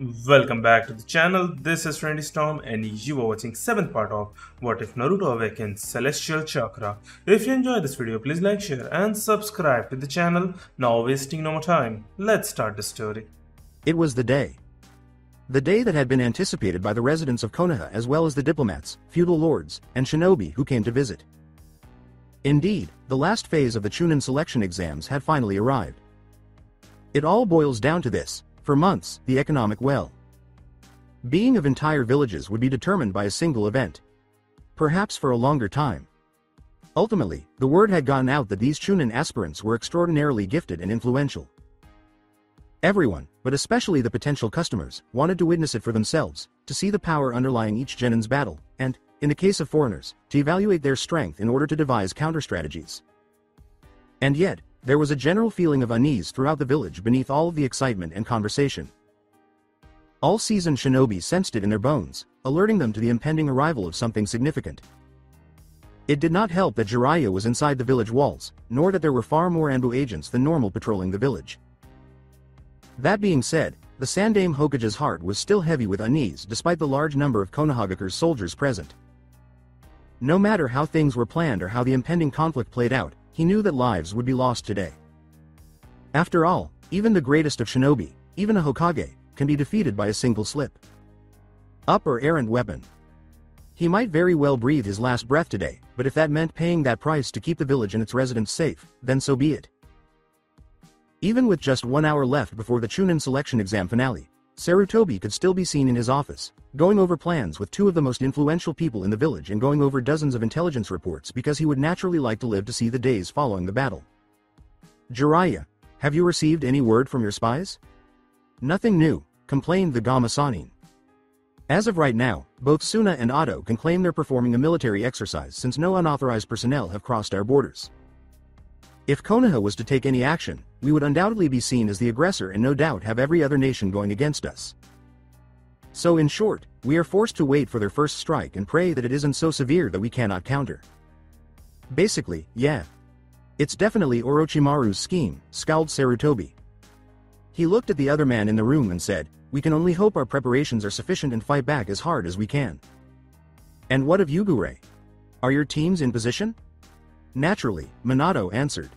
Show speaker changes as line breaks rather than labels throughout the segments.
Welcome back to the channel, this is Trinity Storm and you are watching 7th part of What If Naruto Awakens Celestial Chakra. If you enjoyed this video, please like, share and subscribe to the channel. Now wasting no more time, let's start the story.
It was the day. The day that had been anticipated by the residents of Konoha as well as the diplomats, feudal lords, and shinobi who came to visit. Indeed, the last phase of the Chunin selection exams had finally arrived. It all boils down to this, for months, the economic well. Being of entire villages would be determined by a single event. Perhaps for a longer time. Ultimately, the word had gotten out that these Chunin aspirants were extraordinarily gifted and influential. Everyone, but especially the potential customers, wanted to witness it for themselves, to see the power underlying each Genin's battle, and, in the case of foreigners, to evaluate their strength in order to devise counter-strategies. And yet, there was a general feeling of unease throughout the village beneath all of the excitement and conversation. All seasoned shinobi sensed it in their bones, alerting them to the impending arrival of something significant. It did not help that Jiraiya was inside the village walls, nor that there were far more Anbu agents than normal patrolling the village. That being said, the Sandaime Hokage's heart was still heavy with unease despite the large number of Konohagakure's soldiers present. No matter how things were planned or how the impending conflict played out, he knew that lives would be lost today. After all, even the greatest of shinobi, even a Hokage, can be defeated by a single slip. Up or errant weapon. He might very well breathe his last breath today, but if that meant paying that price to keep the village and its residents safe, then so be it. Even with just one hour left before the Chunin selection exam finale, Sarutobi could still be seen in his office, going over plans with two of the most influential people in the village and going over dozens of intelligence reports because he would naturally like to live to see the days following the battle. Jiraiya, have you received any word from your spies? Nothing new, complained the Gama Sannin. As of right now, both Suna and Oto can claim they're performing a military exercise since no unauthorized personnel have crossed our borders. If Konoha was to take any action, we would undoubtedly be seen as the aggressor and no doubt have every other nation going against us. So in short, we are forced to wait for their first strike and pray that it isn't so severe that we cannot counter. Basically, yeah. It's definitely Orochimaru's scheme, scowled Sarutobi. He looked at the other man in the room and said, we can only hope our preparations are sufficient and fight back as hard as we can. And what of Yugure? Are your teams in position? Naturally, Minato answered.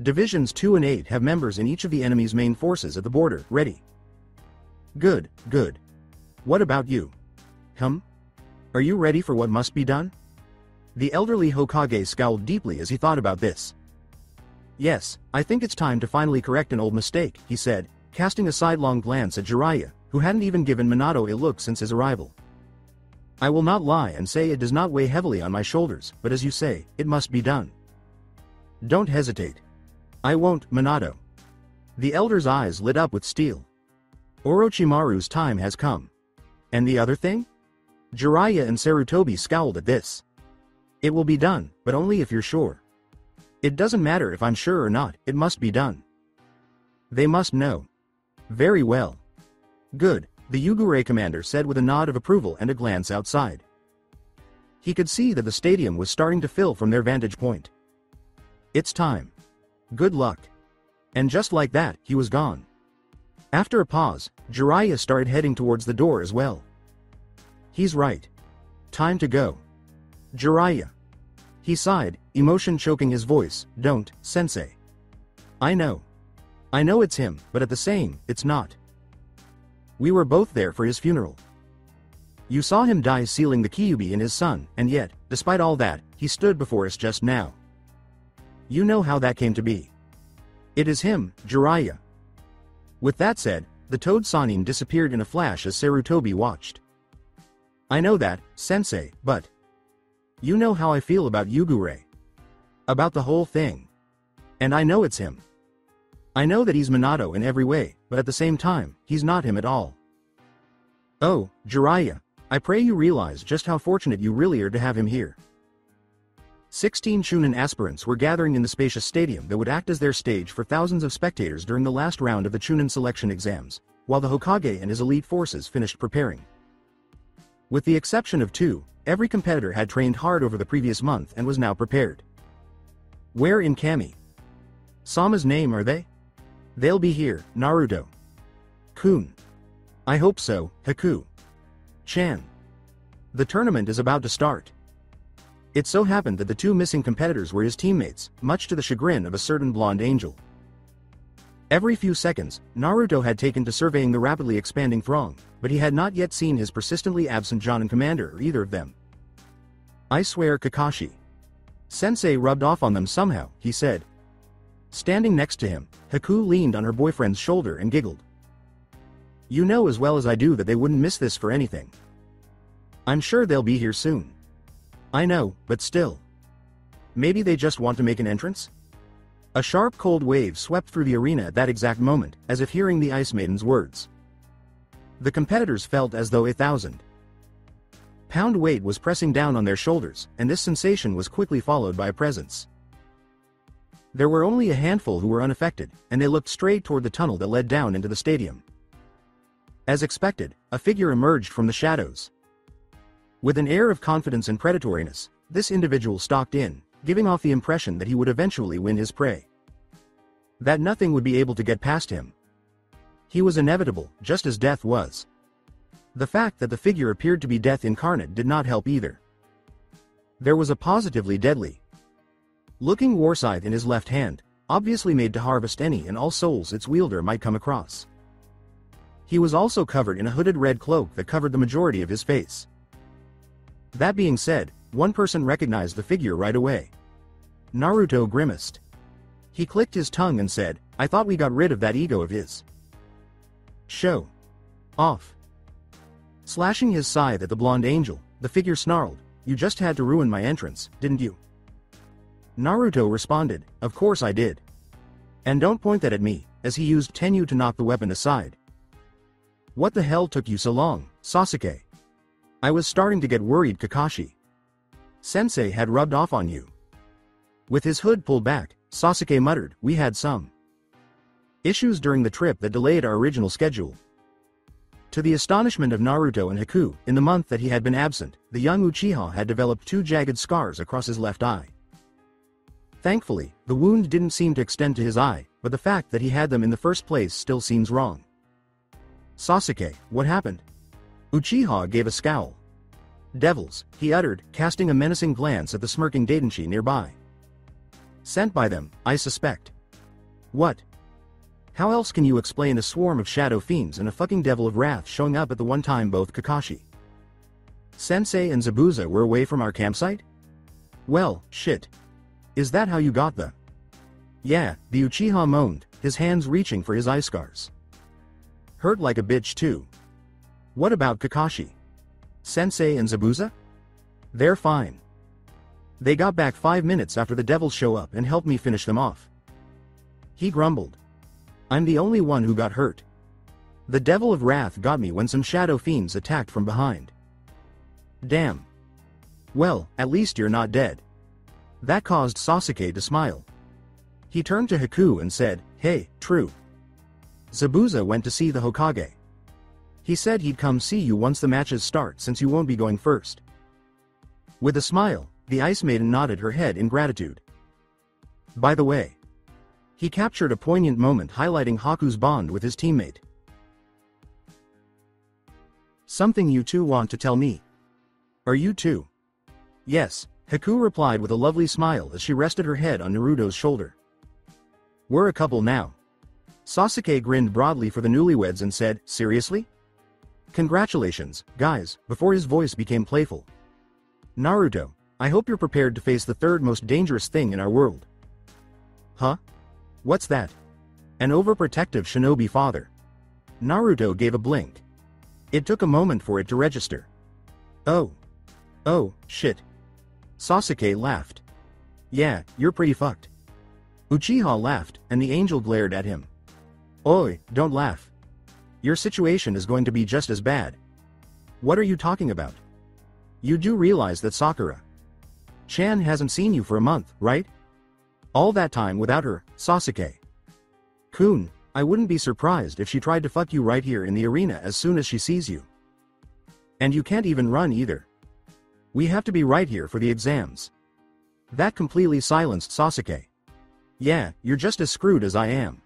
Divisions 2 and 8 have members in each of the enemy's main forces at the border, ready. Good, good. What about you? Hum? Are you ready for what must be done? The elderly Hokage scowled deeply as he thought about this. Yes, I think it's time to finally correct an old mistake, he said, casting a sidelong glance at Jiraiya, who hadn't even given Minato a look since his arrival. I will not lie and say it does not weigh heavily on my shoulders, but as you say, it must be done. Don't hesitate. I won't, Minato. The elder's eyes lit up with steel. Orochimaru's time has come. And the other thing? Jiraiya and Sarutobi scowled at this. It will be done, but only if you're sure. It doesn't matter if I'm sure or not, it must be done. They must know. Very well. Good, the Yugure commander said with a nod of approval and a glance outside. He could see that the stadium was starting to fill from their vantage point. It's time. Good luck. And just like that, he was gone. After a pause, Jiraiya started heading towards the door as well. He's right. Time to go. Jiraiya. He sighed, emotion choking his voice, don't, sensei. I know. I know it's him, but at the same, it's not. We were both there for his funeral. You saw him die sealing the Kyuubi in his son, and yet, despite all that, he stood before us just now. You know how that came to be. It is him, Jiraiya. With that said, the Toad Sannin disappeared in a flash as Sarutobi watched. I know that, sensei, but... You know how I feel about Yugure. About the whole thing. And I know it's him. I know that he's Minato in every way, but at the same time, he's not him at all. Oh, Jiraiya, I pray you realize just how fortunate you really are to have him here. 16 Chunin aspirants were gathering in the spacious stadium that would act as their stage for thousands of spectators during the last round of the Chunin selection exams, while the Hokage and his elite forces finished preparing. With the exception of two, every competitor had trained hard over the previous month and was now prepared. Where in Kami? Sama's name are they? They'll be here, Naruto. Kun. I hope so, Haku. Chan. The tournament is about to start. It so happened that the two missing competitors were his teammates, much to the chagrin of a certain blonde angel. Every few seconds, Naruto had taken to surveying the rapidly expanding throng, but he had not yet seen his persistently absent Jonin Commander or either of them. I swear Kakashi. Sensei rubbed off on them somehow, he said. Standing next to him, Haku leaned on her boyfriend's shoulder and giggled. You know as well as I do that they wouldn't miss this for anything. I'm sure they'll be here soon. I know, but still. Maybe they just want to make an entrance? A sharp cold wave swept through the arena at that exact moment, as if hearing the Ice Maiden's words. The competitors felt as though a thousand pound weight was pressing down on their shoulders, and this sensation was quickly followed by a presence. There were only a handful who were unaffected, and they looked straight toward the tunnel that led down into the stadium. As expected, a figure emerged from the shadows. With an air of confidence and predatoriness, this individual stalked in, giving off the impression that he would eventually win his prey. That nothing would be able to get past him. He was inevitable, just as death was. The fact that the figure appeared to be death incarnate did not help either. There was a positively deadly looking war scythe in his left hand, obviously made to harvest any and all souls its wielder might come across. He was also covered in a hooded red cloak that covered the majority of his face. That being said, one person recognized the figure right away. Naruto grimaced. He clicked his tongue and said, I thought we got rid of that ego of his. Show. Off. Slashing his scythe at the blonde angel, the figure snarled, You just had to ruin my entrance, didn't you? Naruto responded, Of course I did. And don't point that at me, as he used Tenyu to knock the weapon aside. What the hell took you so long, Sasuke? I was starting to get worried Kakashi. Sensei had rubbed off on you. With his hood pulled back, Sasuke muttered, we had some issues during the trip that delayed our original schedule. To the astonishment of Naruto and Haku, in the month that he had been absent, the young Uchiha had developed two jagged scars across his left eye. Thankfully, the wound didn't seem to extend to his eye, but the fact that he had them in the first place still seems wrong. Sasuke, what happened? Uchiha gave a scowl. Devils, he uttered, casting a menacing glance at the smirking Daidenshi nearby. Sent by them, I suspect. What? How else can you explain a swarm of shadow fiends and a fucking devil of wrath showing up at the one time both Kakashi? Sensei and Zabuza were away from our campsite? Well, shit. Is that how you got the? Yeah, the Uchiha moaned, his hands reaching for his eye scars. Hurt like a bitch too. What about Kakashi? Sensei and Zabuza? They're fine. They got back five minutes after the devils show up and helped me finish them off. He grumbled. I'm the only one who got hurt. The devil of wrath got me when some shadow fiends attacked from behind. Damn. Well, at least you're not dead. That caused Sasuke to smile. He turned to Haku and said, Hey, true. Zabuza went to see the Hokage. He said he'd come see you once the matches start since you won't be going first. With a smile, the Ice Maiden nodded her head in gratitude. By the way, he captured a poignant moment highlighting Haku's bond with his teammate. Something you two want to tell me. Are you two? Yes, Haku replied with a lovely smile as she rested her head on Naruto's shoulder. We're a couple now. Sasuke grinned broadly for the newlyweds and said, Seriously? Congratulations, guys, before his voice became playful. Naruto, I hope you're prepared to face the third most dangerous thing in our world. Huh? What's that? An overprotective shinobi father. Naruto gave a blink. It took a moment for it to register. Oh. Oh, shit. Sasuke laughed. Yeah, you're pretty fucked. Uchiha laughed, and the angel glared at him. Oi, don't laugh. Your situation is going to be just as bad. What are you talking about? You do realize that Sakura Chan hasn't seen you for a month, right? All that time without her, Sasuke. Kun, I wouldn't be surprised if she tried to fuck you right here in the arena as soon as she sees you. And you can't even run either. We have to be right here for the exams. That completely silenced Sasuke. Yeah, you're just as screwed as I am.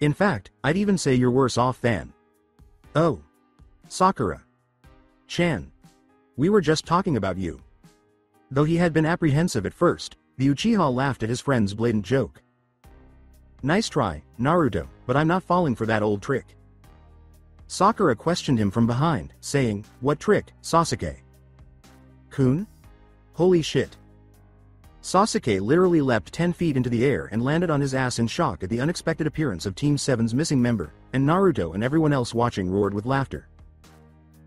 In fact, I'd even say you're worse off than. Oh, Sakura. Chan. We were just talking about you. Though he had been apprehensive at first, the Uchiha laughed at his friend's blatant joke. Nice try, Naruto, but I'm not falling for that old trick. Sakura questioned him from behind, saying, What trick, Sasuke? Kun? Holy shit. Sasuke literally leapt 10 feet into the air and landed on his ass in shock at the unexpected appearance of Team 7's missing member, and Naruto and everyone else watching roared with laughter.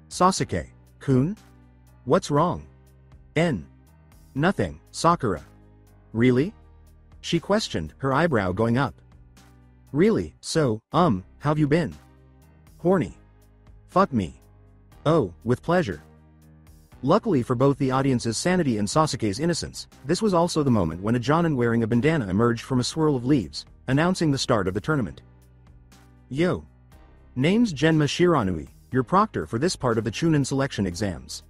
Sasuke. Kun? What's wrong? N. Nothing, Sakura. Really? She questioned, her eyebrow going up. Really, so, um, how've you been? Horny. Fuck me. Oh, with pleasure. Luckily for both the audience's sanity and Sasuke's innocence, this was also the moment when a Jonin wearing a bandana emerged from a swirl of leaves, announcing the start of the tournament. Yo. Name's Genma Shiranui, your proctor for this part of the Chunin selection exams.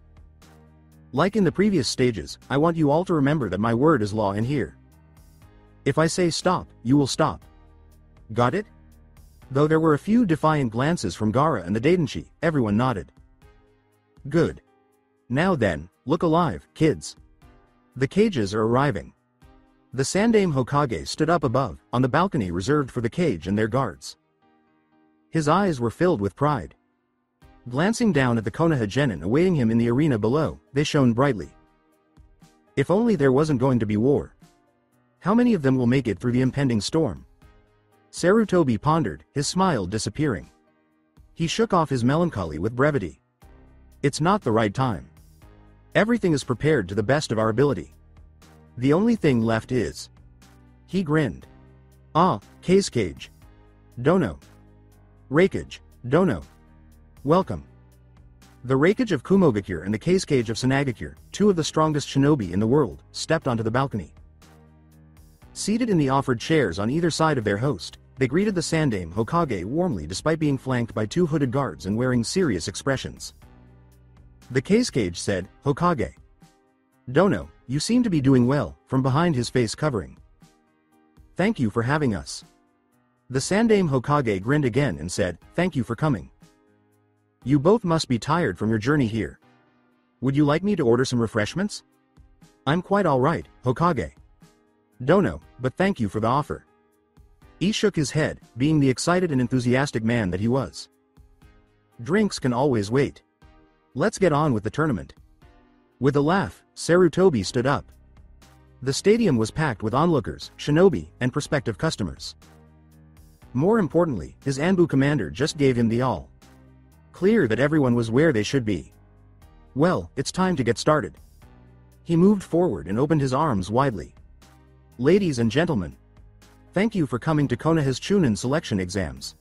Like in the previous stages, I want you all to remember that my word is law in here. If I say stop, you will stop. Got it? Though there were a few defiant glances from Gaara and the Daidenshi, everyone nodded. Good. Now then, look alive, kids. The Kages are arriving. The Sandaime Hokage stood up above, on the balcony reserved for the Kage and their guards. His eyes were filled with pride. Glancing down at the Konoha Genin awaiting him in the arena below, they shone brightly. If only there wasn't going to be war. How many of them will make it through the impending storm? Sarutobi pondered, his smile disappearing. He shook off his melancholy with brevity. It's not the right time. Everything is prepared to the best of our ability. The only thing left is. He grinned. Ah, Kazekage. Dono. Raikage, Dono. Welcome. The Raikage of Kumogakure and the Kazekage of Sunagakure, two of the strongest shinobi in the world, stepped onto the balcony. Seated in the offered chairs on either side of their host, they greeted the Sandaime Hokage warmly despite being flanked by two hooded guards and wearing serious expressions. The Kazekage said, Hokage. Dono, you seem to be doing well, from behind his face covering. Thank you for having us. The Sandaime Hokage grinned again and said, Thank you for coming. You both must be tired from your journey here. Would you like me to order some refreshments? I'm quite alright, Hokage. Dono, but thank you for the offer. He shook his head, being the excited and enthusiastic man that he was. Drinks can always wait. Let's get on with the tournament. With a laugh, Sarutobi stood up. The stadium was packed with onlookers, shinobi, and prospective customers. More importantly, his Anbu commander just gave him the all. Clear that everyone was where they should be. Well, it's time to get started. He moved forward and opened his arms widely. Ladies and gentlemen, thank you for coming to Konoha's Chunin selection exams.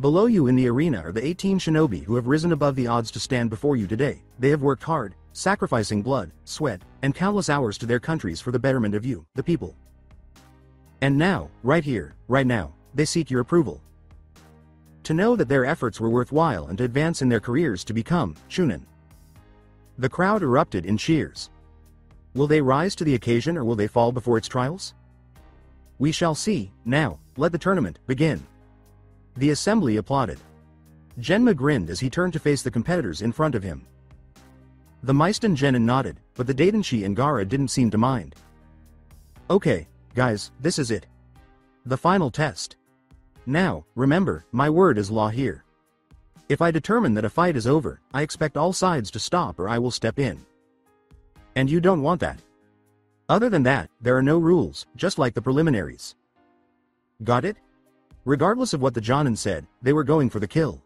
Below you in the arena are the 18 shinobi who have risen above the odds to stand before you today. They have worked hard, sacrificing blood, sweat, and countless hours to their countries for the betterment of you, the people. And now, right here, right now, they seek your approval. To know that their efforts were worthwhile and to advance in their careers to become Chunin. The crowd erupted in cheers. Will they rise to the occasion or will they fall before its trials? We shall see, now, let the tournament begin. The assembly applauded. Genma grinned as he turned to face the competitors in front of him. The Meisten Genin nodded, but the Daidenshi and Gaara didn't seem to mind. Okay, guys, this is it. The final test. Now, remember, my word is law here. If I determine that a fight is over, I expect all sides to stop or I will step in. And you don't want that. Other than that, there are no rules, just like the preliminaries. Got it? Regardless of what the Jonin said, they were going for the kill.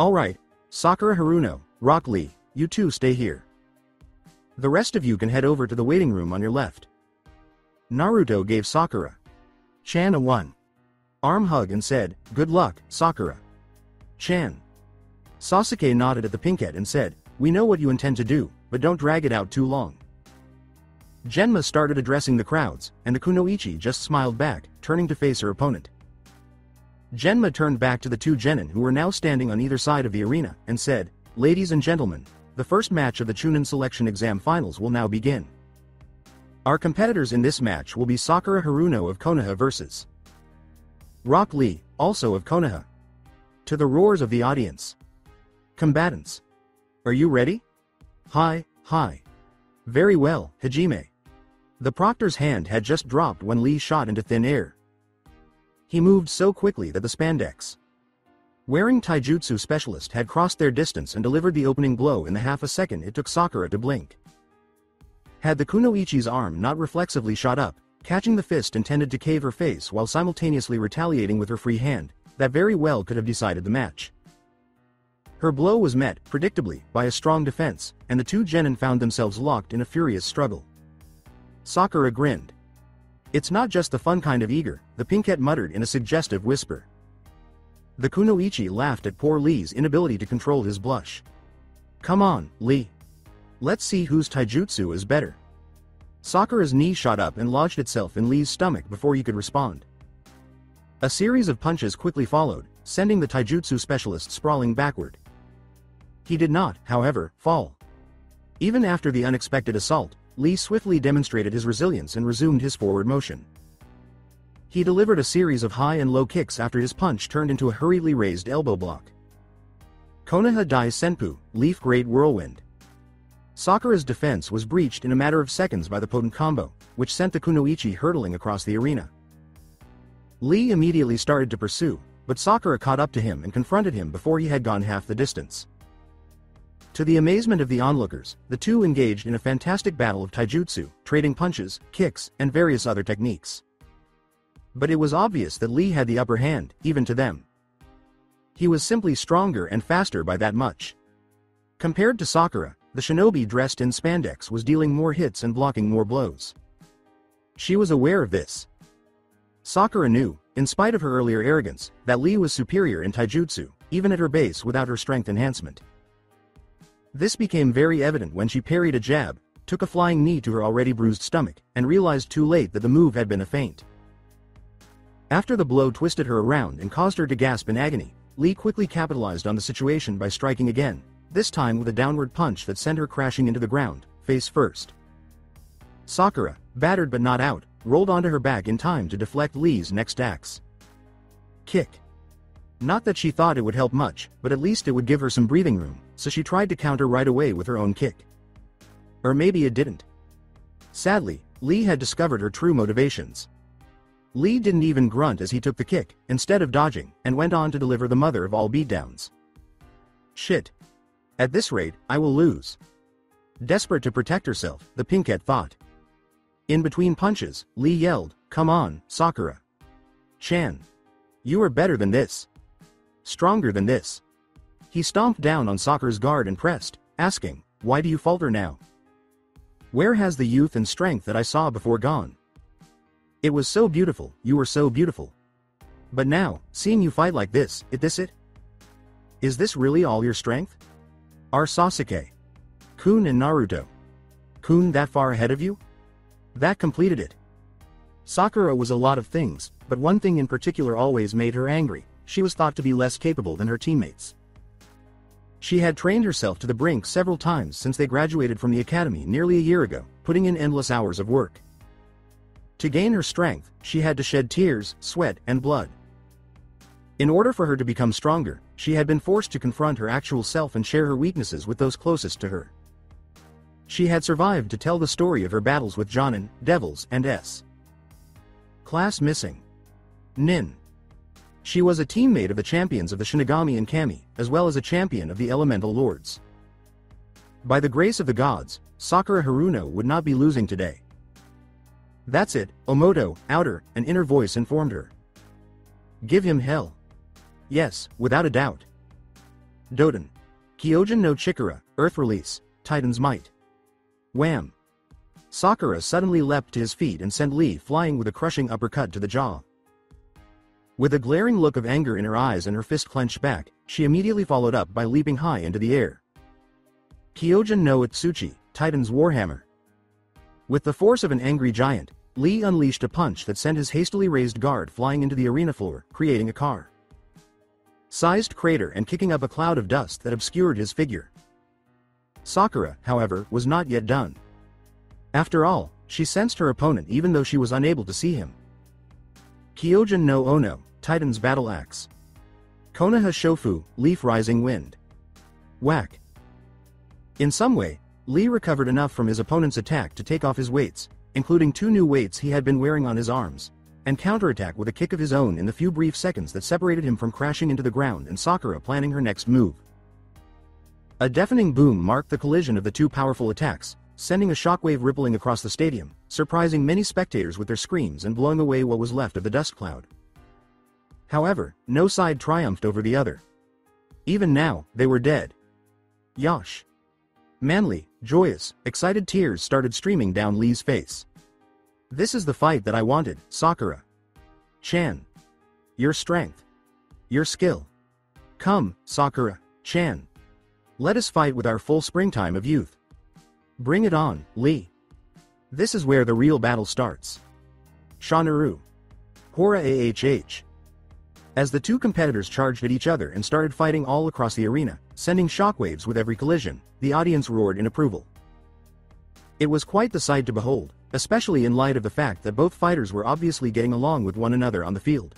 Alright, Sakura Haruno, Rock Lee, you two stay here. The rest of you can head over to the waiting room on your left. Naruto gave Sakura. Chan a one. Arm hug and said, Good luck, Sakura. Chan. Sasuke nodded at the pinkette and said, We know what you intend to do, but don't drag it out too long. Genma started addressing the crowds, and the Kunoichi just smiled back, turning to face her opponent. Genma turned back to the two Genin who were now standing on either side of the arena, and said, Ladies and gentlemen, the first match of the Chunin Selection Exam Finals will now begin. Our competitors in this match will be Sakura Haruno of Konoha versus Rock Lee, also of Konoha. To the roars of the audience, Combatants. Are you ready? Hi, hi. Very well, Hajime. The proctor's hand had just dropped when Lee shot into thin air. He moved so quickly that the spandex wearing taijutsu specialist had crossed their distance and delivered the opening blow in the half a second it took Sakura to blink. Had the kunoichi's arm not reflexively shot up, catching the fist intended to cave her face while simultaneously retaliating with her free hand, that very well could have decided the match. Her blow was met, predictably, by a strong defense, and the two genin found themselves locked in a furious struggle. Sakura grinned. It's not just the fun kind of eager, the pinkette muttered in a suggestive whisper. The kunoichi laughed at poor Lee's inability to control his blush. Come on, Lee. Let's see whose taijutsu is better. Sakura's knee shot up and lodged itself in Lee's stomach before he could respond. A series of punches quickly followed, sending the taijutsu specialist sprawling backward. He did not, however, fall. Even after the unexpected assault, Lee swiftly demonstrated his resilience and resumed his forward motion. He delivered a series of high and low kicks after his punch turned into a hurriedly raised elbow block. Konoha Dai Senpu, Leaf Grade Whirlwind. Sakura's defense was breached in a matter of seconds by the potent combo, which sent the kunoichi hurtling across the arena. Lee immediately started to pursue, but Sakura caught up to him and confronted him before he had gone half the distance. To the amazement of the onlookers, the two engaged in a fantastic battle of taijutsu, trading punches, kicks, and various other techniques. But it was obvious that Lee had the upper hand, even to them. He was simply stronger and faster by that much. Compared to Sakura, the shinobi dressed in spandex was dealing more hits and blocking more blows. She was aware of this. Sakura knew, in spite of her earlier arrogance, that Lee was superior in taijutsu, even at her base without her strength enhancement. This became very evident when she parried a jab, took a flying knee to her already bruised stomach, and realized too late that the move had been a feint. After the blow twisted her around and caused her to gasp in agony, Lee quickly capitalized on the situation by striking again, this time with a downward punch that sent her crashing into the ground, face first. Sakura, battered but not out, rolled onto her back in time to deflect Lee's next axe. Kick. Not that she thought it would help much, but at least it would give her some breathing room, so she tried to counter right away with her own kick. Or maybe it didn't. Sadly, Lee had discovered her true motivations. Lee didn't even grunt as he took the kick, instead of dodging, and went on to deliver the mother of all beatdowns. Shit. At this rate, I will lose. Desperate to protect herself, the pinkette thought. In between punches, Lee yelled, Come on, Sakura. Chan. You are better than this. Stronger than this. He stomped down on Sakura's guard and pressed, asking, Why do you falter now? Where has the youth and strength that I saw before gone? It was so beautiful, you were so beautiful. But now, seeing you fight like this, it this it? Is this really all your strength? Are Sasuke, Kun and Naruto, Kun that far ahead of you? That completed it. Sakura was a lot of things, but one thing in particular always made her angry, she was thought to be less capable than her teammates. She had trained herself to the brink several times since they graduated from the academy nearly a year ago, putting in endless hours of work. To gain her strength, she had to shed tears, sweat, and blood. In order for her to become stronger, she had been forced to confront her actual self and share her weaknesses with those closest to her. She had survived to tell the story of her battles with Jonin, Devils, and S. Class missing. Nin. She was a teammate of the champions of the Shinigami and Kami, as well as a champion of the Elemental Lords. By the grace of the gods, Sakura Haruno would not be losing today. That's it, Omote, outer, an inner voice informed her. Give him hell. Yes, without a doubt. Doton. Kyojin no Chikara, Earth Release, Titan's Might. Wham! Sakura suddenly leapt to his feet and sent Lee flying with a crushing uppercut to the jaw. With a glaring look of anger in her eyes and her fist clenched back, she immediately followed up by leaping high into the air. Kyojin no Itsuchi, Titan's Warhammer. With the force of an angry giant, Lee unleashed a punch that sent his hastily raised guard flying into the arena floor, creating a car. Sized crater and kicking up a cloud of dust that obscured his figure. Sakura, however, was not yet done. After all, she sensed her opponent even though she was unable to see him. Kyojin no Ono, Titan's Battle Axe. Konoha Shofu, Leaf Rising Wind. Whack. In some way, Lee recovered enough from his opponent's attack to take off his weights, including two new weights he had been wearing on his arms, and counterattack with a kick of his own in the few brief seconds that separated him from crashing into the ground and Sakura planning her next move. A deafening boom marked the collision of the two powerful attacks, sending a shockwave rippling across the stadium, surprising many spectators with their screams and blowing away what was left of the dust cloud. However, no side triumphed over the other. Even now, they were dead. Yosh. Manly, joyous, excited tears started streaming down Lee's face. This is the fight that I wanted, Sakura. Chan. Your strength. Your skill. Come, Sakura, Chan. Let us fight with our full springtime of youth. Bring it on, Lee. This is where the real battle starts. Shannaro. Hora AHH. As the two competitors charged at each other and started fighting all across the arena, sending shockwaves with every collision, the audience roared in approval. It was quite the sight to behold, especially in light of the fact that both fighters were obviously getting along with one another on the field.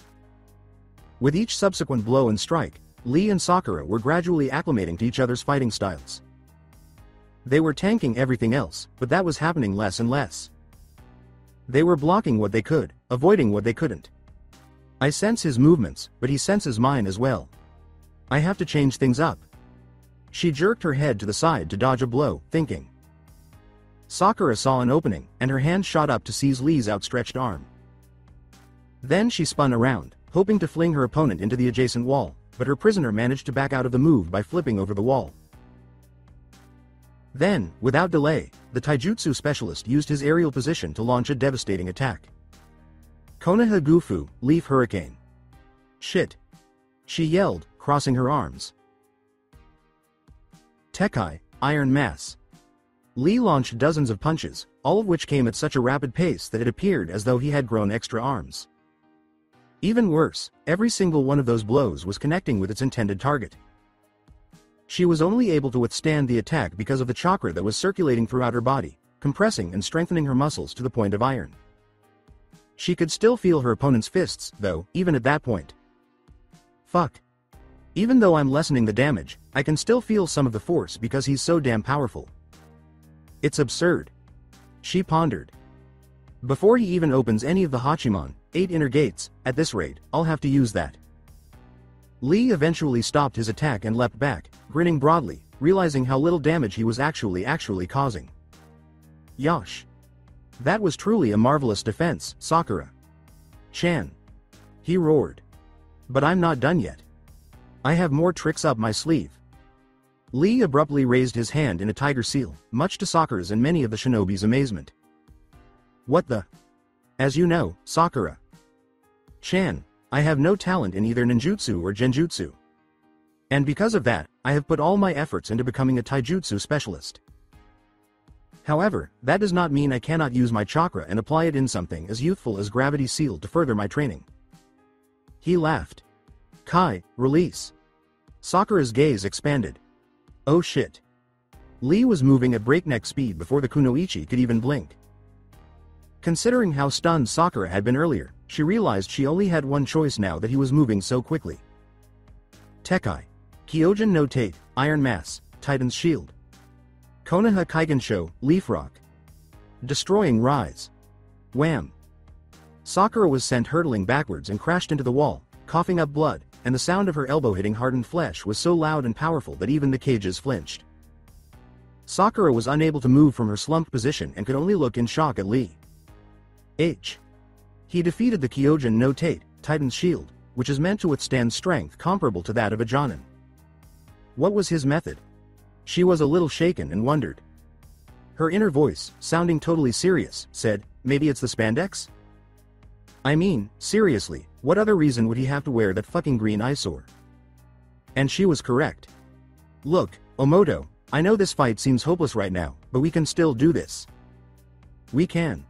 With each subsequent blow and strike, Lee and Sakura were gradually acclimating to each other's fighting styles. They were tanking everything else, but that was happening less and less. They were blocking what they could, avoiding what they couldn't. I sense his movements, but he senses mine as well. I have to change things up. She jerked her head to the side to dodge a blow, thinking. Sakura saw an opening, and her hand shot up to seize Lee's outstretched arm. Then she spun around, hoping to fling her opponent into the adjacent wall, but her prisoner managed to back out of the move by flipping over the wall. Then, without delay, the taijutsu specialist used his aerial position to launch a devastating attack. Konoha Gufu, Leaf Hurricane. Shit. She yelled, crossing her arms. Tekai, Iron Mass. Lee launched dozens of punches, all of which came at such a rapid pace that it appeared as though he had grown extra arms. Even worse, every single one of those blows was connecting with its intended target. She was only able to withstand the attack because of the chakra that was circulating throughout her body, compressing and strengthening her muscles to the point of iron. She could still feel her opponent's fists, though, even at that point. Fuck. Even though I'm lessening the damage, I can still feel some of the force because he's so damn powerful. It's absurd. She pondered. Before he even opens any of the Hachimon, eight inner gates, at this rate, I'll have to use that. Lee eventually stopped his attack and leapt back, grinning broadly, realizing how little damage he was actually actually causing. Yosh. That was truly a marvelous defense, Sakura. Chan. He roared. But I'm not done yet. I have more tricks up my sleeve. Lee abruptly raised his hand in a tiger seal, much to Sakura's and many of the shinobi's amazement. What the? As you know, Sakura. Chan, I have no talent in either ninjutsu or genjutsu. And because of that, I have put all my efforts into becoming a taijutsu specialist. However, that does not mean I cannot use my chakra and apply it in something as youthful as Gravity Seal to further my training. He laughed. Kai, release. Sakura's gaze expanded. Oh shit. Lee was moving at breakneck speed before the kunoichi could even blink. Considering how stunned Sakura had been earlier, she realized she only had one choice now that he was moving so quickly. Tekai. Kyojin no Tate, Iron Mass, Titan's Shield. Konoha Kaigensho, Leaf Rock. Destroying Rise. Wham. Sakura was sent hurtling backwards and crashed into the wall, coughing up blood, and the sound of her elbow hitting hardened flesh was so loud and powerful that even the Kages flinched. Sakura was unable to move from her slumped position and could only look in shock at Lee. H. He defeated the Kyojin no Tate, Titan's Shield, which is meant to withstand strength comparable to that of a Jonin. What was his method? She was a little shaken and wondered. Her inner voice, sounding totally serious, said, maybe it's the spandex? I mean, seriously, what other reason would he have to wear that fucking green eyesore? And she was correct. Look, Omote, I know this fight seems hopeless right now, but we can still do this. We can.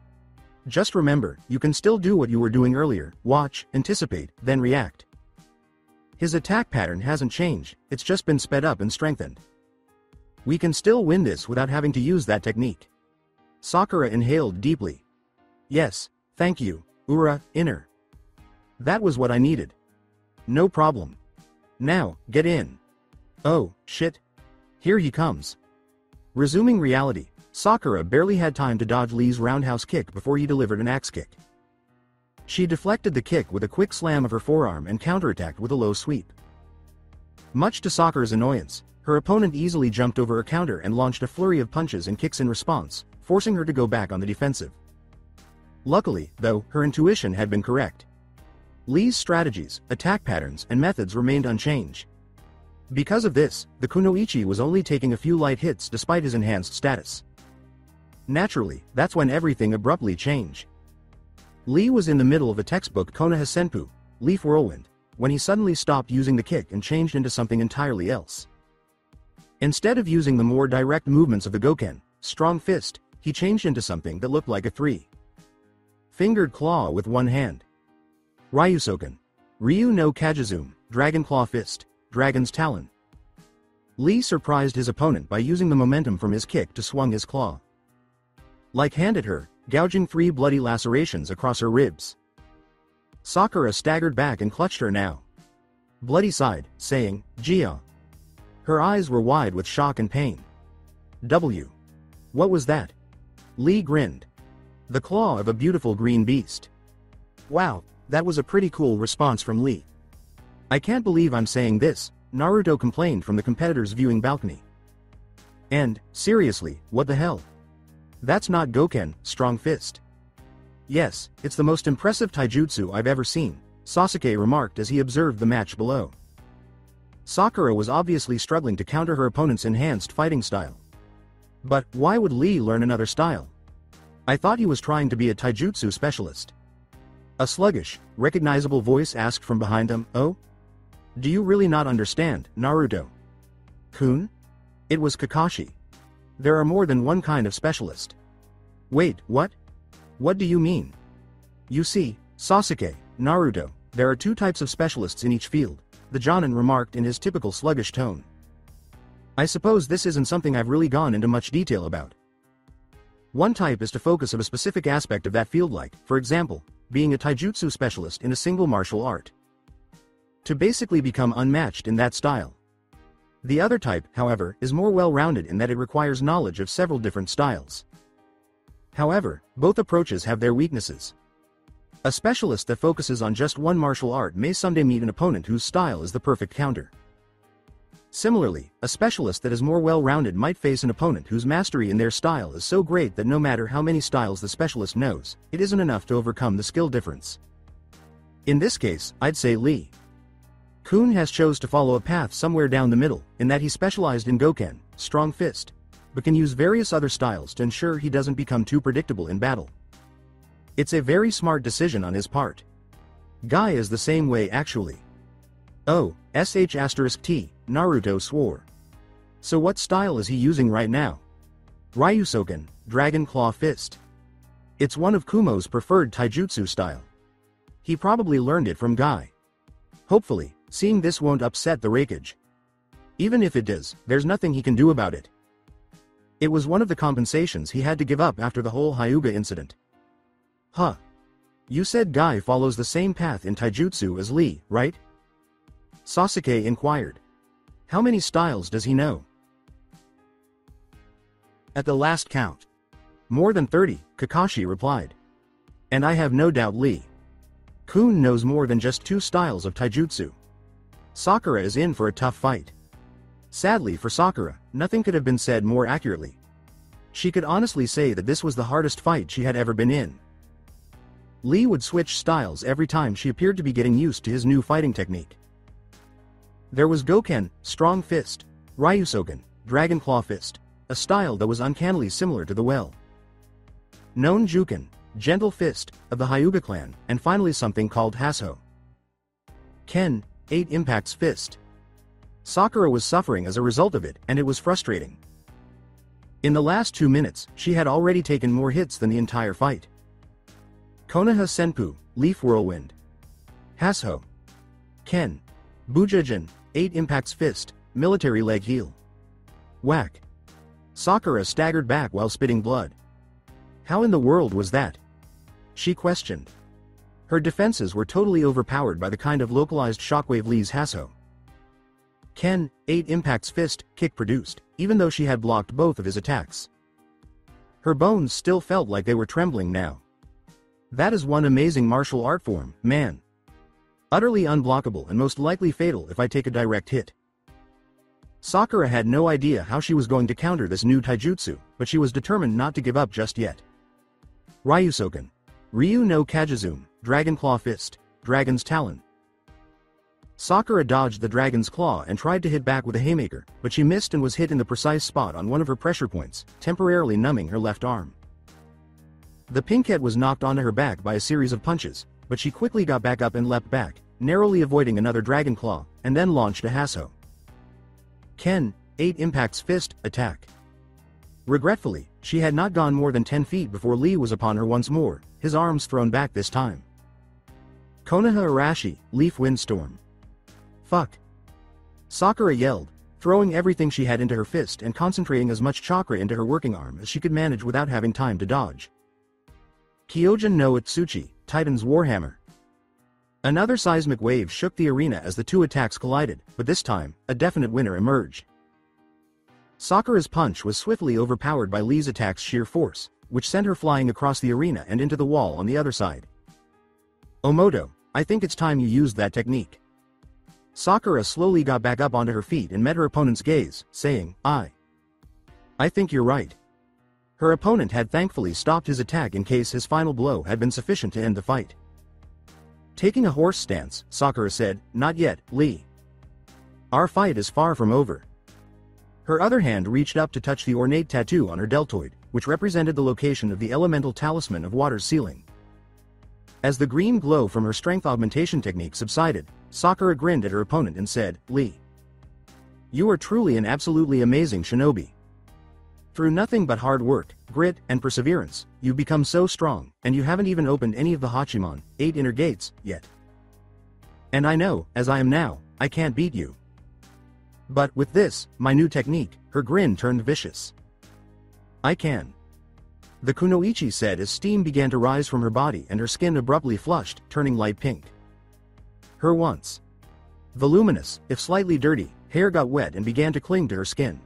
Just remember, you can still do what you were doing earlier, watch, anticipate, then react. His attack pattern hasn't changed, it's just been sped up and strengthened. We can still win this without having to use that technique. Sakura inhaled deeply. Yes, thank you, Ura, inner. That was what I needed. No problem. Now, get in. Oh, shit. Here he comes. Resuming reality, Sakura barely had time to dodge Lee's roundhouse kick before he delivered an axe kick. She deflected the kick with a quick slam of her forearm and counterattacked with a low sweep. Much to Sakura's annoyance, her opponent easily jumped over a counter and launched a flurry of punches and kicks in response, forcing her to go back on the defensive. Luckily, though, her intuition had been correct. Lee's strategies, attack patterns, and methods remained unchanged. Because of this, the Kunoichi was only taking a few light hits despite his enhanced status. Naturally, that's when everything abruptly changed. Lee was in the middle of a textbook Konoha Senpu, Leaf Whirlwind, when he suddenly stopped using the kick and changed into something entirely else. Instead of using the more direct movements of the Goken, strong fist, he changed into something that looked like a three. Fingered claw with one hand. Ryusoken. Ryu no Kagezume, Dragon Claw Fist, Dragon's Talon. Lee surprised his opponent by using the momentum from his kick to swung his claw. Like handed her, gouging three bloody lacerations across her ribs. Sakura staggered back and clutched her now. Bloody side, saying, Gia. Her eyes were wide with shock and pain. W. What was that? Lee grinned. The claw of a beautiful green beast. Wow, that was a pretty cool response from Lee. I can't believe I'm saying this, Naruto complained from the competitor's viewing balcony. And, seriously, what the hell? That's not Goken, strong fist. Yes, it's the most impressive taijutsu I've ever seen, Sasuke remarked as he observed the match below. Sakura was obviously struggling to counter her opponent's enhanced fighting style. But, why would Lee learn another style? I thought he was trying to be a taijutsu specialist. A sluggish, recognizable voice asked from behind him, Oh? Do you really not understand, Naruto? Kun? It was Kakashi. There are more than one kind of specialist. Wait, what? What do you mean? You see, Sasuke, Naruto, there are two types of specialists in each field, the Jonin remarked in his typical sluggish tone. I suppose this isn't something I've really gone into much detail about. One type is to focus on a specific aspect of that field like, for example, being a taijutsu specialist in a single martial art. To basically become unmatched in that style. The other type, however, is more well-rounded in that it requires knowledge of several different styles. However, both approaches have their weaknesses. A specialist that focuses on just one martial art may someday meet an opponent whose style is the perfect counter. Similarly, a specialist that is more well-rounded might face an opponent whose mastery in their style is so great that no matter how many styles the specialist knows, it isn't enough to overcome the skill difference. In this case, I'd say Lee. Kun has chose to follow a path somewhere down the middle, in that he specialized in Goken, strong fist, but can use various other styles to ensure he doesn't become too predictable in battle. It's a very smart decision on his part. Guy is the same way actually. Oh, SH asterisk T, Naruto swore. So what style is he using right now? Ryusoken, Dragon Claw Fist. It's one of Kumo's preferred taijutsu style. He probably learned it from Guy. Hopefully, Seeing this won't upset the Raikage. Even if it does, there's nothing he can do about it. It was one of the compensations he had to give up after the whole Hyuga incident. Huh. You said Guy follows the same path in taijutsu as Lee, right? Sasuke inquired. How many styles does he know? At the last count. More than 30, Kakashi replied. And I have no doubt Lee. Kun knows more than just two styles of taijutsu. Sakura is in for a tough fight. Sadly for Sakura, nothing could have been said more accurately. She could honestly say that this was the hardest fight she had ever been in. Lee would switch styles every time she appeared to be getting used to his new fighting technique. There was Goken, Strong Fist, Ryusoken, Dragon Claw Fist, a style that was uncannily similar to the well. Known Juken, Gentle Fist, of the Hyuga clan, and finally something called Hasso. Ken, 8 impacts fist. Sakura was suffering as a result of it, and it was frustrating. In the last two minutes, she had already taken more hits than the entire fight. Konoha Senpu, Leaf Whirlwind. Hasso. Ken. Bujajin, 8 impacts fist, military leg heel. Whack. Sakura staggered back while spitting blood. How in the world was that? She questioned. Her defenses were totally overpowered by the kind of localized shockwave Lee's Hasso. Ken, 8 impacts fist, kick produced, even though she had blocked both of his attacks. Her bones still felt like they were trembling now. That is one amazing martial art form, man. Utterly unblockable and most likely fatal if I take a direct hit. Sakura had no idea how she was going to counter this new taijutsu, but she was determined not to give up just yet. Ryusoken. Ryu no Kagezume, Dragon Claw Fist, Dragon's Talon. Sakura dodged the dragon's claw and tried to hit back with a haymaker, but she missed and was hit in the precise spot on one of her pressure points, temporarily numbing her left arm. The pinkette was knocked onto her back by a series of punches, but she quickly got back up and leapt back, narrowly avoiding another dragon claw, and then launched a hasso. Ken, 8 impacts fist, attack. Regretfully, she had not gone more than 10 feet before Lee was upon her once more, his arms thrown back this time. Konoha Arashi, Leaf Windstorm. Fuck. Sakura yelled, throwing everything she had into her fist and concentrating as much chakra into her working arm as she could manage without having time to dodge. Kyojin no Itsuchi, Titan's Warhammer. Another seismic wave shook the arena as the two attacks collided, but this time, a definite winner emerged. Sakura's punch was swiftly overpowered by Lee's attack's sheer force, which sent her flying across the arena and into the wall on the other side. Omoto, I think it's time you used that technique. Sakura slowly got back up onto her feet and met her opponent's gaze, saying, I. I think you're right. Her opponent had thankfully stopped his attack in case his final blow had been sufficient to end the fight. Taking a horse stance, Sakura said, Not yet, Lee. Our fight is far from over. Her other hand reached up to touch the ornate tattoo on her deltoid, which represented the location of the elemental talisman of water's ceiling. As the green glow from her strength augmentation technique subsided, Sakura grinned at her opponent and said, Lee. You are truly an absolutely amazing shinobi. Through nothing but hard work, grit, and perseverance, you've become so strong, and you haven't even opened any of the Hachimon, eight inner gates, yet. And I know, as I am now, I can't beat you. But with this, my new technique, her grin turned vicious. I can. The kunoichi said as steam began to rise from her body and her skin abruptly flushed, turning light pink. Her once voluminous, if slightly dirty, hair got wet and began to cling to her skin.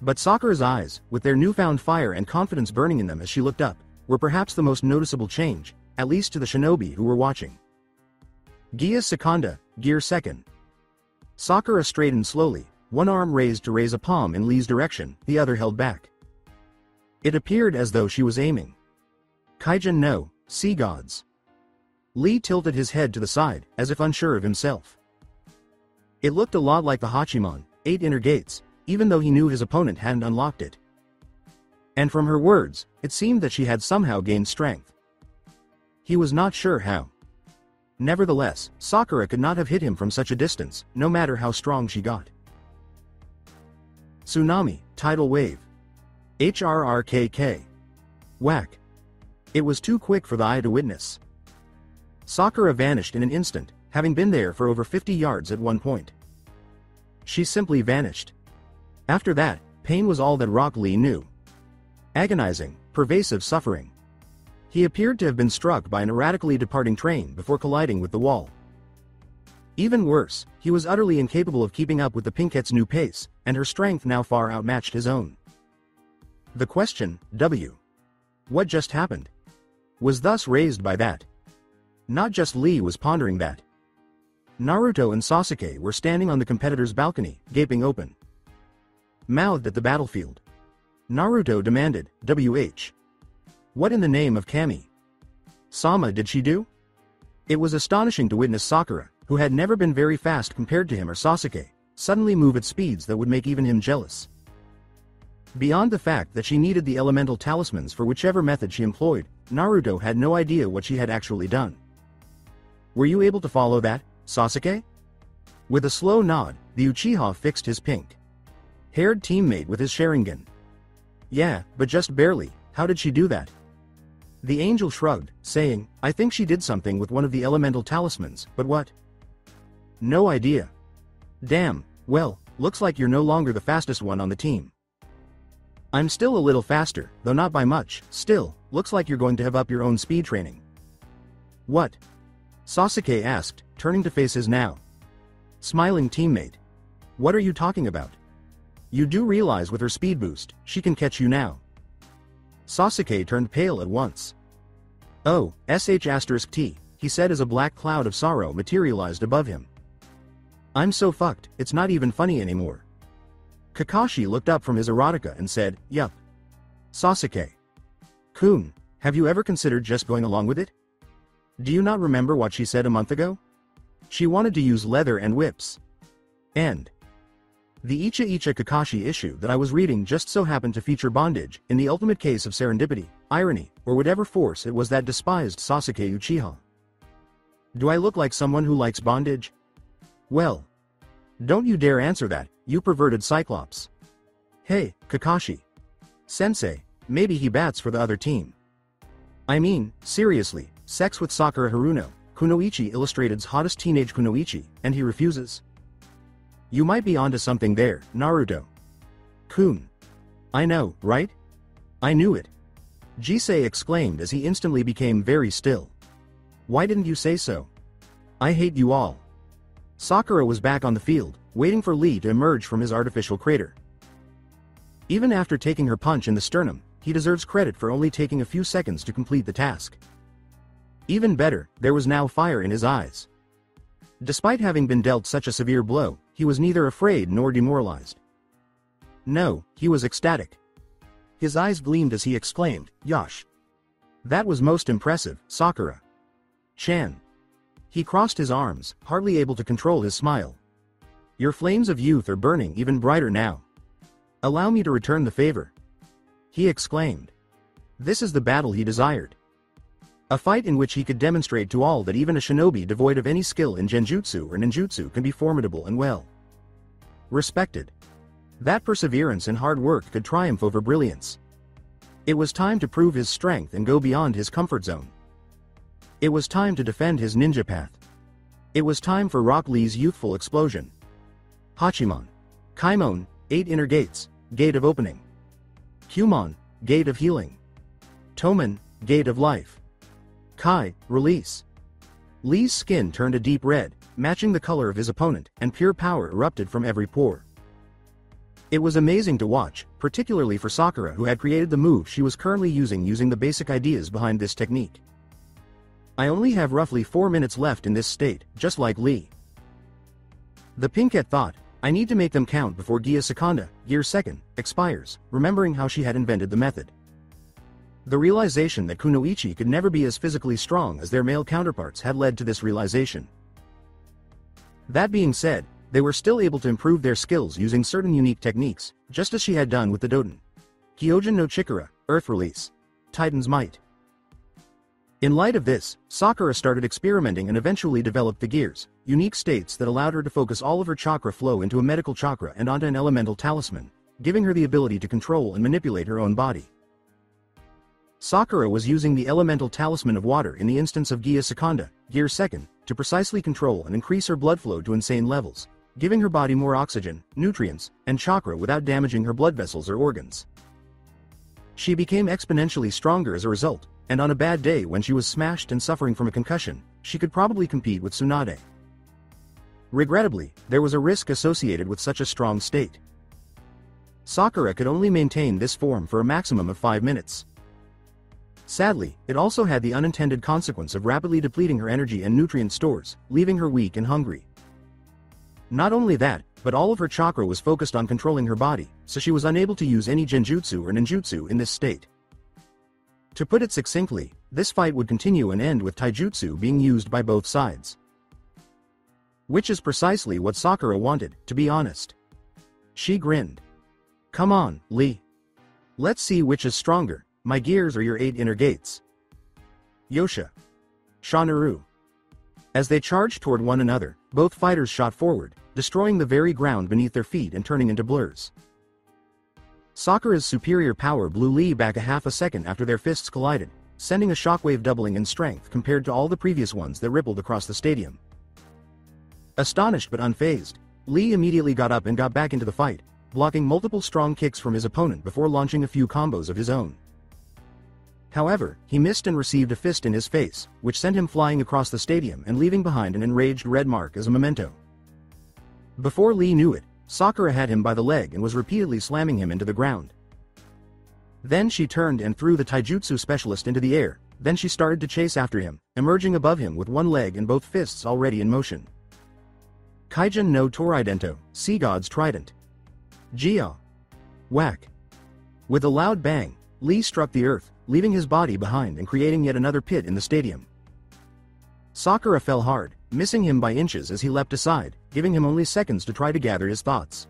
But Sakura's eyes, with their newfound fire and confidence burning in them as she looked up, were perhaps the most noticeable change, at least to the shinobi who were watching. Gia Secunda, Gear Second. Sakura straightened slowly, one arm raised to raise a palm in Lee's direction, the other held back. It appeared as though she was aiming. Kaijin no, sea gods. Lee tilted his head to the side, as if unsure of himself. It looked a lot like the Hachimon, eight inner gates, even though he knew his opponent hadn't unlocked it. And from her words, it seemed that she had somehow gained strength. He was not sure how. Nevertheless, Sakura could not have hit him from such a distance, no matter how strong she got. Tsunami, Tidal Wave. HRRKK. Whack. It was too quick for the eye to witness. Sakura vanished in an instant, having been there for over 50 yards at one point. She simply vanished. After that, pain was all that Rock Lee knew. Agonizing, pervasive suffering. He appeared to have been struck by an erratically departing train before colliding with the wall. Even worse, he was utterly incapable of keeping up with the Pinkette's new pace, and her strength now far outmatched his own. The question, W. What just happened? Was thus raised by that. Not just Lee was pondering that. Naruto and Sasuke were standing on the competitor's balcony, gaping open mouthed at the battlefield. Naruto demanded, WH. What in the name of Kami? Sama did she do? It was astonishing to witness Sakura, who had never been very fast compared to him or Sasuke, suddenly move at speeds that would make even him jealous. Beyond the fact that she needed the elemental talismans for whichever method she employed, Naruto had no idea what she had actually done. Were you able to follow that, Sasuke? With a slow nod, the Uchiha fixed his pink haired teammate with his Sharingan. Yeah, but just barely, how did she do that? The angel shrugged, saying, I think she did something with one of the elemental talismans, but what? No idea. Damn, well, looks like you're no longer the fastest one on the team. I'm still a little faster, though not by much, still, looks like you're going to have up your own speed training. What? Sasuke asked, turning to face his now. Smiling teammate. What are you talking about? You do realize with her speed boost, she can catch you now. Sasuke turned pale at once. Oh, sh asterisk t, he said as a black cloud of sorrow materialized above him. I'm so fucked, it's not even funny anymore. Kakashi looked up from his erotica and said, Yup. Sasuke. Kun, have you ever considered just going along with it? Do you not remember what she said a month ago? She wanted to use leather and whips. And. The Icha Icha Kakashi issue that I was reading just so happened to feature bondage, in the ultimate case of serendipity, irony, or whatever force it was that despised Sasuke Uchiha. Do I look like someone who likes bondage? Well. Don't you dare answer that, you perverted Cyclops. Hey, Kakashi. Sensei, maybe he bats for the other team. I mean, seriously, sex with Sakura Haruno, Kunoichi Illustrated's hottest teenage Kunoichi, and he refuses? You might be onto something there, Naruto. Kun. I know, right? I knew it. Jisei exclaimed as he instantly became very still. Why didn't you say so? I hate you all. Sakura was back on the field, waiting for Lee to emerge from his artificial crater. Even after taking her punch in the sternum, he deserves credit for only taking a few seconds to complete the task. Even better, there was now fire in his eyes. Despite having been dealt such a severe blow, he was neither afraid nor demoralized. No, he was ecstatic. His eyes gleamed as he exclaimed, Yosh. That was most impressive, Sakura. Chan. He crossed his arms, hardly able to control his smile. Your flames of youth are burning even brighter now. Allow me to return the favor. He exclaimed. This is the battle he desired. A fight in which he could demonstrate to all that even a shinobi devoid of any skill in genjutsu or ninjutsu can be formidable and well respected. That perseverance and hard work could triumph over brilliance. It was time to prove his strength and go beyond his comfort zone. It was time to defend his ninja path. It was time for Rock Lee's youthful explosion. Hachimon. Kaimon, 8 inner gates, gate of opening. Human, gate of healing. Toman, gate of life. Kai, release. Lee's skin turned a deep red, matching the color of his opponent, and pure power erupted from every pore. It was amazing to watch, particularly for Sakura who had created the move she was currently using using the basic ideas behind this technique. I only have roughly 4 minutes left in this state, just like Lee. The Pinkette thought, I need to make them count before Gia Secunda, Gear Second, expires, remembering how she had invented the method. The realization that Kunoichi could never be as physically strong as their male counterparts had led to this realization. That being said, they were still able to improve their skills using certain unique techniques, just as she had done with the Doton. Kyojin no Chikara, Earth Release. Titan's Might. In light of this, Sakura started experimenting and eventually developed the gears, unique states that allowed her to focus all of her chakra flow into a medical chakra and onto an elemental talisman, giving her the ability to control and manipulate her own body. Sakura was using the elemental talisman of water in the instance of Gia Secunda, Gear Second, to precisely control and increase her blood flow to insane levels, giving her body more oxygen, nutrients, and chakra without damaging her blood vessels or organs. She became exponentially stronger as a result, and on a bad day when she was smashed and suffering from a concussion, she could probably compete with Tsunade. Regrettably, there was a risk associated with such a strong state. Sakura could only maintain this form for a maximum of 5 minutes. Sadly, it also had the unintended consequence of rapidly depleting her energy and nutrient stores, leaving her weak and hungry. Not only that, but all of her chakra was focused on controlling her body, so she was unable to use any genjutsu or ninjutsu in this state. To put it succinctly, this fight would continue and end with taijutsu being used by both sides. Which is precisely what Sakura wanted, to be honest. She grinned. Come on, Lee. Let's see which is stronger, my gears or your eight inner gates. Yosha. Shannaro. As they charged toward one another, both fighters shot forward, destroying the very ground beneath their feet and turning into blurs. Sakura's superior power blew Lee back a half a second after their fists collided, sending a shockwave doubling in strength compared to all the previous ones that rippled across the stadium. Astonished but unfazed, Lee immediately got up and got back into the fight, blocking multiple strong kicks from his opponent before launching a few combos of his own. However, he missed and received a fist in his face, which sent him flying across the stadium and leaving behind an enraged red mark as a memento. Before Lee knew it, Sakura had him by the leg and was repeatedly slamming him into the ground. Then she turned and threw the taijutsu specialist into the air, then she started to chase after him, emerging above him with one leg and both fists already in motion. Kaijin no Toridento, Sea God's Trident. Jia. Whack. With a loud bang, Lee struck the earth, leaving his body behind and creating yet another pit in the stadium. Sakura fell hard, missing him by inches as he leapt aside, giving him only seconds to try to gather his thoughts.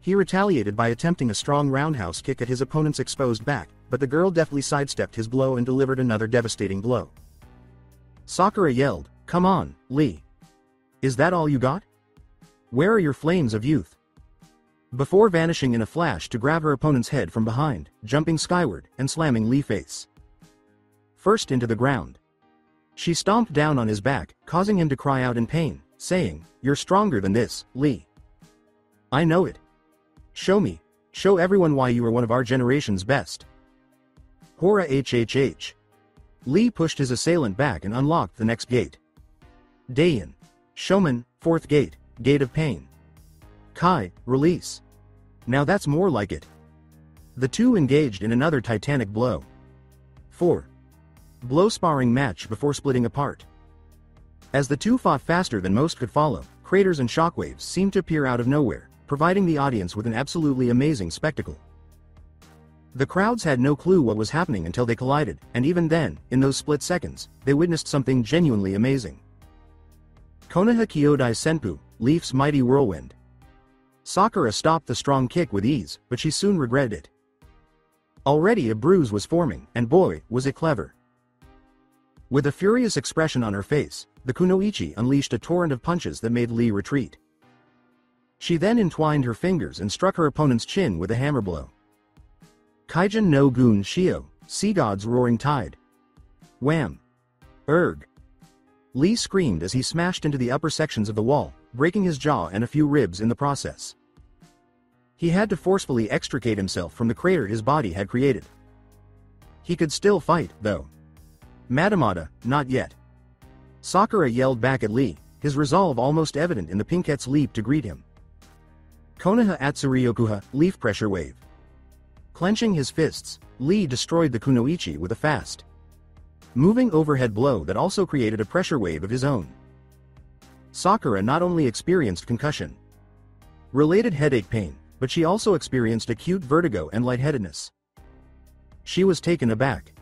He retaliated by attempting a strong roundhouse kick at his opponent's exposed back, but the girl deftly sidestepped his blow and delivered another devastating blow. Sakura yelled, Come on, Lee. Is that all you got? Where are your flames of youth? Before vanishing in a flash to grab her opponent's head from behind, jumping skyward, and slamming Lee face. First into the ground. She stomped down on his back, causing him to cry out in pain, saying, You're stronger than this, Lee. I know it. Show me. Show everyone why you are one of our generation's best. Hora HHH. Lee pushed his assailant back and unlocked the next gate. Dayan. Shomon, fourth gate, gate of pain. Kai, release. Now that's more like it. The two engaged in another titanic blow. 4. Blow sparring match before splitting apart. As the two fought faster than most could follow, craters and shockwaves seemed to appear out of nowhere, providing the audience with an absolutely amazing spectacle. The crowds had no clue what was happening until they collided, and even then, in those split seconds, they witnessed something genuinely amazing. Konoha Kyodai Senpu, Leaf's mighty whirlwind. Sakura stopped the strong kick with ease, but she soon regretted it. Already a bruise was forming, and boy, was it clever. With a furious expression on her face, the Kunoichi unleashed a torrent of punches that made Lee retreat. She then entwined her fingers and struck her opponent's chin with a hammer blow. Kaijin no Gun Shio, Sea God's Roaring Tide. Wham! Erg! Lee screamed as he smashed into the upper sections of the wall, breaking his jaw and a few ribs in the process. He had to forcefully extricate himself from the crater his body had created. He could still fight, though. Matamata, not yet. Sakura yelled back at Lee, his resolve almost evident in the Pinkette's leap to greet him. Konoha Atsuryokuha, Leaf Pressure Wave. Clenching his fists, Lee destroyed the Kunoichi with a fast. Moving overhead blow that also created a pressure wave of his own. Sakura not only experienced concussion, related headache pain, but she also experienced acute vertigo and lightheadedness. She was taken aback.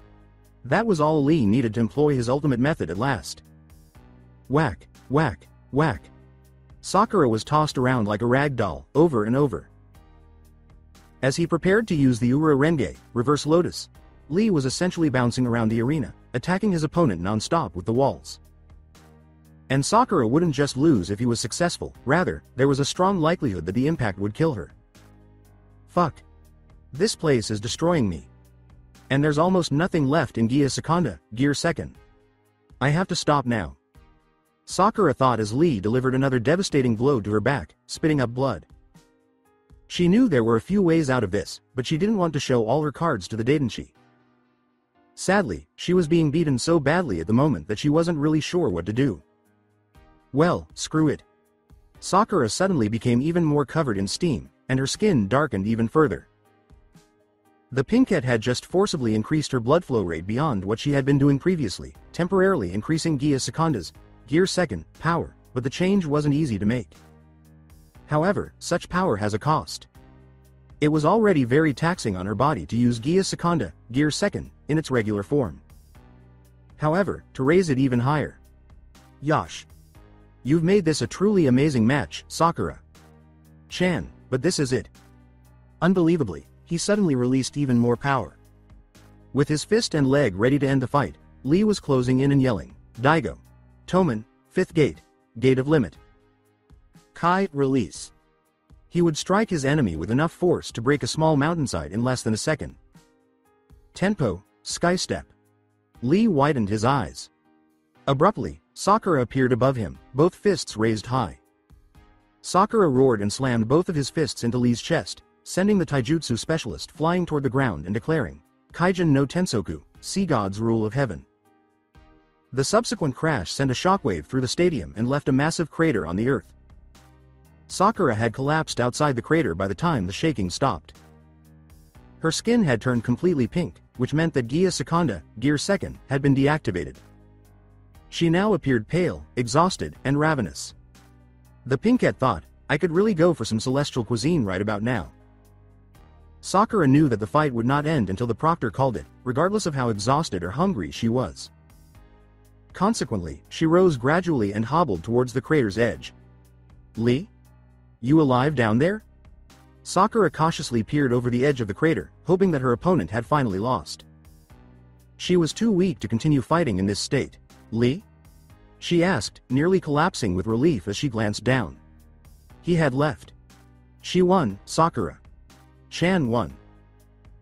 That was all Lee needed to employ his ultimate method at last. Whack, whack, whack. Sakura was tossed around like a rag doll, over and over. As he prepared to use the Ura Renge, Reverse Lotus, Lee was essentially bouncing around the arena, attacking his opponent non-stop with the walls. And Sakura wouldn't just lose if he was successful, rather, there was a strong likelihood that the impact would kill her. Fuck. This place is destroying me. And there's almost nothing left in Gia Secunda, Gear Second. I have to stop now. Sakura thought as Lee delivered another devastating blow to her back, spitting up blood. She knew there were a few ways out of this, but she didn't want to show all her cards to the Daidenshi. Sadly, she was being beaten so badly at the moment that she wasn't really sure what to do. Well, screw it. Sakura suddenly became even more covered in steam, and her skin darkened even further. The Pinkette had just forcibly increased her blood flow rate beyond what she had been doing previously, temporarily increasing Gia Secunda's, Gear Second, power, but the change wasn't easy to make. However, such power has a cost. It was already very taxing on her body to use Gia Secunda, Gear Second, in its regular form. However, to raise it even higher. Yash. You've made this a truly amazing match, Sakura. Chan, but this is it. Unbelievably, he suddenly released even more power. With his fist and leg ready to end the fight, Lee was closing in and yelling, Daigo. Tomon, fifth gate, gate of limit. Kai, release. He would strike his enemy with enough force to break a small mountainside in less than a second. Tenpo, sky step. Lee widened his eyes. Abruptly, Sakura appeared above him, both fists raised high. Sakura roared and slammed both of his fists into Lee's chest, sending the taijutsu specialist flying toward the ground and declaring, Kaijin no Tensoku, Sea God's rule of heaven. The subsequent crash sent a shockwave through the stadium and left a massive crater on the earth. Sakura had collapsed outside the crater by the time the shaking stopped. Her skin had turned completely pink, which meant that Gia Secunda, Gear 2nd, had been deactivated. She now appeared pale, exhausted, and ravenous. The Pinkette thought, I could really go for some celestial cuisine right about now. Sakura knew that the fight would not end until the proctor called it, regardless of how exhausted or hungry she was. Consequently, she rose gradually and hobbled towards the crater's edge. Lee? You alive down there? Sakura cautiously peered over the edge of the crater, hoping that her opponent had finally lost. She was too weak to continue fighting in this state. Lee? She asked, nearly collapsing with relief as she glanced down. He had left. She won, Sakura. Chan won.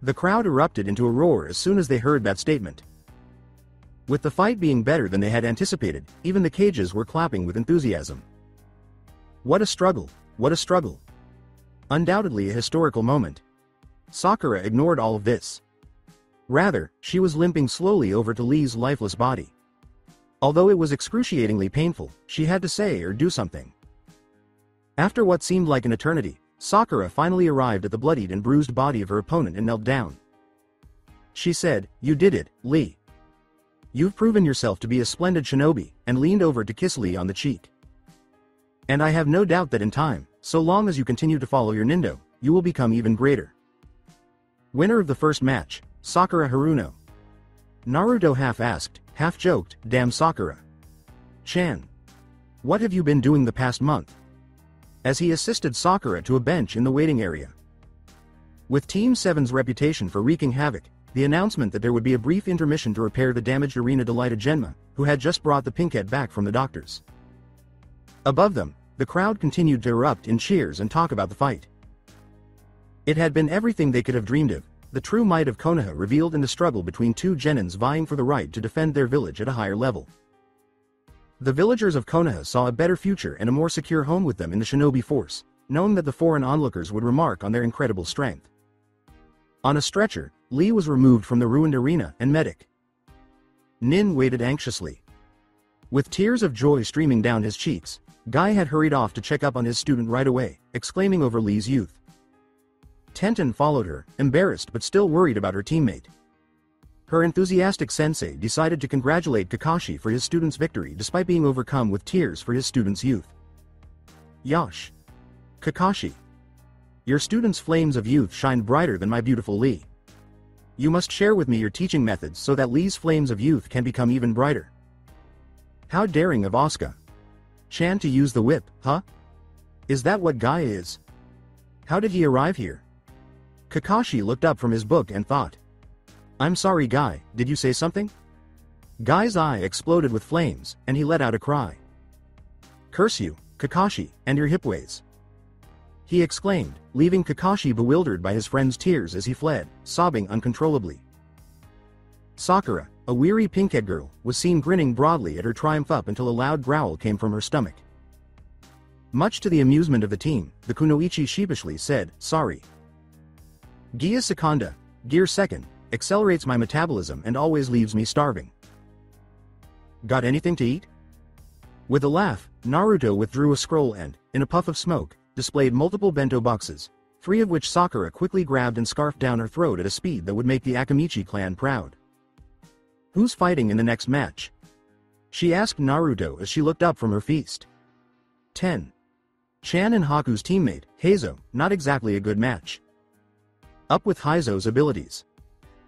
The crowd erupted into a roar as soon as they heard that statement. With the fight being better than they had anticipated, even the Kages were clapping with enthusiasm. What a struggle, what a struggle. Undoubtedly a historical moment. Sakura ignored all of this. Rather, she was limping slowly over to Lee's lifeless body. Although it was excruciatingly painful, she had to say or do something. After what seemed like an eternity, Sakura finally arrived at the bloodied and bruised body of her opponent and knelt down. She said, You did it, Lee. You've proven yourself to be a splendid shinobi, and leaned over to kiss Lee on the cheek. And I have no doubt that in time, so long as you continue to follow your Nindo, you will become even greater. Winner of the first match, Sakura Haruno. Naruto half asked, half joked, damn Sakura. Chan. What have you been doing the past month? As he assisted Sakura to a bench in the waiting area. With Team 7's reputation for wreaking havoc, the announcement that there would be a brief intermission to repair the damaged arena delighted Genma, who had just brought the pinkette back from the doctors. Above them, the crowd continued to erupt in cheers and talk about the fight. It had been everything they could have dreamed of, the true might of Konoha revealed in the struggle between two genins vying for the right to defend their village at a higher level. The villagers of Konoha saw a better future and a more secure home with them in the shinobi force, knowing that the foreign onlookers would remark on their incredible strength. On a stretcher, Lee was removed from the ruined arena and medic. Nin waited anxiously. With tears of joy streaming down his cheeks, Guy had hurried off to check up on his student right away, exclaiming over Lee's youth. Tenten followed her, embarrassed but still worried about her teammate. Her enthusiastic sensei decided to congratulate Kakashi for his student's victory despite being overcome with tears for his student's youth. Yash. Kakashi. Your student's flames of youth shine brighter than my beautiful Lee. You must share with me your teaching methods so that Lee's flames of youth can become even brighter. How daring of Asuka. Chan to use the whip, huh? Is that what Guy is? How did he arrive here? Kakashi looked up from his book and thought. I'm sorry Guy, did you say something? Guy's eye exploded with flames, and he let out a cry. Curse you, Kakashi, and your hip ways he exclaimed, leaving Kakashi bewildered by his friend's tears as he fled, sobbing uncontrollably. Sakura, a weary pinkhead girl, was seen grinning broadly at her triumph up until a loud growl came from her stomach. Much to the amusement of the team, the Kunoichi sheepishly said, sorry. Gia Secunda, Gear 2nd, accelerates my metabolism and always leaves me starving. Got anything to eat? With a laugh, Naruto withdrew a scroll and, in a puff of smoke, displayed multiple bento boxes, three of which Sakura quickly grabbed and scarfed down her throat at a speed that would make the Akimichi clan proud. Who's fighting in the next match? She asked Naruto as she looked up from her feast. 10. Chan and Haku's teammate, Heizo, not exactly a good match. Up with Heizo's abilities.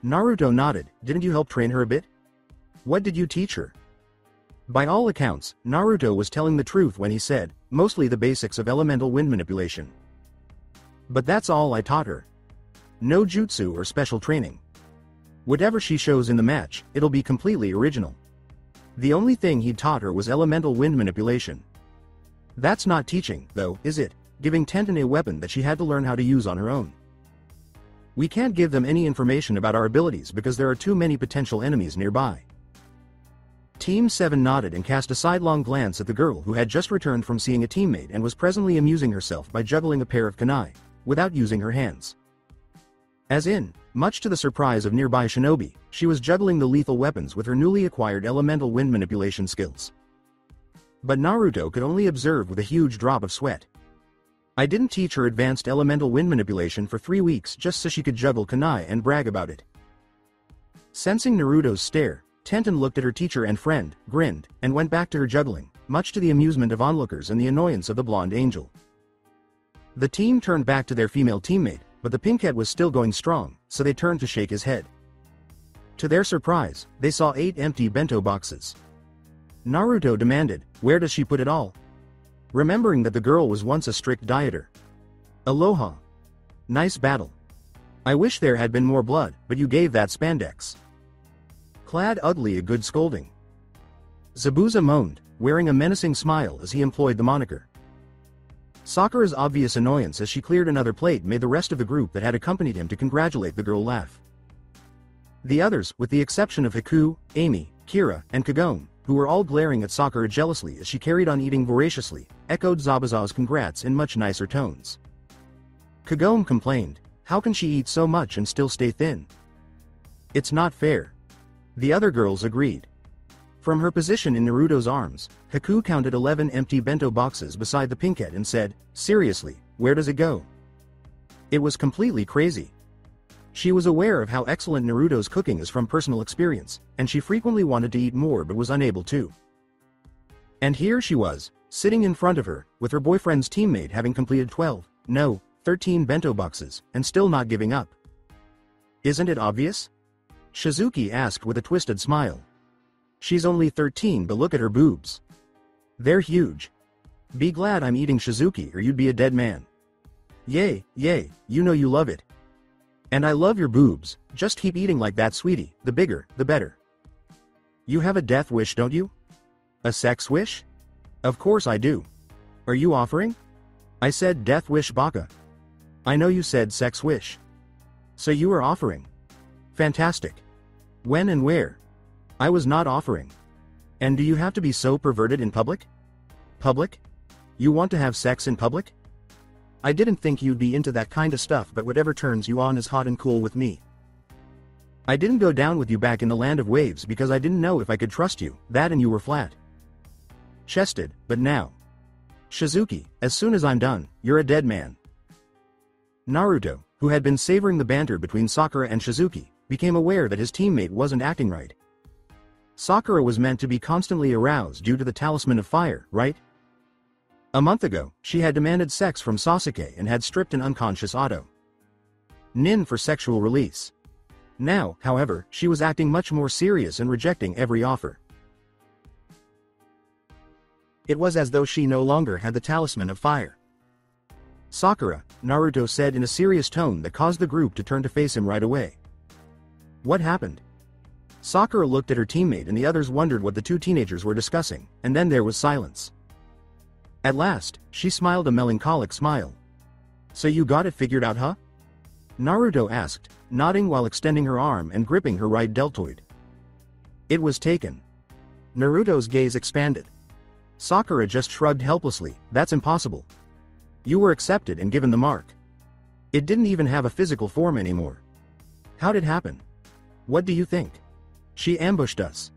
Naruto nodded, didn't you help train her a bit? What did you teach her? By all accounts, Naruto was telling the truth when he said, mostly the basics of elemental wind manipulation. But that's all I taught her. No jutsu or special training. Whatever she shows in the match, it'll be completely original. The only thing he taught her was elemental wind manipulation. That's not teaching, though, is it? Giving Tenten a weapon that she had to learn how to use on her own. We can't give them any information about our abilities because there are too many potential enemies nearby. Team 7 nodded and cast a sidelong glance at the girl who had just returned from seeing a teammate and was presently amusing herself by juggling a pair of kunai, without using her hands. As in, much to the surprise of nearby shinobi, she was juggling the lethal weapons with her newly acquired elemental wind manipulation skills. But Naruto could only observe with a huge drop of sweat. I didn't teach her advanced elemental wind manipulation for three weeks just so she could juggle kunai and brag about it. Sensing Naruto's stare, Tenten looked at her teacher and friend, grinned, and went back to her juggling, much to the amusement of onlookers and the annoyance of the blonde angel. The team turned back to their female teammate, but the pinkhead was still going strong, so they turned to shake his head. To their surprise, they saw eight empty bento boxes. Naruto demanded, where does she put it all? Remembering that the girl was once a strict dieter. Aloha. Nice battle. I wish there had been more blood, but you gave that spandex. Clad ugly a good scolding. Zabuza moaned, wearing a menacing smile as he employed the moniker. Sakura's obvious annoyance as she cleared another plate made the rest of the group that had accompanied him to congratulate the girl laugh. The others, with the exception of Haku, Amy, Kira, and Kagome, who were all glaring at Sakura jealously as she carried on eating voraciously, echoed Zabuza's congrats in much nicer tones. Kagome complained, how can she eat so much and still stay thin? It's not fair. The other girls agreed. From her position in Naruto's arms, Haku counted 11 empty bento boxes beside the pinkhead and said, seriously, where does it go? It was completely crazy. She was aware of how excellent Naruto's cooking is from personal experience, and she frequently wanted to eat more but was unable to. And here she was, sitting in front of her, with her boyfriend's teammate having completed 12, no, 13 bento boxes, and still not giving up. Isn't it obvious? Shizuki asked with a twisted smile. She's only 13 but look at her boobs. They're huge. Be glad I'm eating Shizuki or you'd be a dead man. Yay, yay, you know you love it. And I love your boobs, just keep eating like that sweetie, the bigger, the better. You have a death wish don't you? A sex wish? Of course I do. Are you offering? I said death wish baka. I know you said sex wish. So you are offering. Fantastic. When and where? I was not offering. And do you have to be so perverted in public? Public? You want to have sex in public? I didn't think you'd be into that kind of stuff but whatever turns you on is hot and cool with me. I didn't go down with you back in the land of waves because I didn't know if I could trust you, that and you were flat. Chested, but now. Shizuki, as soon as I'm done, you're a dead man. Naruto, who had been savoring the banter between Sakura and Shizuki, became aware that his teammate wasn't acting right. Sakura was meant to be constantly aroused due to the talisman of fire, right? A month ago, she had demanded sex from Sasuke and had stripped an unconscious Oto. Nin for sexual release. Now, however, she was acting much more serious and rejecting every offer. It was as though she no longer had the talisman of fire. Sakura, Naruto said in a serious tone that caused the group to turn to face him right away. What happened? Sakura looked at her teammate and the others wondered what the two teenagers were discussing, and then there was silence. At last, she smiled a melancholic smile. So you got it figured out huh? Naruto asked, nodding while extending her arm and gripping her right deltoid. It was taken. Naruto's gaze expanded. Sakura just shrugged helplessly, that's impossible. You were accepted and given the mark. It didn't even have a physical form anymore. How'd it happen? What do you think? She ambushed us.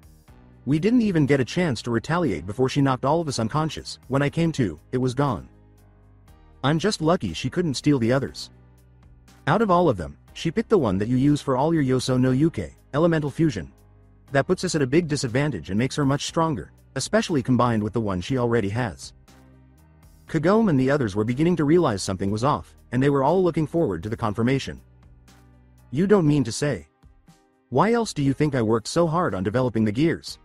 We didn't even get a chance to retaliate before she knocked all of us unconscious. When I came to, it was gone. I'm just lucky she couldn't steal the others. Out of all of them, she picked the one that you use for all your Yoso no Yuke, elemental fusion. That puts us at a big disadvantage and makes her much stronger, especially combined with the one she already has. Kagome and the others were beginning to realize something was off, and they were all looking forward to the confirmation. You don't mean to say. Why else do you think I worked so hard on developing the gears?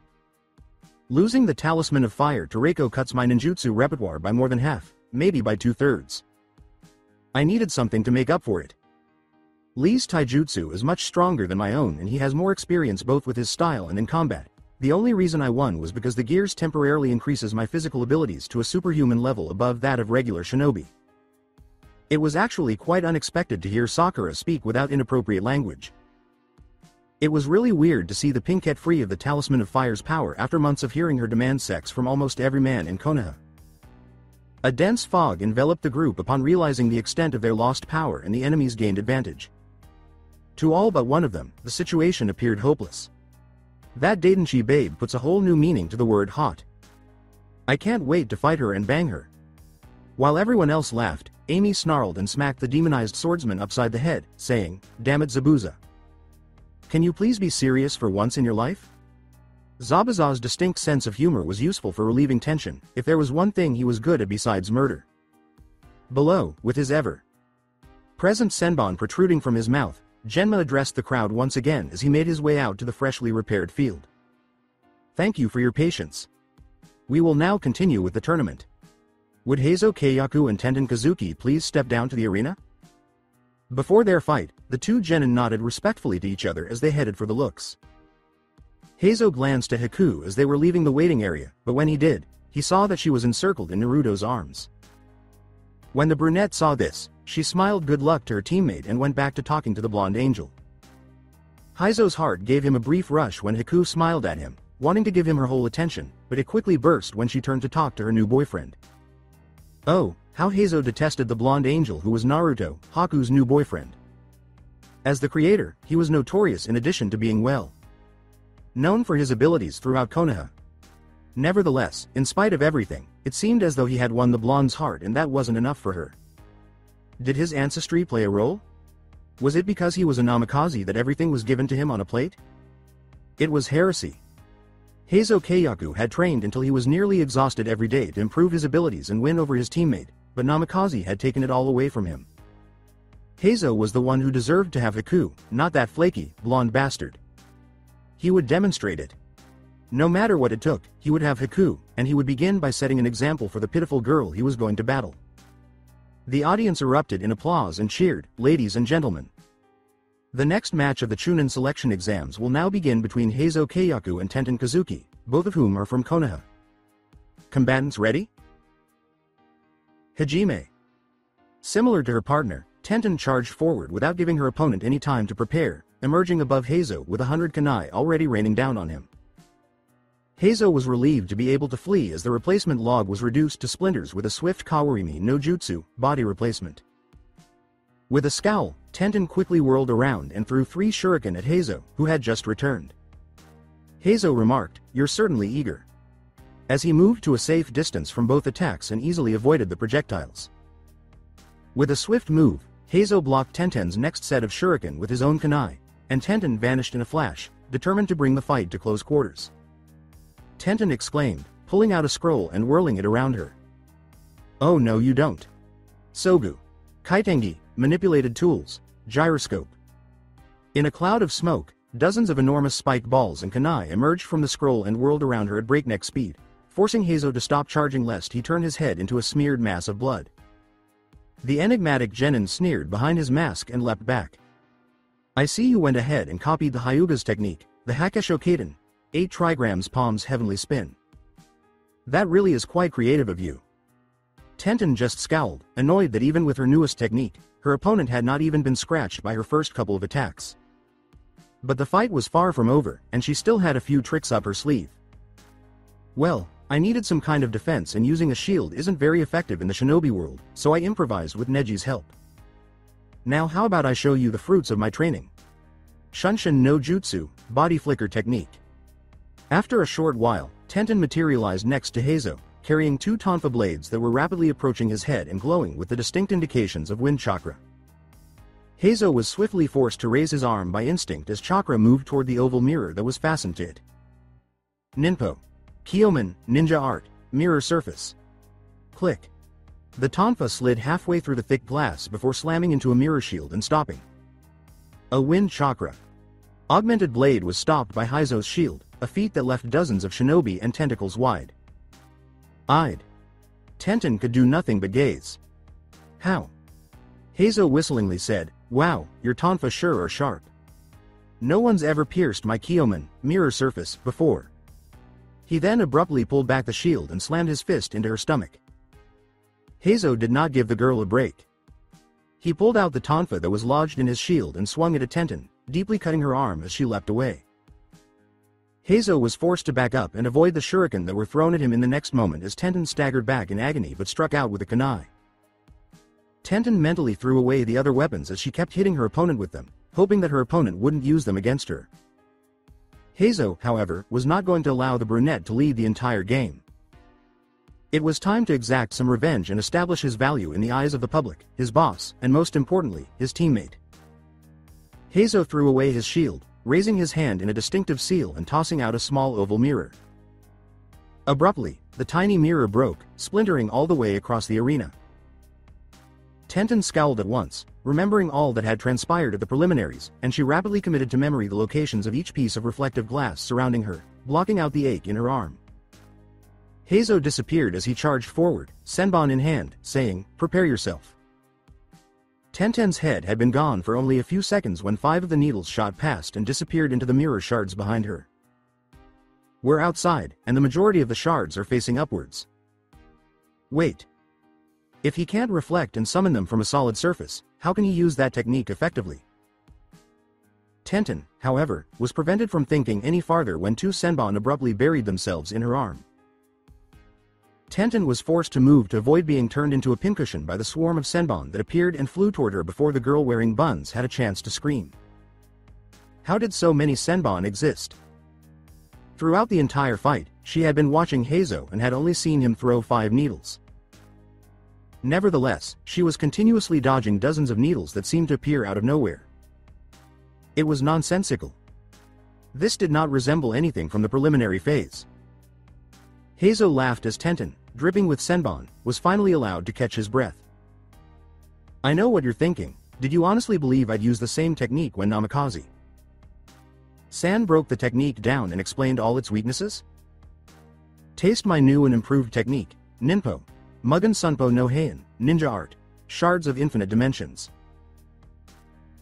Losing the Talisman of Fire to Reiko cuts my ninjutsu repertoire by more than half, maybe by two-thirds. I needed something to make up for it. Lee's taijutsu is much stronger than my own and he has more experience both with his style and in combat. The only reason I won was because the gears temporarily increases my physical abilities to a superhuman level above that of regular shinobi. It was actually quite unexpected to hear Sakura speak without inappropriate language. It was really weird to see the pinkette free of the Talisman of Fire's power after months of hearing her demand sex from almost every man in Konoha. A dense fog enveloped the group upon realizing the extent of their lost power and the enemy's gained advantage. To all but one of them, the situation appeared hopeless. That Daidenshi babe puts a whole new meaning to the word hot. I can't wait to fight her and bang her. While everyone else laughed, Amy snarled and smacked the demonized swordsman upside the head, saying, Damn it Zabuza. Can you please be serious for once in your life? Zabuza's distinct sense of humor was useful for relieving tension, if there was one thing he was good at besides murder. Below, with his ever present senbon protruding from his mouth, Genma addressed the crowd once again as he made his way out to the freshly repaired field. Thank you for your patience. We will now continue with the tournament. Would Heizo Keiyaku and Tenten Kazuki please step down to the arena? Before their fight, the two genin nodded respectfully to each other as they headed for the looks. Heizo glanced at Haku as they were leaving the waiting area, but when he did, he saw that she was encircled in Naruto's arms. When the brunette saw this, she smiled good luck to her teammate and went back to talking to the blonde angel. Heizo's heart gave him a brief rush when Haku smiled at him, wanting to give him her whole attention, but it quickly burst when she turned to talk to her new boyfriend. Oh, how Heizo detested the blonde angel who was Naruto, Haku's new boyfriend. As the creator, he was notorious in addition to being well known for his abilities throughout Konoha. Nevertheless, in spite of everything, it seemed as though he had won the blonde's heart and that wasn't enough for her. Did his ancestry play a role? Was it because he was a namikaze that everything was given to him on a plate? It was heresy. Heizo Keiyaku had trained until he was nearly exhausted every day to improve his abilities and win over his teammate, but Namikaze had taken it all away from him. Heizo was the one who deserved to have Haku, not that flaky, blonde bastard. He would demonstrate it. No matter what it took, he would have Haku, and he would begin by setting an example for the pitiful girl he was going to battle. The audience erupted in applause and cheered, ladies and gentlemen. The next match of the Chunin selection exams will now begin between Heizo Keiyaku and Tenten Kazuki, both of whom are from Konoha. Combatants ready? Hajime. Similar to her partner, Tenten charged forward without giving her opponent any time to prepare, emerging above Heizo with a hundred kunai already raining down on him. Heizo was relieved to be able to flee as the replacement log was reduced to splinters with a swift Kawarimi no Jutsu, body replacement. With a scowl, Tenten quickly whirled around and threw three shuriken at Heizo, who had just returned. Heizo remarked, You're certainly eager. As he moved to a safe distance from both attacks and easily avoided the projectiles. With a swift move, Heizo blocked Tenten's next set of shuriken with his own kunai, and Tenten vanished in a flash, determined to bring the fight to close quarters. Tenten exclaimed, pulling out a scroll and whirling it around her. Oh no you don't. Sogu. Kaitengi, manipulated tools, gyroscope. In a cloud of smoke, dozens of enormous spiked balls and kunai emerged from the scroll and whirled around her at breakneck speed, forcing Heizo to stop charging lest he turn his head into a smeared mass of blood. The enigmatic Genin sneered behind his mask and leapt back. I see you went ahead and copied the Hyuga's technique, the Hakkesho Kaiten, 8 trigrams palm's heavenly spin. That really is quite creative of you. Tenten just scowled, annoyed that even with her newest technique, her opponent had not even been scratched by her first couple of attacks. But the fight was far from over, and she still had a few tricks up her sleeve. Well, I needed some kind of defense and using a shield isn't very effective in the shinobi world, so I improvised with Neji's help. Now how about I show you the fruits of my training? Shunshin no Jutsu, body flicker technique. After a short while, Tenten materialized next to Heizo, carrying two tonfa blades that were rapidly approaching his head and glowing with the distinct indications of wind chakra. Heizo was swiftly forced to raise his arm by instinct as chakra moved toward the oval mirror that was fastened to it. Ninpo. Kyomen, Ninja Art, Mirror Surface. Click. The tonfa slid halfway through the thick glass before slamming into a mirror shield and stopping. A wind chakra. Augmented blade was stopped by Heizo's shield, a feat that left dozens of shinobi and tentacles wide. Eyed. Tenten could do nothing but gaze. How? Heizo whistlingly said, Wow, your tonfa sure are sharp. No one's ever pierced my Kyomen, mirror surface, before. He then abruptly pulled back the shield and slammed his fist into her stomach. Heizo did not give the girl a break. He pulled out the tonfa that was lodged in his shield and swung it at Tenten, deeply cutting her arm as she leapt away. Heizo was forced to back up and avoid the shuriken that were thrown at him in the next moment as Tenten staggered back in agony but struck out with a kunai. Tenten mentally threw away the other weapons as she kept hitting her opponent with them, hoping that her opponent wouldn't use them against her. Heizo, however, was not going to allow the brunette to lead the entire game. It was time to exact some revenge and establish his value in the eyes of the public, his boss, and most importantly, his teammate. Heizo threw away his shield, raising his hand in a distinctive seal and tossing out a small oval mirror. Abruptly, the tiny mirror broke, splintering all the way across the arena. Tenten scowled at once, remembering all that had transpired at the preliminaries, and she rapidly committed to memory the locations of each piece of reflective glass surrounding her, blocking out the ache in her arm. Heizo disappeared as he charged forward, Senbon in hand, saying, Prepare yourself. Tenten's head had been gone for only a few seconds when five of the needles shot past and disappeared into the mirror shards behind her. We're outside, and the majority of the shards are facing upwards. Wait. If he can't reflect and summon them from a solid surface, how can he use that technique effectively? Tenten, however, was prevented from thinking any farther when two Senbon abruptly buried themselves in her arm. Tenten was forced to move to avoid being turned into a pincushion by the swarm of Senbon that appeared and flew toward her before the girl wearing buns had a chance to scream. How did so many Senbon exist? Throughout the entire fight, she had been watching Heizo and had only seen him throw five needles. Nevertheless, she was continuously dodging dozens of needles that seemed to appear out of nowhere. It was nonsensical. This did not resemble anything from the preliminary phase. Heizo laughed as Tenten, dripping with Senbon, was finally allowed to catch his breath. I know what you're thinking, did you honestly believe I'd use the same technique when Namikaze? San broke the technique down and explained all its weaknesses? Taste my new and improved technique, Ninpo. Mugen Sunpo no Heian, Ninja Art. Shards of Infinite Dimensions.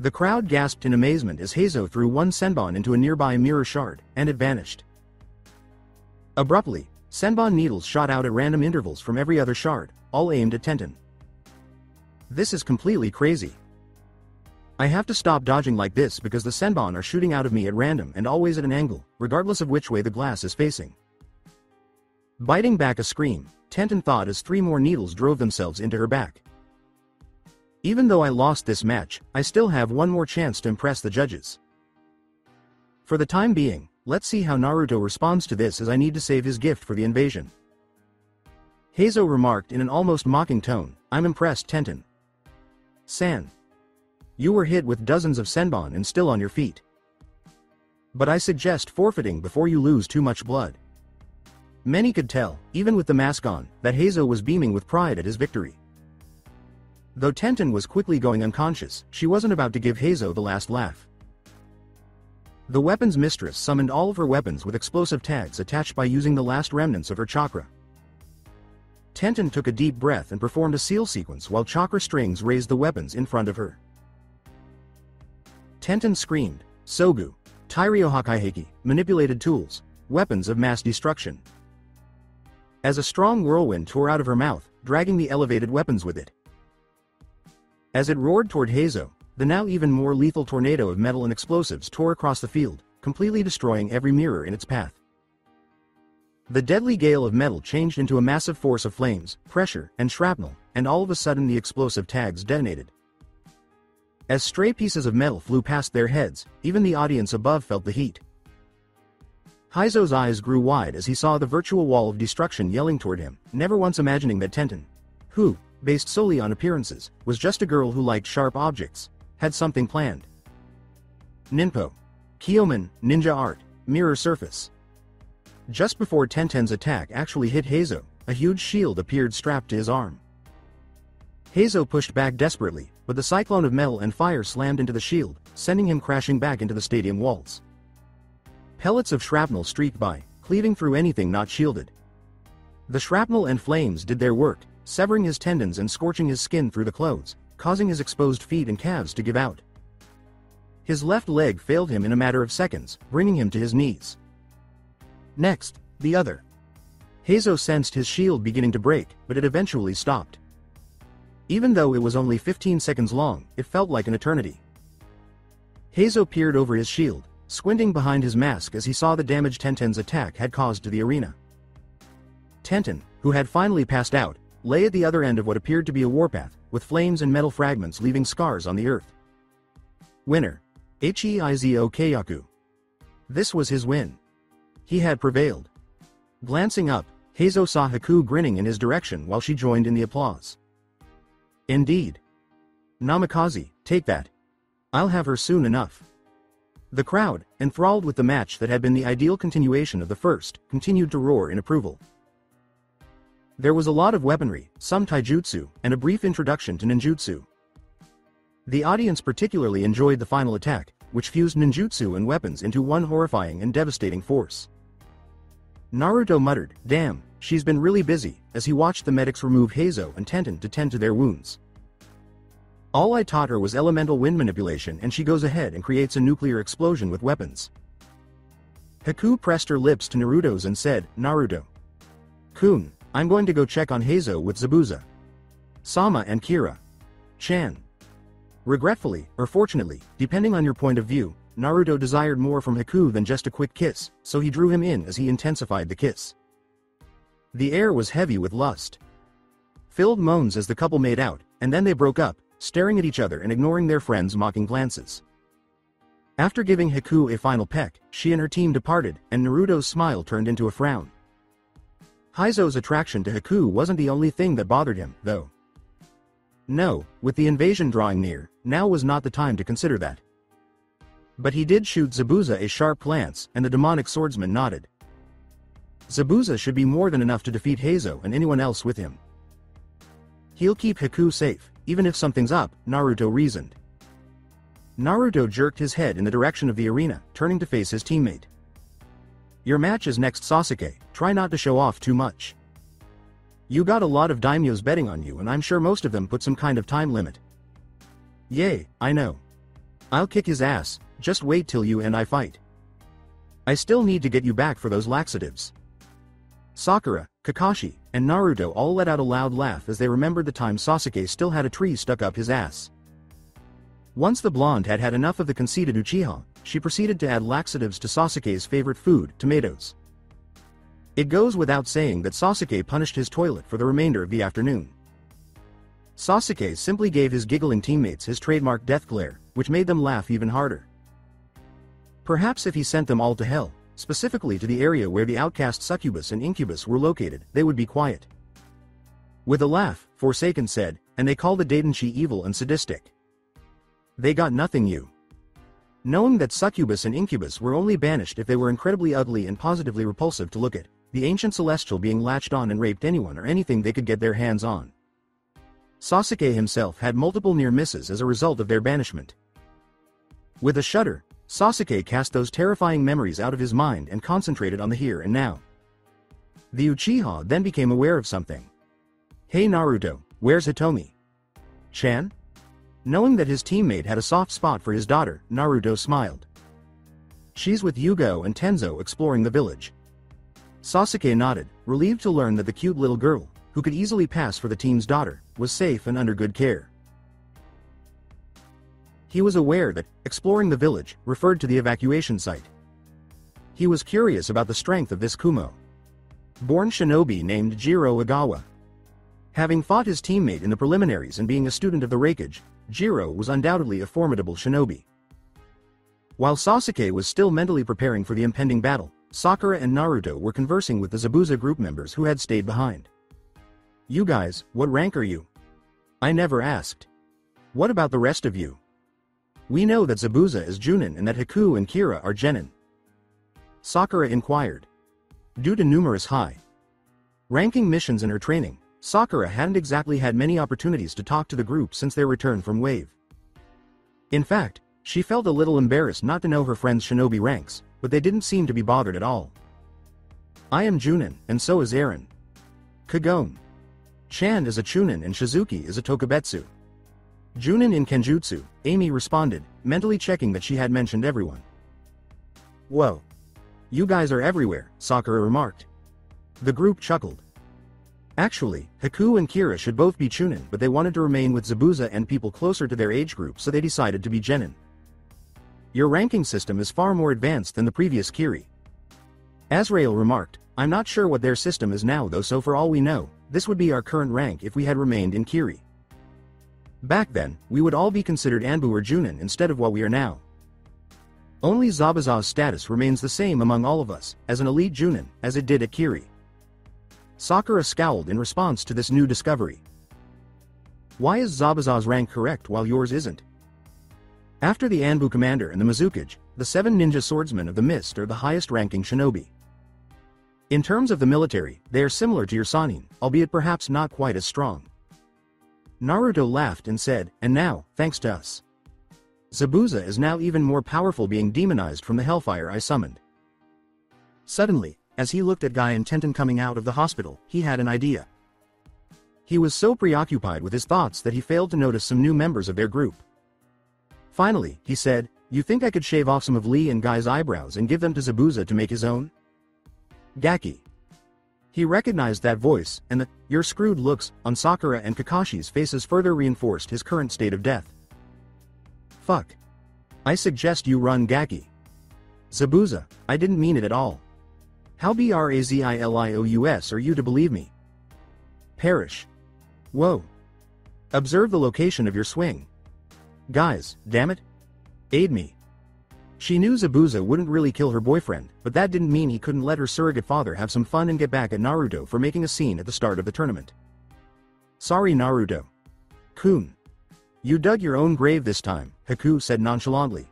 The crowd gasped in amazement as Heizo threw one Senbon into a nearby mirror shard, and it vanished. Abruptly, Senbon needles shot out at random intervals from every other shard, all aimed at Tenten. This is completely crazy. I have to stop dodging like this because the Senbon are shooting out of me at random and always at an angle, regardless of which way the glass is facing. Biting back a scream, Tenten thought as three more needles drove themselves into her back. Even though I lost this match, I still have one more chance to impress the judges. For the time being, Let's see how Naruto responds to this as I need to save his gift for the invasion. Heizo remarked in an almost mocking tone, I'm impressed Tenten. San. You were hit with dozens of Senbon and still on your feet. But I suggest forfeiting before you lose too much blood. Many could tell, even with the mask on, that Heizo was beaming with pride at his victory. Though Tenten was quickly going unconscious, she wasn't about to give Heizo the last laugh. The weapons mistress summoned all of her weapons with explosive tags attached by using the last remnants of her chakra. Tenten took a deep breath and performed a seal sequence while chakra strings raised the weapons in front of her. Tenten screamed, Sogu, Tairyo Hakaiheki, manipulated tools, weapons of mass destruction. As a strong whirlwind tore out of her mouth, dragging the elevated weapons with it. As it roared toward Heizo, the now even more lethal tornado of metal and explosives tore across the field, completely destroying every mirror in its path. The deadly gale of metal changed into a massive force of flames, pressure, and shrapnel, and all of a sudden the explosive tags detonated. As stray pieces of metal flew past their heads, even the audience above felt the heat. Heizo's eyes grew wide as he saw the virtual wall of destruction yelling toward him, never once imagining that Tenten, who, based solely on appearances, was just a girl who liked sharp objects, had something planned. Ninpo. Kyomen, Ninja Art, Mirror Surface. Just before Tenten's attack actually hit Heizo, a huge shield appeared strapped to his arm. Heizo pushed back desperately, but the cyclone of metal and fire slammed into the shield, sending him crashing back into the stadium walls. Pellets of shrapnel streaked by, cleaving through anything not shielded. The shrapnel and flames did their work, severing his tendons and scorching his skin through the clothes, causing his exposed feet and calves to give out. His left leg failed him in a matter of seconds, bringing him to his knees. Next, the other. Heizo sensed his shield beginning to break, but it eventually stopped. Even though it was only 15 seconds long, it felt like an eternity. Heizo peered over his shield, squinting behind his mask as he saw the damage Tenten's attack had caused to the arena. Tenten, who had finally passed out, lay at the other end of what appeared to be a warpath, with flames and metal fragments leaving scars on the earth. Winner. Heizo Keiyaku. This was his win. He had prevailed. Glancing up, Heizo saw Haku grinning in his direction while she joined in the applause. Indeed. Namikaze, take that. I'll have her soon enough. The crowd, enthralled with the match that had been the ideal continuation of the first, continued to roar in approval. There was a lot of weaponry, some taijutsu, and a brief introduction to ninjutsu. The audience particularly enjoyed the final attack, which fused ninjutsu and weapons into one horrifying and devastating force. Naruto muttered, damn, she's been really busy, as he watched the medics remove Heizo and Tenten to tend to their wounds. All I taught her was elemental wind manipulation and she goes ahead and creates a nuclear explosion with weapons. Haku pressed her lips to Naruto's and said, Naruto. Kun, I'm going to go check on Heizo with Zabuza. Sama and Kira. Chan. Regretfully, or fortunately, depending on your point of view, Naruto desired more from Haku than just a quick kiss, so he drew him in as he intensified the kiss. The air was heavy with lust. Filled moans as the couple made out, and then they broke up, staring at each other and ignoring their friends' mocking glances. After giving Haku a final peck, she and her team departed, and Naruto's smile turned into a frown. Heizo's attraction to Haku wasn't the only thing that bothered him, though. No, with the invasion drawing near, now was not the time to consider that. But he did shoot Zabuza a sharp glance, and the demonic swordsman nodded. Zabuza should be more than enough to defeat Heizo and anyone else with him. He'll keep Haku safe, even if something's up, Naruto reasoned. Naruto jerked his head in the direction of the arena, turning to face his teammate. Your match is next Sasuke, try not to show off too much. You got a lot of daimyos betting on you and I'm sure most of them put some kind of time limit. Yay, I know. I'll kick his ass, just wait till you and I fight. I still need to get you back for those laxatives. Sakura, Kakashi, and Naruto all let out a loud laugh as they remembered the time Sasuke still had a tree stuck up his ass. Once the blonde had had enough of the conceited Uchiha, she proceeded to add laxatives to Sasuke's favorite food, tomatoes. It goes without saying that Sasuke punished his toilet for the remainder of the afternoon. Sasuke simply gave his giggling teammates his trademark death glare, which made them laugh even harder. Perhaps if he sent them all to hell, specifically to the area where the outcast succubus and incubus were located, they would be quiet. With a laugh, Forsaken said, and they called the Daidenshi evil and sadistic. They got nothing you. Knowing that succubus and incubus were only banished if they were incredibly ugly and positively repulsive to look at, the ancient celestial being latched on and raped anyone or anything they could get their hands on. Sasuke himself had multiple near misses as a result of their banishment. With a shudder, Sasuke cast those terrifying memories out of his mind and concentrated on the here and now. The Uchiha then became aware of something. Hey Naruto, where's Hitomi? Chan? Knowing that his teammate had a soft spot for his daughter, Naruto smiled. She's with Yugo and Tenzo exploring the village. Sasuke nodded, relieved to learn that the cute little girl, who could easily pass for the team's daughter, was safe and under good care. He was aware that, exploring the village, referred to the evacuation site. He was curious about the strength of this Kumo. Born shinobi named Jiro Agawa. Having fought his teammate in the preliminaries and being a student of the Raikage, Jiro was undoubtedly a formidable shinobi. While Sasuke was still mentally preparing for the impending battle, Sakura and Naruto were conversing with the Zabuza group members who had stayed behind. You guys, what rank are you? I never asked. What about the rest of you? We know that Zabuza is Junin and that Haku and Kira are Genin. Sakura inquired. Due to numerous high ranking missions in her training, Sakura hadn't exactly had many opportunities to talk to the group since their return from Wave. In fact, she felt a little embarrassed not to know her friend's shinobi ranks, but they didn't seem to be bothered at all. I am Junin, and so is Eren. Kagome. Chan is a Chunin and Shizuki is a Tokubetsu. Junin in Kenjutsu, Amy responded, mentally checking that she had mentioned everyone. Whoa. You guys are everywhere, Sakura remarked. The group chuckled. Actually, Haku and Kira should both be Chunin but they wanted to remain with Zabuza and people closer to their age group so they decided to be Genin. Your ranking system is far more advanced than the previous Kiri. Azrael remarked, I'm not sure what their system is now though so for all we know, this would be our current rank if we had remained in Kiri. Back then, we would all be considered Anbu or Junin instead of what we are now. Only Zabuza's status remains the same among all of us, as an elite Junin, as it did at Kiri. Sakura scowled in response to this new discovery. Why is Zabuza's rank correct while yours isn't? After the Anbu commander and the Mizukage, the seven ninja swordsmen of the Mist are the highest ranking shinobi. In terms of the military, they are similar to your Sannin, albeit perhaps not quite as strong. Naruto laughed and said, and now, thanks to us. Zabuza is now even more powerful being demonized from the hellfire I summoned. Suddenly, as he looked at Guy and Tenten coming out of the hospital, he had an idea. He was so preoccupied with his thoughts that he failed to notice some new members of their group. Finally, he said, you think I could shave off some of Lee and Guy's eyebrows and give them to Zabuza to make his own? Gaki. He recognized that voice, and the, you're screwed looks, on Sakura and Kakashi's faces further reinforced his current state of death. Fuck. I suggest you run Gaki. Zabuza, I didn't mean it at all. How BRAZILIOUS are you to believe me? Perish. Whoa. Observe the location of your swing. Guys, damn it. Aid me. She knew Zabuza wouldn't really kill her boyfriend, but that didn't mean he couldn't let her surrogate father have some fun and get back at Naruto for making a scene at the start of the tournament. Sorry Naruto. Kun. You dug your own grave this time, Haku said nonchalantly.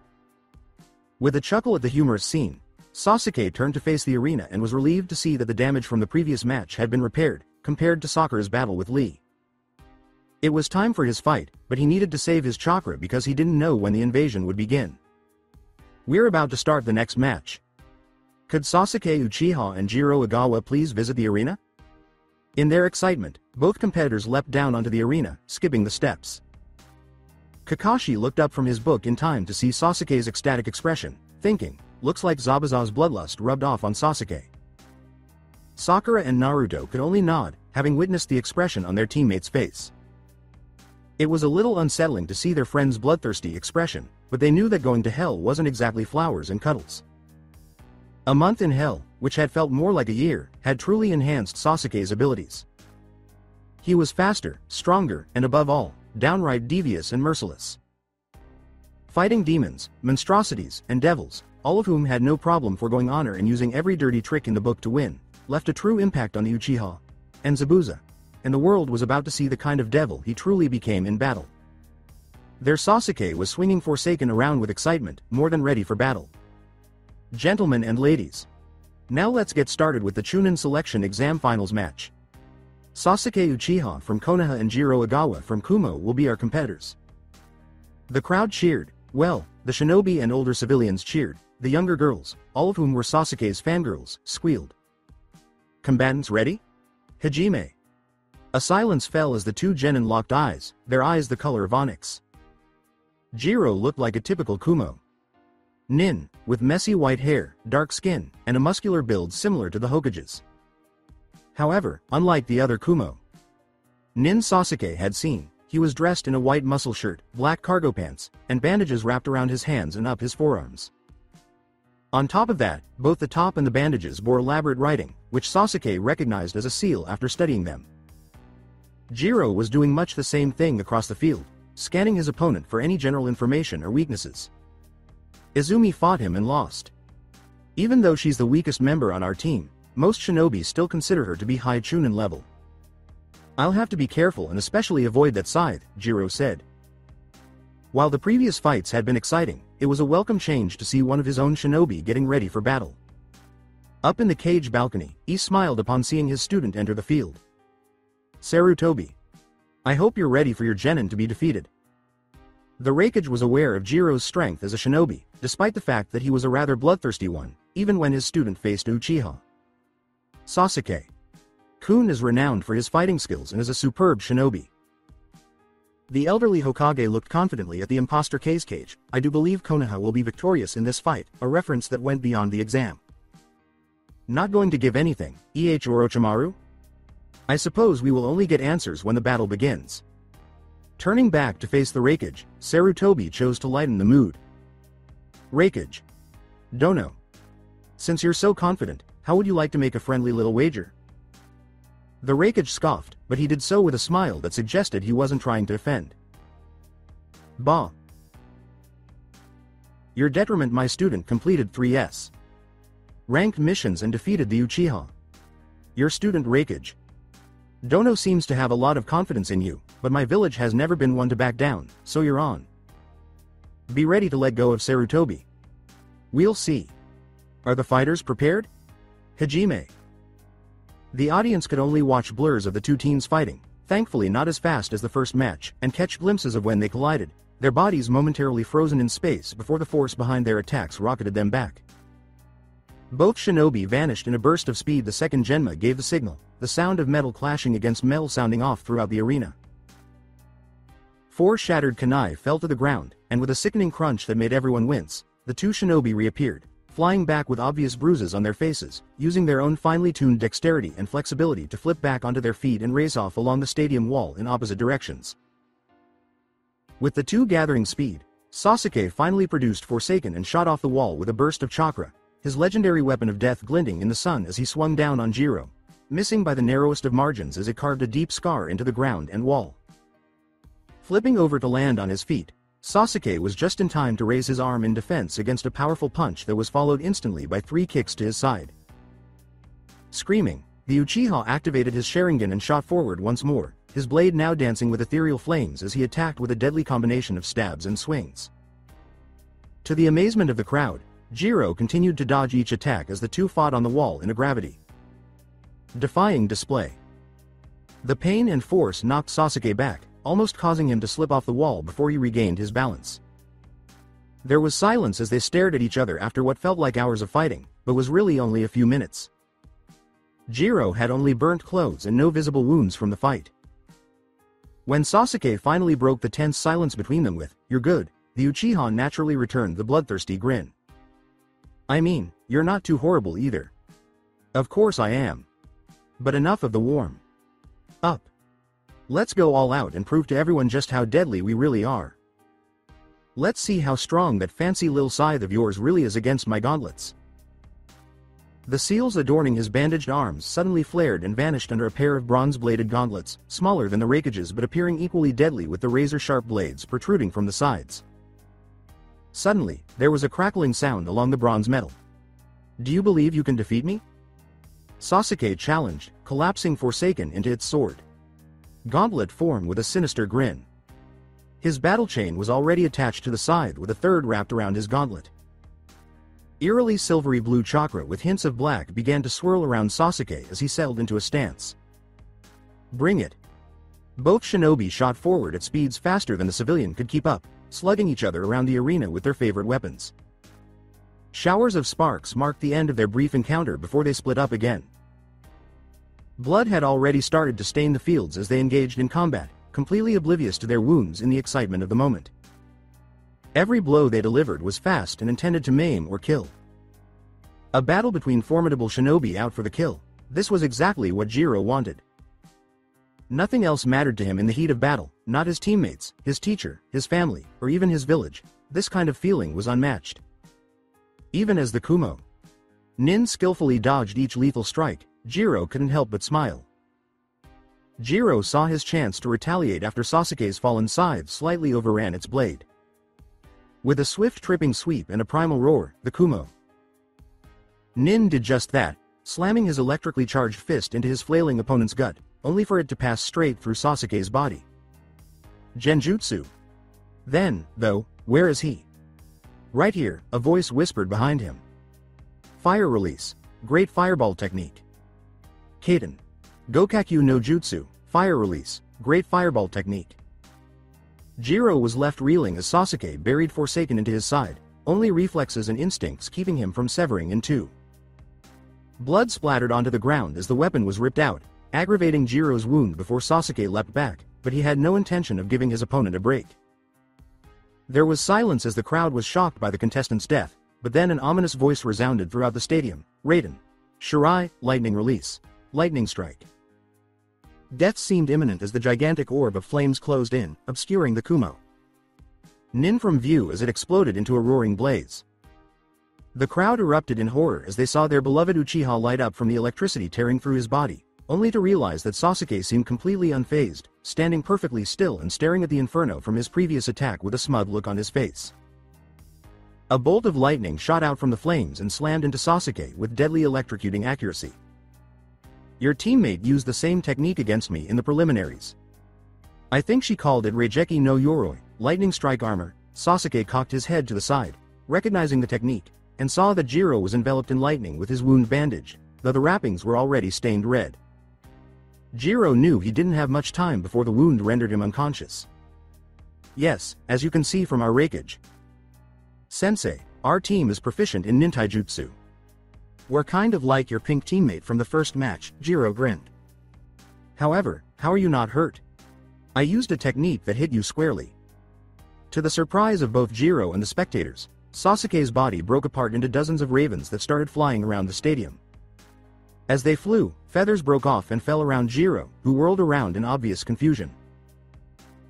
With a chuckle at the humorous scene, Sasuke turned to face the arena and was relieved to see that the damage from the previous match had been repaired, compared to Sakura's battle with Lee. It was time for his fight, but he needed to save his chakra because he didn't know when the invasion would begin. We're about to start the next match. Could Sasuke Uchiha and Jiro Ogawa please visit the arena? In their excitement, both competitors leapt down onto the arena, skipping the steps. Kakashi looked up from his book in time to see Sasuke's ecstatic expression, thinking, looks like Zabuza's bloodlust rubbed off on Sasuke. Sakura and Naruto could only nod, having witnessed the expression on their teammate's face. It was a little unsettling to see their friend's bloodthirsty expression, but they knew that going to hell wasn't exactly flowers and cuddles. A month in hell, which had felt more like a year, had truly enhanced Sasuke's abilities. He was faster, stronger, and above all, downright devious and merciless. Fighting demons, monstrosities, and devils, all of whom had no problem foregoing honor and using every dirty trick in the book to win, left a true impact on the Uchiha and Zabuza, and the world was about to see the kind of devil he truly became in battle. Their Sasuke was swinging Forsaken around with excitement, more than ready for battle. Gentlemen and ladies. Now let's get started with the Chunin Selection Exam Finals match. Sasuke Uchiha from Konoha and Jiro Agawa from Kumo will be our competitors. The crowd cheered, well, the shinobi and older civilians cheered, the younger girls, all of whom were Sasuke's fangirls, squealed. Combatants ready? Hajime. A silence fell as the two genin locked eyes, their eyes the color of onyx. Jiro looked like a typical Kumo. Nin, with messy white hair, dark skin, and a muscular build similar to the Hokage's. However, unlike the other Kumo, Nin Sasuke had seen, he was dressed in a white muscle shirt, black cargo pants, and bandages wrapped around his hands and up his forearms. On top of that, both the top and the bandages bore elaborate writing, which Sasuke recognized as a seal after studying them. Jiro was doing much the same thing across the field, scanning his opponent for any general information or weaknesses. Izumi fought him and lost. Even though she's the weakest member on our team, most shinobi still consider her to be high chunin level. I'll have to be careful and especially avoid that scythe, Jiro said. While the previous fights had been exciting, it was a welcome change to see one of his own shinobi getting ready for battle. Up in the Kage balcony, he smiled upon seeing his student enter the field. Sarutobi. I hope you're ready for your genin to be defeated. The Raikage was aware of Jiro's strength as a shinobi, despite the fact that he was a rather bloodthirsty one, even when his student faced Uchiha. Sasuke. Kun is renowned for his fighting skills and is a superb shinobi. The elderly Hokage looked confidently at the imposter Kazekage, I do believe Konoha will be victorious in this fight, a reference that went beyond the exam. Not going to give anything, Eh Orochimaru? I suppose we will only get answers when the battle begins. Turning back to face the Raikage, Sarutobi chose to lighten the mood. Raikage. Dono. Since you're so confident, how would you like to make a friendly little wager? The Raikage scoffed, but he did so with a smile that suggested he wasn't trying to offend. Bah. Your detriment my student completed 3S. Ranked missions and defeated the Uchiha. your student Raikage. Dono seems to have a lot of confidence in you, but my village has never been one to back down, so you're on. Be ready to let go of Sarutobi. We'll see. Are the fighters prepared? Hajime. The audience could only watch blurs of the two teams fighting, thankfully not as fast as the first match, and catch glimpses of when they collided, their bodies momentarily frozen in space before the force behind their attacks rocketed them back. Both shinobi vanished in a burst of speed the second Genma gave the signal, the sound of metal clashing against metal sounding off throughout the arena. Four shattered kunai fell to the ground, and with a sickening crunch that made everyone wince, the two shinobi reappeared, flying back with obvious bruises on their faces, using their own finely tuned dexterity and flexibility to flip back onto their feet and race off along the stadium wall in opposite directions. With the two gathering speed, Sasuke finally produced Forsaken and shot off the wall with a burst of chakra, his legendary weapon of death glinting in the sun as he swung down on Jiro, missing by the narrowest of margins as it carved a deep scar into the ground and wall. Flipping over to land on his feet, Sasuke was just in time to raise his arm in defense against a powerful punch that was followed instantly by three kicks to his side. Screaming, the Uchiha activated his Sharingan and shot forward once more, his blade now dancing with ethereal flames as he attacked with a deadly combination of stabs and swings. To the amazement of the crowd, Jiro continued to dodge each attack as the two fought on the wall in a gravity. Defying display. The pain and force knocked Sasuke back, almost causing him to slip off the wall before he regained his balance. There was silence as they stared at each other after what felt like hours of fighting, but was really only a few minutes. Jiro had only burnt clothes and no visible wounds from the fight. When Sasuke finally broke the tense silence between them with, you're good, the Uchiha naturally returned the bloodthirsty grin. I mean, you're not too horrible either. Of course I am. But enough of the warm. Up. Let's go all out and prove to everyone just how deadly we really are. Let's see how strong that fancy lil scythe of yours really is against my gauntlets. The seals adorning his bandaged arms suddenly flared and vanished under a pair of bronze-bladed gauntlets, smaller than the Raikage's but appearing equally deadly with the razor-sharp blades protruding from the sides. Suddenly, there was a crackling sound along the bronze metal. Do you believe you can defeat me? Sasuke challenged, collapsing Forsaken into its sword. Gauntlet formed with a sinister grin. His battle chain was already attached to the scythe with a third wrapped around his gauntlet. Eerily silvery blue chakra with hints of black began to swirl around Sasuke as he settled into a stance. Bring it. Both shinobi shot forward at speeds faster than the civilian could keep up, slugging each other around the arena with their favorite weapons. Showers of sparks marked the end of their brief encounter before they split up again. Blood had already started to stain the fields as they engaged in combat, completely oblivious to their wounds in the excitement of the moment. Every blow they delivered was fast and intended to maim or kill. A battle between formidable shinobi out for the kill, this was exactly what Jiro wanted. Nothing else mattered to him in the heat of battle, not his teammates, his teacher, his family, or even his village, this kind of feeling was unmatched. Even as the Kumo. Nin skillfully dodged each lethal strike, Jiro couldn't help but smile. Jiro saw his chance to retaliate after Sasuke's fallen scythe slightly overran its blade. With a swift tripping sweep and a primal roar, the Kumo. Nin did just that, slamming his electrically charged fist into his flailing opponent's gut, only for it to pass straight through Sasuke's body. Genjutsu. Then, though, where is he? Right here, a voice whispered behind him. Fire release. Great fireball technique. Katon. Gokakyu no Jutsu, Fire Release, Great Fireball Technique. Jiro was left reeling as Sasuke buried Forsaken into his side, only reflexes and instincts keeping him from severing in two. Blood splattered onto the ground as the weapon was ripped out, aggravating Jiro's wound before Sasuke leapt back, but he had no intention of giving his opponent a break. There was silence as the crowd was shocked by the contestant's death, but then an ominous voice resounded throughout the stadium, Raiton. Shirai, lightning release. Lightning strike. Death seemed imminent as the gigantic orb of flames closed in, obscuring the Kumo. Nin from view as it exploded into a roaring blaze. The crowd erupted in horror as they saw their beloved Uchiha light up from the electricity tearing through his body, only to realize that Sasuke seemed completely unfazed, standing perfectly still and staring at the inferno from his previous attack with a smug look on his face. A bolt of lightning shot out from the flames and slammed into Sasuke with deadly electrocuting accuracy. Your teammate used the same technique against me in the preliminaries. I think she called it Raigeki no Yoroi, lightning strike armor. Sasuke cocked his head to the side, recognizing the technique, and saw that Jiro was enveloped in lightning with his wound bandage, though the wrappings were already stained red. Jiro knew he didn't have much time before the wound rendered him unconscious. Yes, as you can see from our Raikage. Sensei, our team is proficient in nintaijutsu. We're kind of like your pink teammate from the first match, Jiro grinned. However, how are you not hurt? I used a technique that hit you squarely. To the surprise of both Jiro and the spectators, Sasuke's body broke apart into dozens of ravens that started flying around the stadium. As they flew, feathers broke off and fell around Jiro, who whirled around in obvious confusion.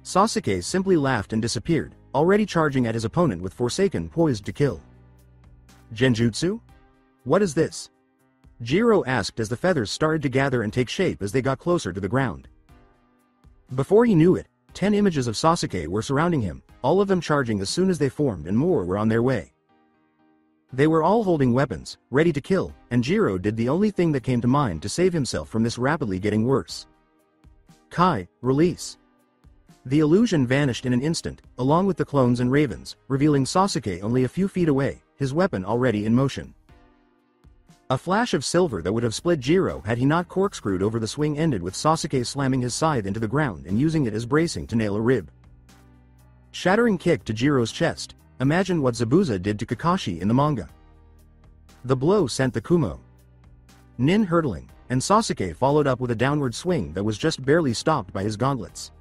Sasuke simply laughed and disappeared, already charging at his opponent with Forsaken poised to kill. Genjutsu? What is this? Jiro asked as the feathers started to gather and take shape as they got closer to the ground. Before he knew it, ten images of Sasuke were surrounding him, all of them charging as soon as they formed and more were on their way. They were all holding weapons, ready to kill, and Jiro did the only thing that came to mind to save himself from this rapidly getting worse. Kai, release. The illusion vanished in an instant, along with the clones and ravens, revealing Sasuke only a few feet away, his weapon already in motion. A flash of silver that would have split Jiro had he not corkscrewed over the swing ended with Sasuke slamming his scythe into the ground and using it as bracing to nail a rib. Shattering kick to Jiro's chest, imagine what Zabuza did to Kakashi in the manga. The blow sent the Kumo. Nin hurtling, and Sasuke followed up with a downward swing that was just barely stopped by his gauntlets.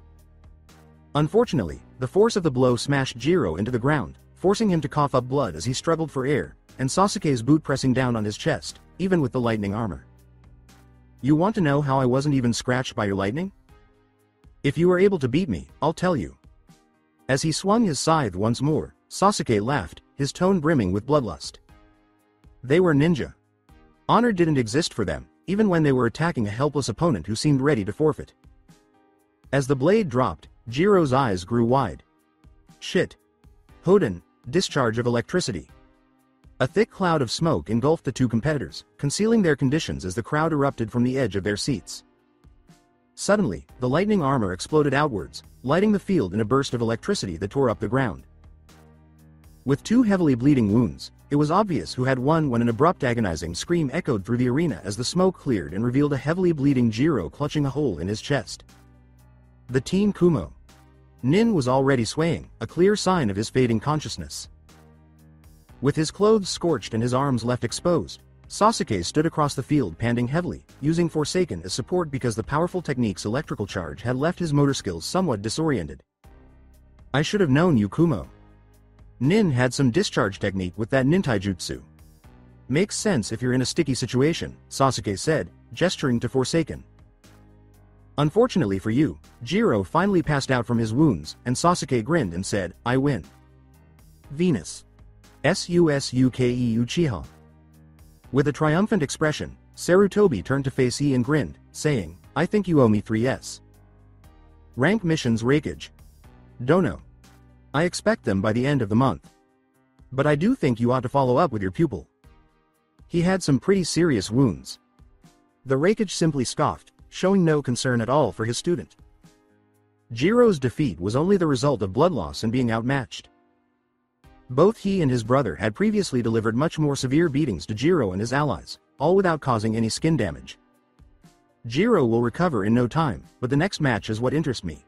Unfortunately, the force of the blow smashed Jiro into the ground, forcing him to cough up blood as he struggled for air, and Sasuke's boot pressing down on his chest, even with the lightning armor. You want to know how I wasn't even scratched by your lightning? If you are able to beat me, I'll tell you. As he swung his scythe once more, Sasuke laughed, his tone brimming with bloodlust. They were ninja. Honor didn't exist for them, even when they were attacking a helpless opponent who seemed ready to forfeit. As the blade dropped, Jiro's eyes grew wide. Shit. Hoden, discharge of electricity. A thick cloud of smoke engulfed the two competitors, concealing their conditions as the crowd erupted from the edge of their seats. Suddenly, the lightning armor exploded outwards, lighting the field in a burst of electricity that tore up the ground. With two heavily bleeding wounds, it was obvious who had won when an abrupt agonizing scream echoed through the arena as the smoke cleared and revealed a heavily bleeding Jiro clutching a hole in his chest. The Team Kumo. Nin was already swaying, a clear sign of his fading consciousness. With his clothes scorched and his arms left exposed, Sasuke stood across the field panting heavily, using Forsaken as support because the powerful technique's electrical charge had left his motor skills somewhat disoriented. I should have known you Kumo. Nin had some discharge technique with that nintaijutsu. Makes sense if you're in a sticky situation, Sasuke said, gesturing to Forsaken. Unfortunately for you, Jiro finally passed out from his wounds, and Sasuke grinned and said, I win. Venus. S-U-S-U-K-E Uchiha. With a triumphant expression, Sarutobi turned to face E and grinned, saying, I think you owe me 3S. Rank missions Raikage. Dono. I expect them by the end of the month. But I do think you ought to follow up with your pupil. He had some pretty serious wounds. The Raikage simply scoffed, showing no concern at all for his student. Jiro's defeat was only the result of blood loss and being outmatched. Both he and his brother had previously delivered much more severe beatings to Jiro and his allies, all without causing any skin damage. Jiro will recover in no time, but the next match is what interests me.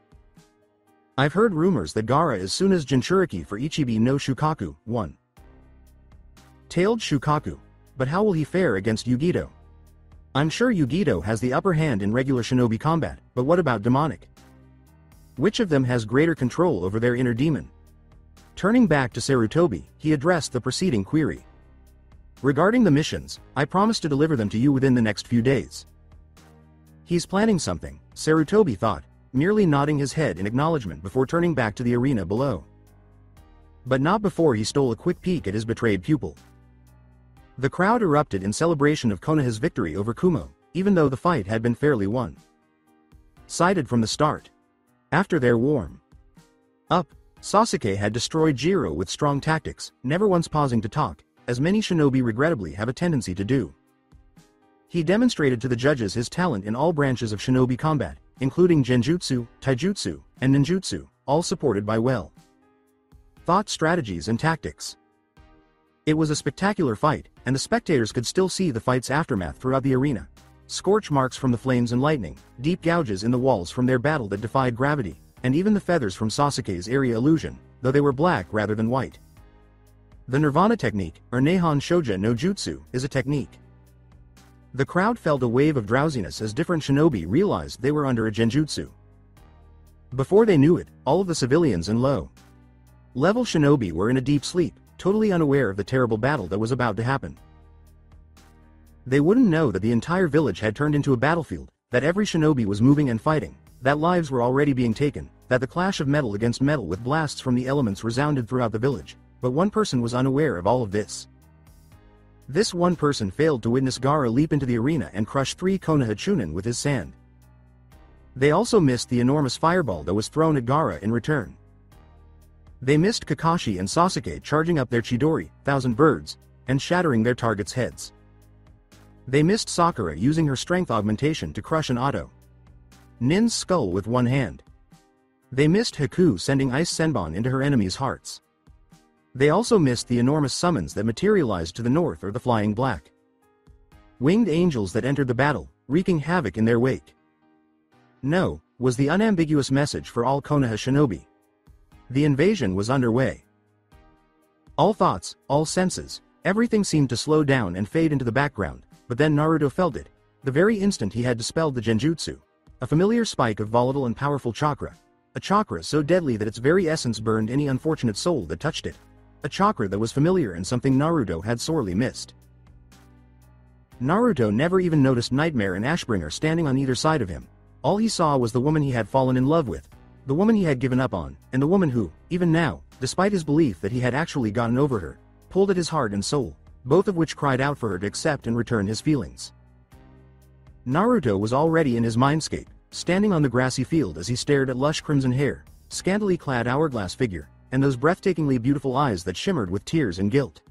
I've heard rumors that Gaara is soon as Jinchuriki for Ichibi no Shukaku, 1. Tailed Shukaku. But how will he fare against Yugito? I'm sure Yugito has the upper hand in regular shinobi combat, but what about demonic? Which of them has greater control over their inner demon? Turning back to Sarutobi, he addressed the preceding query. Regarding the missions, I promise to deliver them to you within the next few days. He's planning something, Sarutobi thought, merely nodding his head in acknowledgement before turning back to the arena below. But not before he stole a quick peek at his betrayed pupil. The crowd erupted in celebration of Konoha's victory over Kumo, even though the fight had been fairly won. Sided from the start. After their warm up, Sasuke had destroyed Jiro with strong tactics, never once pausing to talk, as many shinobi regrettably have a tendency to do. He demonstrated to the judges his talent in all branches of shinobi combat, including genjutsu, taijutsu, and ninjutsu, all supported by well thought strategies and tactics. It was a spectacular fight, and the spectators could still see the fight's aftermath throughout the arena. Scorch marks from the flames and lightning, deep gouges in the walls from their battle that defied gravity, and even the feathers from Sasuke's area illusion, though they were black rather than white. The Nirvana technique, or Nehan Shoja no Jutsu, is a technique. The crowd felt a wave of drowsiness as different shinobi realized they were under a genjutsu. Before they knew it, all of the civilians and low level shinobi were in a deep sleep, totally unaware of the terrible battle that was about to happen. They wouldn't know that the entire village had turned into a battlefield, that every shinobi was moving and fighting, that lives were already being taken, that the clash of metal against metal with blasts from the elements resounded throughout the village, but one person was unaware of all of this. This one person failed to witness Gaara leap into the arena and crush three Chunin with his sand. They also missed the enormous fireball that was thrown at Gaara in return. They missed Kakashi and Sasuke charging up their Chidori, Thousand Birds, and shattering their targets' heads. They missed Sakura using her strength augmentation to crush an Oto. Nin's skull with one hand. They missed Haku sending Ice Senbon into her enemies' hearts. They also missed the enormous summons that materialized to the north or the flying black. Winged angels that entered the battle, wreaking havoc in their wake. No, was the unambiguous message for all Konoha shinobi. The invasion was underway. All thoughts, all senses, everything seemed to slow down and fade into the background, but then Naruto felt it, the very instant he had dispelled the genjutsu. A familiar spike of volatile and powerful chakra. A chakra so deadly that its very essence burned any unfortunate soul that touched it. A chakra that was familiar and something Naruto had sorely missed. Naruto never even noticed Nightmare and Ashbringer standing on either side of him. All he saw was the woman he had fallen in love with, the woman he had given up on, and the woman who, even now, despite his belief that he had actually gotten over her, pulled at his heart and soul, both of which cried out for her to accept and return his feelings. Naruto was already in his mindscape, standing on the grassy field as he stared at lush crimson hair, scantily clad hourglass figure, and those breathtakingly beautiful eyes that shimmered with tears and guilt.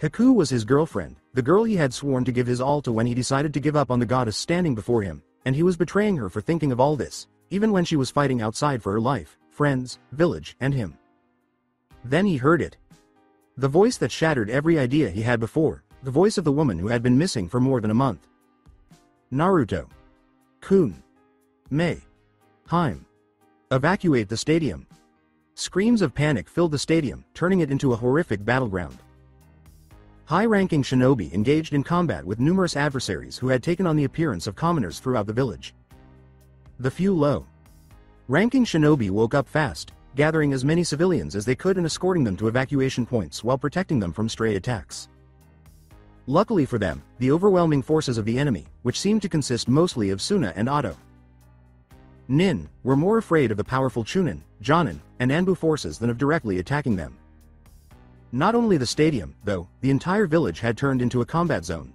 Haku was his girlfriend, the girl he had sworn to give his all to when he decided to give up on the goddess standing before him, and he was betraying her for thinking of all this, even when she was fighting outside for her life, friends, village, and him. Then he heard it. The voice that shattered every idea he had before, the voice of the woman who had been missing for more than a month. Naruto. Kun. Mei. Haim. Evacuate the stadium. Screams of panic filled the stadium, turning it into a horrific battleground. High-ranking shinobi engaged in combat with numerous adversaries who had taken on the appearance of commoners throughout the village. The few low ranking shinobi woke up fast, gathering as many civilians as they could and escorting them to evacuation points while protecting them from stray attacks. Luckily for them, the overwhelming forces of the enemy, which seemed to consist mostly of Suna and Oto, Nin, were more afraid of the powerful Chunin, Jonin, and Anbu forces than of directly attacking them. Not only the stadium, though, the entire village had turned into a combat zone.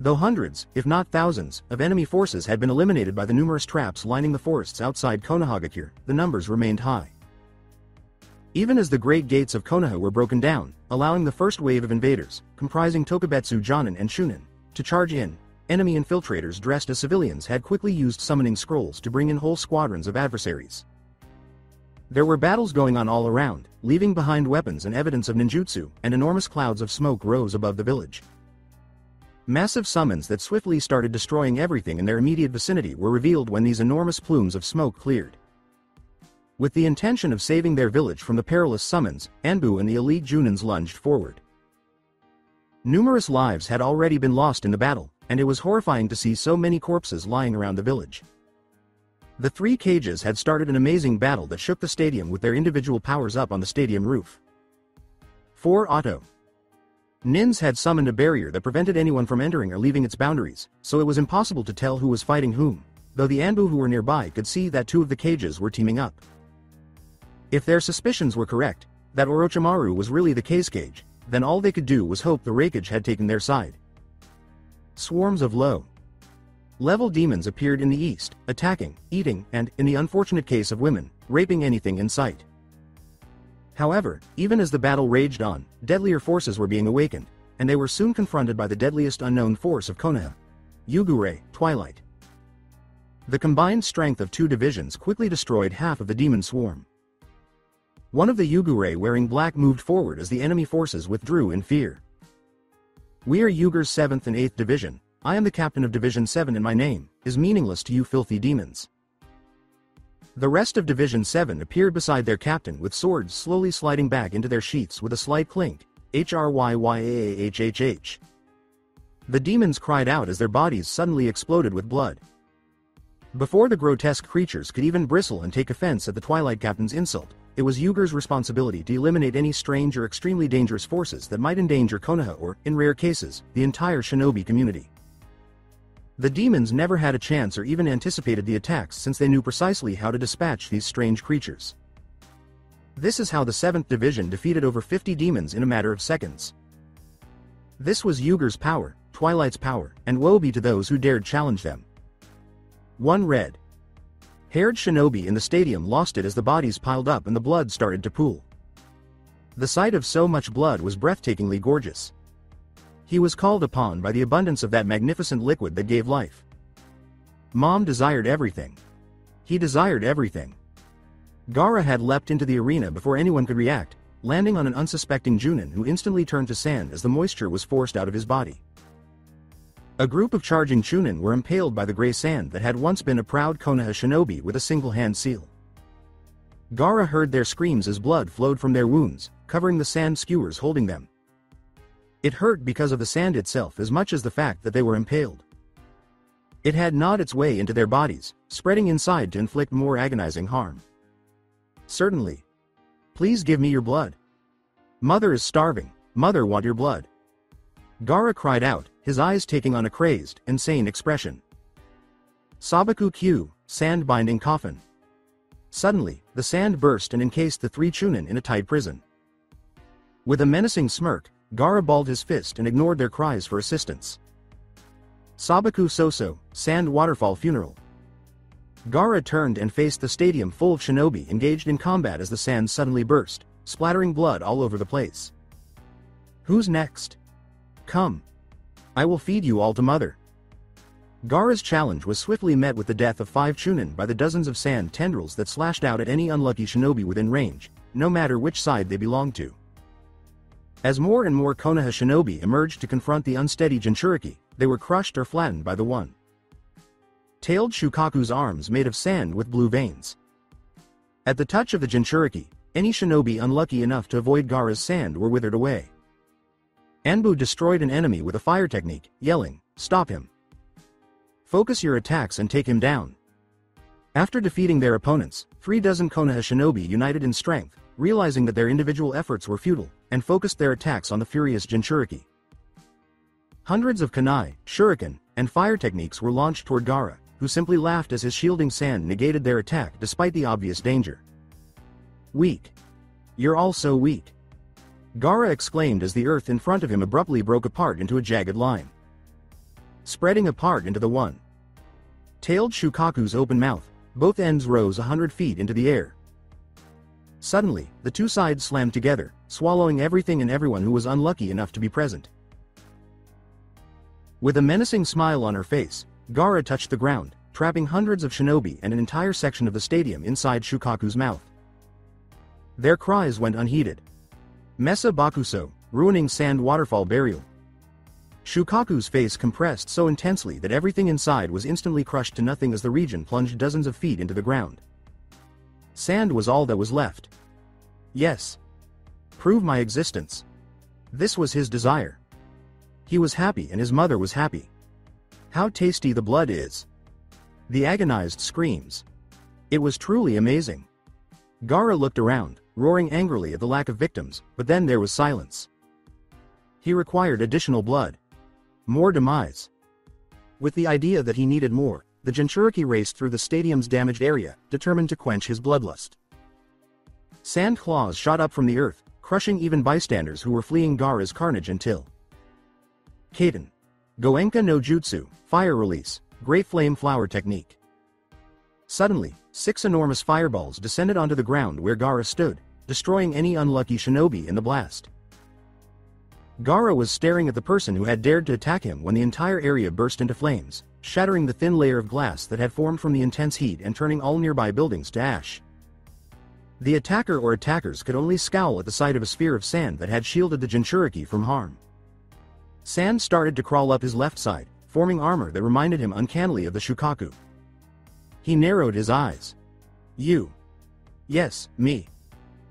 Though hundreds, if not thousands, of enemy forces had been eliminated by the numerous traps lining the forests outside Konohagakure, the numbers remained high. Even as the great gates of Konoha were broken down, allowing the first wave of invaders, comprising Tokubetsu Jonin and Chunin, to charge in, enemy infiltrators dressed as civilians had quickly used summoning scrolls to bring in whole squadrons of adversaries. There were battles going on all around, leaving behind weapons and evidence of ninjutsu, and enormous clouds of smoke rose above the village. Massive summons that swiftly started destroying everything in their immediate vicinity were revealed when these enormous plumes of smoke cleared. With the intention of saving their village from the perilous summons, Anbu and the elite Junins lunged forward. Numerous lives had already been lost in the battle, and it was horrifying to see so many corpses lying around the village. The three Kages had started an amazing battle that shook the stadium with their individual powers up on the stadium roof. 4 Oto Nins had summoned a barrier that prevented anyone from entering or leaving its boundaries, so it was impossible to tell who was fighting whom, though the Anbu who were nearby could see that two of the Kages were teaming up. If their suspicions were correct, that Orochimaru was really the Kazekage, then all they could do was hope the Raikage had taken their side. Swarms of low level demons appeared in the east, attacking, eating, and, in the unfortunate case of women, raping anything in sight. However, even as the battle raged on, deadlier forces were being awakened, and they were soon confronted by the deadliest unknown force of Konoha. Yugure, Twilight. The combined strength of two divisions quickly destroyed half of the demon swarm. One of the Yugure wearing black moved forward as the enemy forces withdrew in fear. We are Yuger's 7th and 8th Division, I am the captain of Division 7 and my name is meaningless to you filthy demons. The rest of Division 7 appeared beside their captain with swords slowly sliding back into their sheaths with a slight clink, HRYYAAHHH. The demons cried out as their bodies suddenly exploded with blood. Before the grotesque creatures could even bristle and take offense at the Twilight Captain's insult, it was Yuger's responsibility to eliminate any strange or extremely dangerous forces that might endanger Konoha or, in rare cases, the entire shinobi community. The demons never had a chance or even anticipated the attacks since they knew precisely how to dispatch these strange creatures. This is how the 7th Division defeated over 50 demons in a matter of seconds. This was Yuger's power, Twilight's power, and woe be to those who dared challenge them. 1 Red. Haired shinobi in the stadium lost it as the bodies piled up and the blood started to pool. The sight of so much blood was breathtakingly gorgeous. He was called upon by the abundance of that magnificent liquid that gave life. Mom desired everything. He desired everything. Gaara had leapt into the arena before anyone could react, landing on an unsuspecting Junin who instantly turned to sand as the moisture was forced out of his body. A group of charging Chunin were impaled by the gray sand that had once been a proud Konoha shinobi with a single-hand seal. Gaara heard their screams as blood flowed from their wounds, covering the sand skewers holding them. It hurt because of the sand itself as much as the fact that they were impaled. It had gnawed its way into their bodies, spreading inside to inflict more agonizing harm. Certainly. Please give me your blood. Mother is starving, mother want your blood. Gaara cried out, his eyes taking on a crazed, insane expression. Sabaku Kyu, sand binding coffin. Suddenly, the sand burst and encased the three Chunin in a tight prison. With a menacing smirk, Gaara balled his fist and ignored their cries for assistance. Sabaku Soso, Sand Waterfall Funeral. Gaara turned and faced the stadium full of shinobi engaged in combat as the sand suddenly burst, splattering blood all over the place. Who's next? Come. I will feed you all to mother. Gaara's challenge was swiftly met with the death of five Chunin by the dozens of sand tendrils that slashed out at any unlucky shinobi within range, no matter which side they belonged to. As more and more Konoha shinobi emerged to confront the unsteady Jinchuriki, they were crushed or flattened by the one. Tailed Shukaku's arms made of sand with blue veins. At the touch of the Jinchuriki, any shinobi unlucky enough to avoid Gaara's sand were withered away. Anbu destroyed an enemy with a fire technique, yelling, Stop him. Focus your attacks and take him down. After defeating their opponents, three dozen Konoha shinobi united in strength, realizing that their individual efforts were futile, and focused their attacks on the furious Jinchuriki. Hundreds of kunai, shuriken, and fire techniques were launched toward Gaara, who simply laughed as his shielding sand negated their attack despite the obvious danger. Weak. You're all so weak. Gaara exclaimed as the earth in front of him abruptly broke apart into a jagged line. Spreading apart into the one. Tailed Shukaku's open mouth, both ends rose a hundred feet into the air. Suddenly, the two sides slammed together, swallowing everything and everyone who was unlucky enough to be present. With a menacing smile on her face, Gaara touched the ground, trapping hundreds of shinobi and an entire section of the stadium inside Shukaku's mouth. Their cries went unheeded, Mesa Bakuso, ruining sand waterfall burial. Shukaku's face compressed so intensely that everything inside was instantly crushed to nothing as the region plunged dozens of feet into the ground. Sand was all that was left. Yes. Prove my existence. This was his desire. He was happy and his mother was happy. How tasty the blood is. The agonized screams. It was truly amazing. Gaara looked around, roaring angrily at the lack of victims, but then there was silence. He required additional blood. More demise. With the idea that he needed more, the Jinchuriki raced through the stadium's damaged area, determined to quench his bloodlust. Sand claws shot up from the earth, crushing even bystanders who were fleeing Gaara's carnage until Katon. Goenka no Jutsu, Fire Release, Great Flame Flower Technique. Suddenly, six enormous fireballs descended onto the ground where Gaara stood, destroying any unlucky shinobi in the blast. Gaara was staring at the person who had dared to attack him when the entire area burst into flames, shattering the thin layer of glass that had formed from the intense heat and turning all nearby buildings to ash. The attacker or attackers could only scowl at the sight of a sphere of sand that had shielded the Jinchuriki from harm. Sand started to crawl up his left side, forming armor that reminded him uncannily of the Shukaku. He narrowed his eyes. You. Yes, me.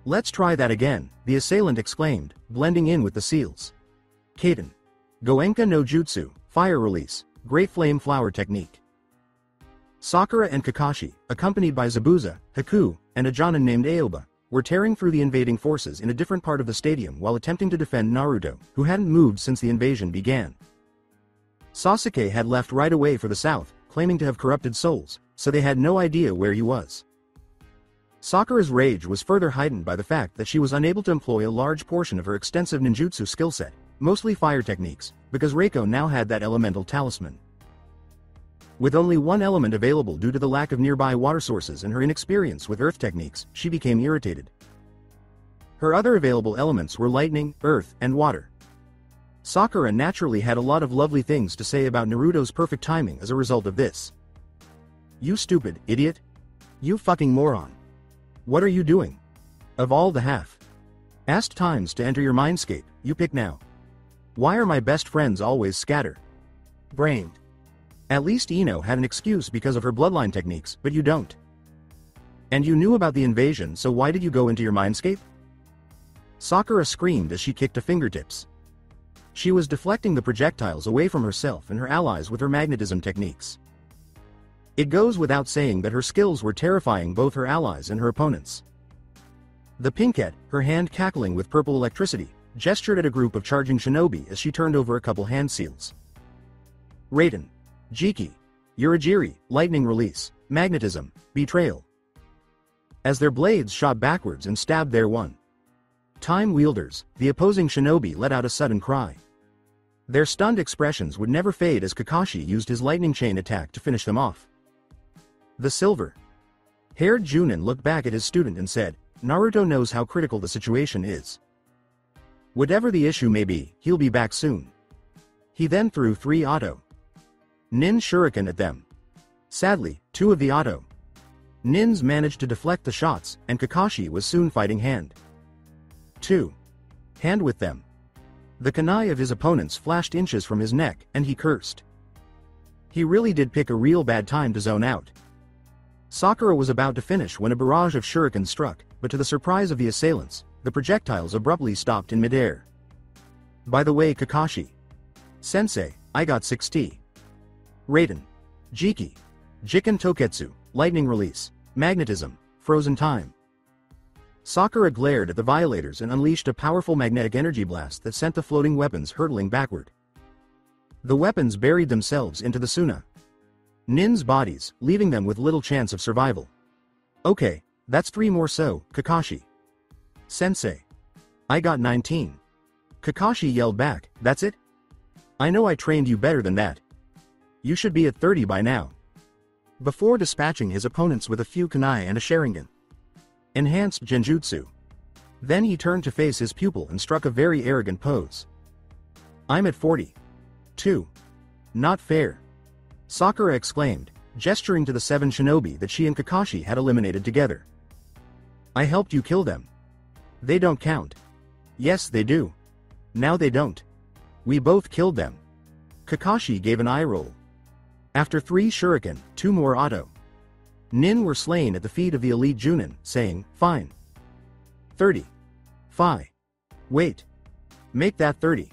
Let's try that again, the assailant exclaimed, blending in with the seals. Katon. Goenka no Jutsu, Fire Release, Great Flame Flower Technique. Sakura and Kakashi, accompanied by Zabuza, Haku, and a Jonin named Aoba, were tearing through the invading forces in a different part of the stadium while attempting to defend Naruto, who hadn't moved since the invasion began. Sasuke had left right away for the south, claiming to have corrupted souls, so they had no idea where he was. Sakura's rage was further heightened by the fact that she was unable to employ a large portion of her extensive ninjutsu skill set, mostly fire techniques, because Reiko now had that elemental talisman. With only one element available due to the lack of nearby water sources and her inexperience with earth techniques, she became irritated. Her other available elements were lightning, earth, and water. Sakura naturally had a lot of lovely things to say about Naruto's perfect timing as a result of this. You stupid idiot. You fucking moron. What are you doing? Of all the half. Asked times to enter your mindscape, you pick now. Why are my best friends always scatter? Brained. At least Ino had an excuse because of her bloodline techniques, but you don't. And you knew about the invasion so why did you go into your mindscape? Sakura screamed as she kicked to fingertips. She was deflecting the projectiles away from herself and her allies with her magnetism techniques. It goes without saying that her skills were terrifying both her allies and her opponents. The Pinkette, her hand cackling with purple electricity, gestured at a group of charging shinobi as she turned over a couple hand seals. Raiton. Jiki. Uragiri, lightning release, magnetism, betrayal. As their blades shot backwards and stabbed their one. Time wielders, the opposing shinobi let out a sudden cry. Their stunned expressions would never fade as Kakashi used his lightning chain attack to finish them off. The silver. Haired Junin looked back at his student and said, Naruto knows how critical the situation is. Whatever the issue may be, he'll be back soon. He then threw three Oto. Nin shuriken at them. Sadly, two of the Oto. Nins managed to deflect the shots, and Kakashi was soon fighting hand. 2. Hand with them. The kunai of his opponents flashed inches from his neck, and he cursed. He really did pick a real bad time to zone out. Sakura was about to finish when a barrage of shuriken struck, but to the surprise of the assailants, the projectiles abruptly stopped in midair. By the way Kakashi. Sensei, I got 6T. Raiton. Jiki. Jikan Toketsu, Lightning Release, Magnetism, Frozen Time. Sakura glared at the violators and unleashed a powerful magnetic energy blast that sent the floating weapons hurtling backward. The weapons buried themselves into the Suna, Nin's bodies, leaving them with little chance of survival. Okay, that's three more so, Kakashi. Sensei. I got 19. Kakashi yelled back, that's it? I know I trained you better than that. You should be at 30 by now. Before dispatching his opponents with a few kunai and a Sharingan. Enhanced Genjutsu. Then he turned to face his pupil and struck a very arrogant pose. I'm at 40. 2. Not fair. Sakura exclaimed, gesturing to the seven shinobi that she and Kakashi had eliminated together. I helped you kill them. They don't count. Yes they do. Now they don't. We both killed them. Kakashi gave an eye roll. After three shuriken, two more Oto. Nin were slain at the feet of the elite Junin, saying, fine. 30. Fi. Wait. Make that 30.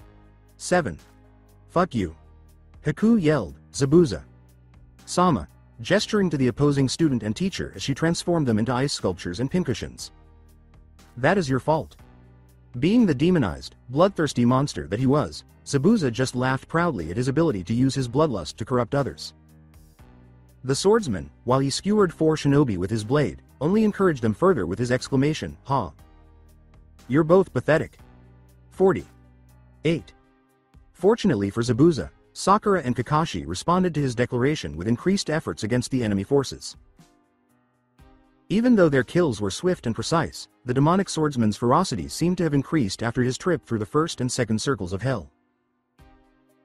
7. Fuck you. Haku yelled, Zabuza. Sama, gesturing to the opposing student and teacher as she transformed them into ice sculptures and pincushions. That is your fault. Being the demonized, bloodthirsty monster that he was, Zabuza just laughed proudly at his ability to use his bloodlust to corrupt others. The swordsman, while he skewered four shinobi with his blade, only encouraged them further with his exclamation, Ha! You're both pathetic. 40. 8. Fortunately for Zabuza, Sakura and Kakashi responded to his declaration with increased efforts against the enemy forces. Even though their kills were swift and precise, the demonic swordsman's ferocity seemed to have increased after his trip through the first and second circles of hell.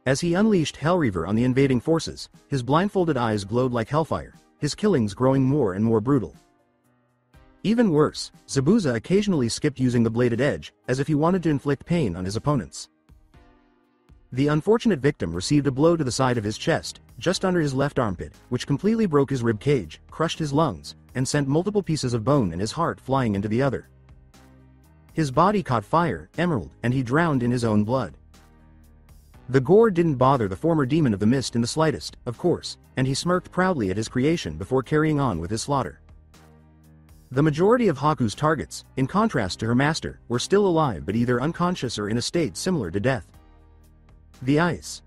As he unleashed Hellreaver on the invading forces, his blindfolded eyes glowed like hellfire, his killings growing more and more brutal. Even worse, Zabuza occasionally skipped using the bladed edge, as if he wanted to inflict pain on his opponents. The unfortunate victim received a blow to the side of his chest, just under his left armpit, which completely broke his rib cage, crushed his lungs, and sent multiple pieces of bone and his heart flying into the other. His body caught fire, emerald, and he drowned in his own blood. The gore didn't bother the former demon of the mist in the slightest, of course, and he smirked proudly at his creation before carrying on with his slaughter. The majority of Haku's targets, in contrast to her master, were still alive but either unconscious or in a state similar to death. The ice.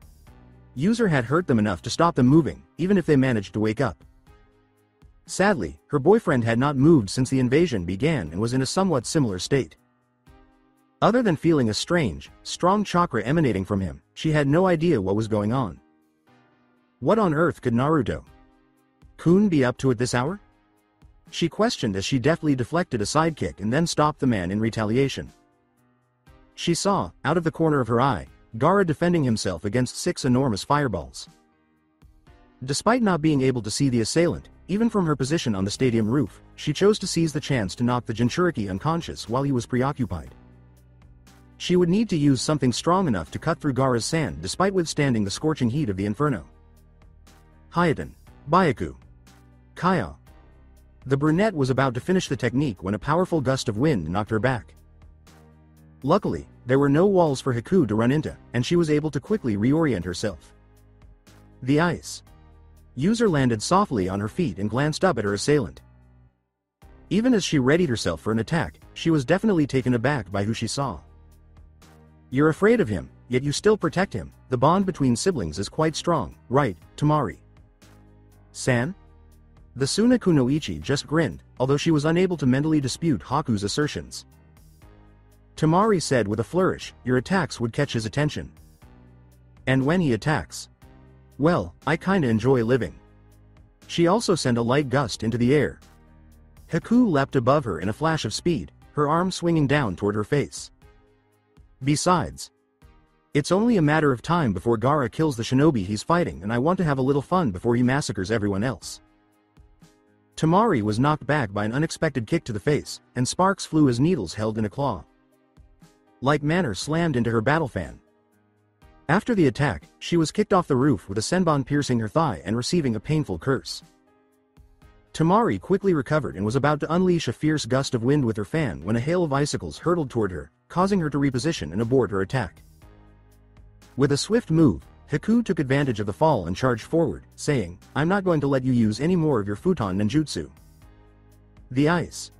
User had hurt them enough to stop them moving, even if they managed to wake up. Sadly, her boyfriend had not moved since the invasion began and was in a somewhat similar state. Other than feeling a strange, strong chakra emanating from him, she had no idea what was going on. What on earth could Naruto? Kun be up to at this hour? She questioned as she deftly deflected a sidekick and then stopped the man in retaliation. She saw, out of the corner of her eye, Gaara defending himself against six enormous fireballs. Despite not being able to see the assailant, even from her position on the stadium roof, she chose to seize the chance to knock the Jinchuriki unconscious while he was preoccupied. She would need to use something strong enough to cut through Gaara's sand despite withstanding the scorching heat of the inferno. Hyoton. Byaku. Kaya. The brunette was about to finish the technique when a powerful gust of wind knocked her back. Luckily, there were no walls for Haku to run into, and she was able to quickly reorient herself. The ice. User landed softly on her feet and glanced up at her assailant. Even as she readied herself for an attack, she was definitely taken aback by who she saw. You're afraid of him, yet you still protect him. The bond between siblings is quite strong, right, Temari? San? The Suna Kunoichi just grinned, although she was unable to mentally dispute Haku's assertions. Temari said with a flourish, your attacks would catch his attention. And when he attacks? Well, I kinda enjoy living. She also sent a light gust into the air. Haku leapt above her in a flash of speed, her arm swinging down toward her face. Besides, it's only a matter of time before Gaara kills the shinobi he's fighting and I want to have a little fun before he massacres everyone else. Temari was knocked back by an unexpected kick to the face, and sparks flew as needles held in a claw. Like manner slammed into her battle fan. After the attack, she was kicked off the roof with a senbon piercing her thigh and receiving a painful curse. Temari quickly recovered and was about to unleash a fierce gust of wind with her fan when a hail of icicles hurtled toward her, causing her to reposition and abort her attack. With a swift move, Haku took advantage of the fall and charged forward, saying, I'm not going to let you use any more of your futon ninjutsu. The ice.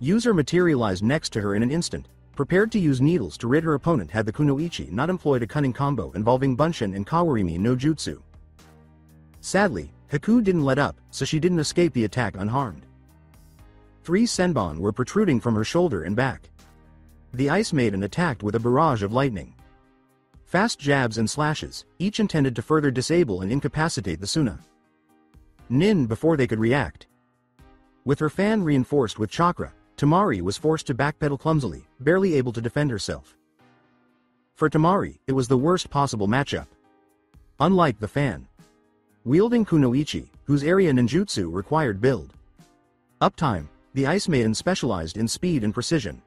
User materialized next to her in an instant, prepared to use needles to rid her opponent had the Kunoichi not employed a cunning combo involving Bunshin and Kawarimi no Jutsu. Sadly, Haku didn't let up, so she didn't escape the attack unharmed. Three Senbon were protruding from her shoulder and back. The Ice Maiden attacked with a barrage of lightning. Fast jabs and slashes, each intended to further disable and incapacitate the Suna. Nin before they could react. With her fan reinforced with chakra, Temari was forced to backpedal clumsily, barely able to defend herself. For Temari, it was the worst possible matchup. Unlike the fan, Wielding Kunoichi, whose area ninjutsu required build. Uptime, the Ice Maiden specialized in speed and precision.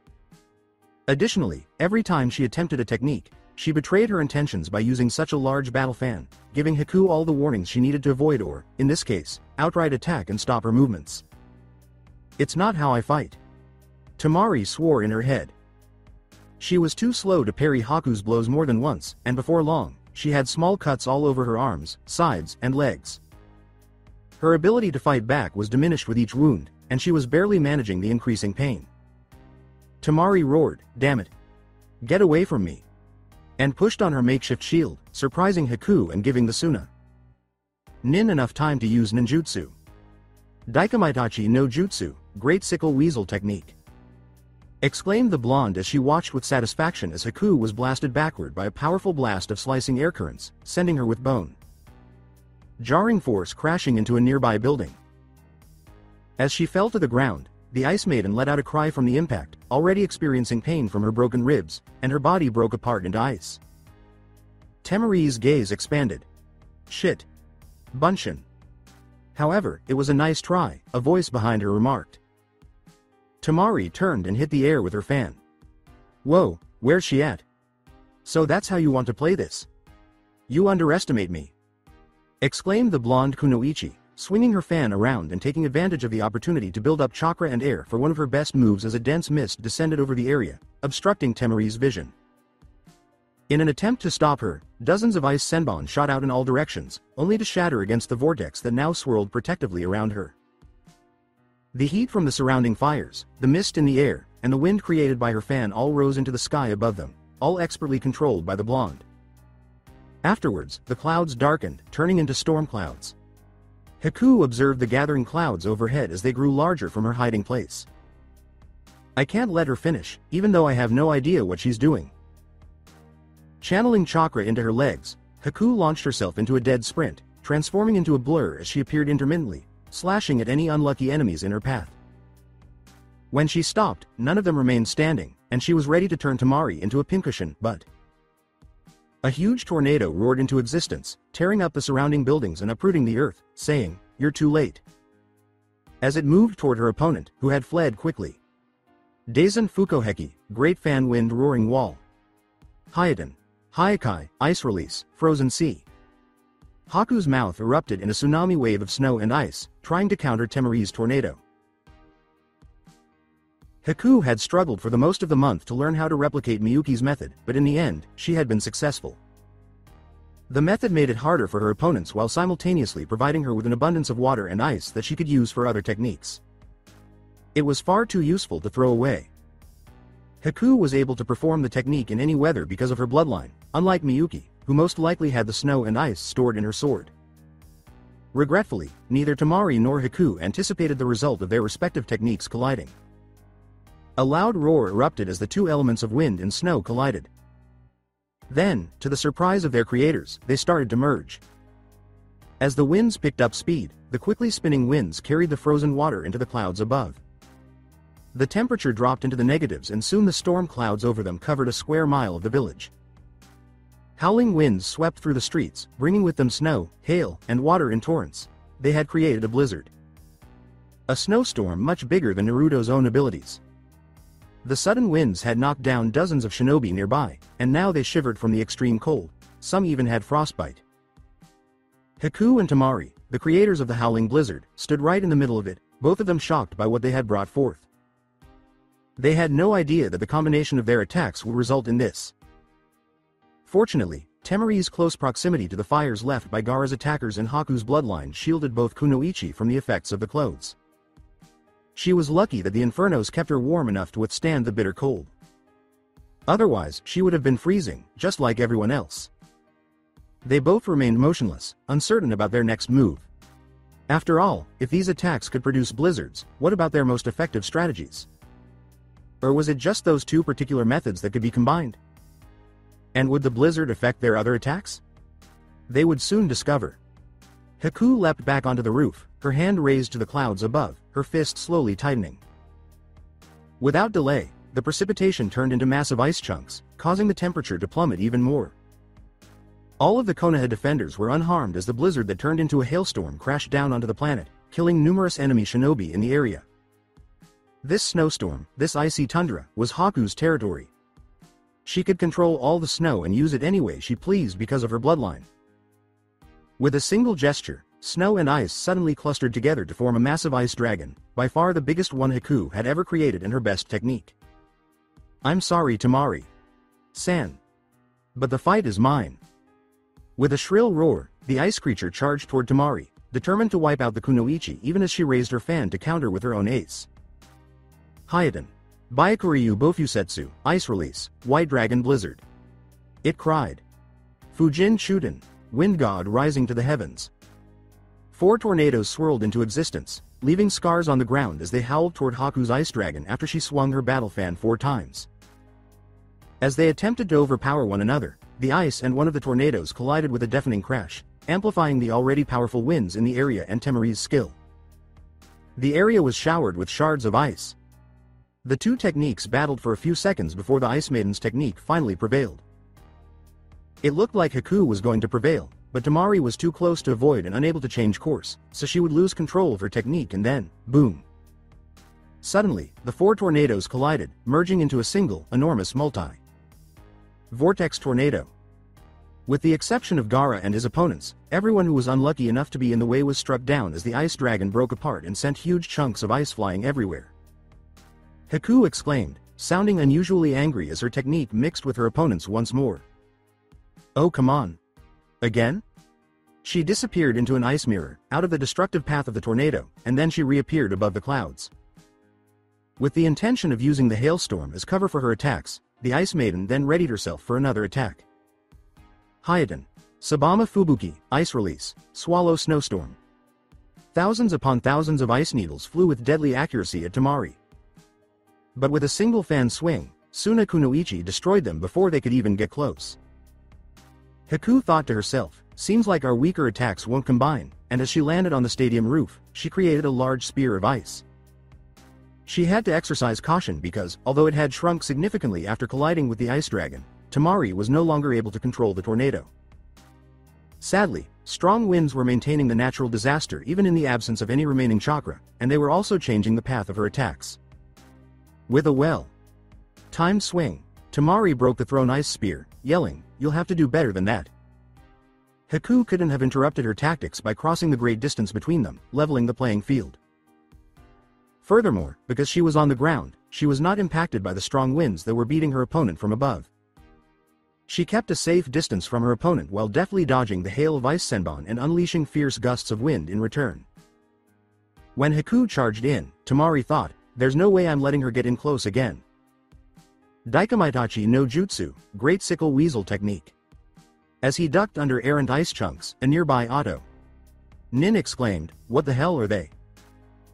Additionally, every time she attempted a technique, she betrayed her intentions by using such a large battle fan, giving Haku all the warnings she needed to avoid or, in this case, outright attack and stop her movements. It's not how I fight. Temari swore in her head. She was too slow to parry Haku's blows more than once, and before long, she had small cuts all over her arms, sides, and legs. Her ability to fight back was diminished with each wound, and she was barely managing the increasing pain. Temari roared, damn it. Get away from me. And pushed on her makeshift shield, surprising Haku and giving the Suna. Nin enough time to use ninjutsu. Daikamaitachi no Jutsu, Great Sickle Weasel Technique. Exclaimed the blonde as she watched with satisfaction as Haku was blasted backward by a powerful blast of slicing air currents, sending her with bone. Jarring force crashing into a nearby building. As she fell to the ground, the Ice Maiden let out a cry from the impact, already experiencing pain from her broken ribs, and her body broke apart into ice. Temari's gaze expanded. Shit. Bunshin. However, it was a nice try, a voice behind her remarked. Temari turned and hit the air with her fan. Whoa, where's she at? So that's how you want to play this? You underestimate me. Exclaimed the blonde Kunoichi, swinging her fan around and taking advantage of the opportunity to build up chakra and air for one of her best moves as a dense mist descended over the area, obstructing Temari's vision. In an attempt to stop her, dozens of ice senbon shot out in all directions, only to shatter against the vortex that now swirled protectively around her. The heat from the surrounding fires, the mist in the air, and the wind created by her fan all rose into the sky above them, all expertly controlled by the blonde. Afterwards, the clouds darkened, turning into storm clouds. Haku observed the gathering clouds overhead as they grew larger from her hiding place. I can't let her finish, even though I have no idea what she's doing. Channeling chakra into her legs, Haku launched herself into a dead sprint, transforming into a blur as she appeared intermittently, slashing at any unlucky enemies in her path. When she stopped, none of them remained standing, and she was ready to turn Temari into a pincushion, but... A huge tornado roared into existence, tearing up the surrounding buildings and uprooting the earth, saying, You're too late. As it moved toward her opponent, who had fled quickly. Dazen Fukoheki, Great Fan Wind Roaring Wall. Hyoton. Hyakai, Ice Release, Frozen Sea. Haku's mouth erupted in a tsunami wave of snow and ice, trying to counter Temari's tornado. Haku had struggled for the most of the month to learn how to replicate Miyuki's method, but in the end, she had been successful. The method made it harder for her opponents while simultaneously providing her with an abundance of water and ice that she could use for other techniques. It was far too useful to throw away. Haku was able to perform the technique in any weather because of her bloodline, unlike Miyuki, who most likely had the snow and ice stored in her sword. Regretfully, neither Temari nor Haku anticipated the result of their respective techniques colliding. A loud roar erupted as the two elements of wind and snow collided. Then, to the surprise of their creators, they started to merge. As the winds picked up speed, the quickly spinning winds carried the frozen water into the clouds above. The temperature dropped into the negatives and soon the storm clouds over them covered a square mile of the village. Howling winds swept through the streets, bringing with them snow, hail, and water in torrents. They had created a blizzard. A snowstorm much bigger than Naruto's own abilities. The sudden winds had knocked down dozens of shinobi nearby, and now they shivered from the extreme cold. Some even had frostbite. Haku and Temari, the creators of the Howling Blizzard, stood right in the middle of it, both of them shocked by what they had brought forth. They had no idea that the combination of their attacks would result in this. Fortunately, Temari's close proximity to the fires left by Gaara's attackers and Haku's bloodline shielded both Kunoichi from the effects of the clothes. She was lucky that the infernos kept her warm enough to withstand the bitter cold. Otherwise, she would have been freezing, just like everyone else. They both remained motionless, uncertain about their next move. After all, if these attacks could produce blizzards, what about their most effective strategies? Or was it just those two particular methods that could be combined? And would the blizzard affect their other attacks? They would soon discover. Haku leapt back onto the roof, her hand raised to the clouds above, her fist slowly tightening. Without delay, the precipitation turned into massive ice chunks, causing the temperature to plummet even more. All of the Konoha defenders were unharmed as the blizzard that turned into a hailstorm crashed down onto the planet, killing numerous enemy shinobi in the area. This snowstorm, this icy tundra, was Haku's territory. She could control all the snow and use it any way she pleased because of her bloodline. With a single gesture, snow and ice suddenly clustered together to form a massive ice dragon, by far the biggest one Haku had ever created in her best technique. I'm sorry Temari. San. But the fight is mine. With a shrill roar, the ice creature charged toward Temari, determined to wipe out the Kunoichi even as she raised her fan to counter with her own ace. Hyoton. Byakuryu Bofusetsu, Ice Release, White Dragon Blizzard. It cried. Fujin Chuden, wind god rising to the heavens. Four tornadoes swirled into existence, leaving scars on the ground as they howled toward Haku's ice dragon after she swung her battle fan four times. As they attempted to overpower one another, the ice and one of the tornadoes collided with a deafening crash, amplifying the already powerful winds in the area and Temari's skill. The area was showered with shards of ice. The two techniques battled for a few seconds before the Ice Maiden's technique finally prevailed. It looked like Haku was going to prevail, but Temari was too close to avoid and unable to change course, so she would lose control of her technique and then, boom. Suddenly, the four tornadoes collided, merging into a single, enormous multi. Vortex Tornado. With the exception of Gaara and his opponents, everyone who was unlucky enough to be in the way was struck down as the ice dragon broke apart and sent huge chunks of ice flying everywhere. Haku exclaimed, sounding unusually angry as her technique mixed with her opponent's once more. Oh come on. Again? She disappeared into an ice mirror, out of the destructive path of the tornado, and then she reappeared above the clouds. With the intention of using the hailstorm as cover for her attacks, the Ice Maiden then readied herself for another attack. Hyoton. Sabama Fubuki, Ice Release, Swallow Snowstorm. Thousands upon thousands of ice needles flew with deadly accuracy at Temari. But with a single fan swing, Suna Kunoichi destroyed them before they could even get close. Haku thought to herself, seems like our weaker attacks won't combine, and as she landed on the stadium roof, she created a large spear of ice. She had to exercise caution because, although it had shrunk significantly after colliding with the ice dragon, Temari was no longer able to control the tornado. Sadly, strong winds were maintaining the natural disaster even in the absence of any remaining chakra, and they were also changing the path of her attacks. With a well timed swing, Temari broke the thrown ice spear, yelling, You'll have to do better than that. Haku couldn't have interrupted her tactics by crossing the great distance between them, leveling the playing field. Furthermore, because she was on the ground, she was not impacted by the strong winds that were beating her opponent from above. She kept a safe distance from her opponent while deftly dodging the hail of ice senbon and unleashing fierce gusts of wind in return. When Haku charged in, Temari thought, there's no way I'm letting her get in close again. Daikamaitachi no Jutsu, Great Sickle Weasel Technique. As he ducked under errant ice chunks, a nearby Oto. Nin exclaimed, what the hell are they?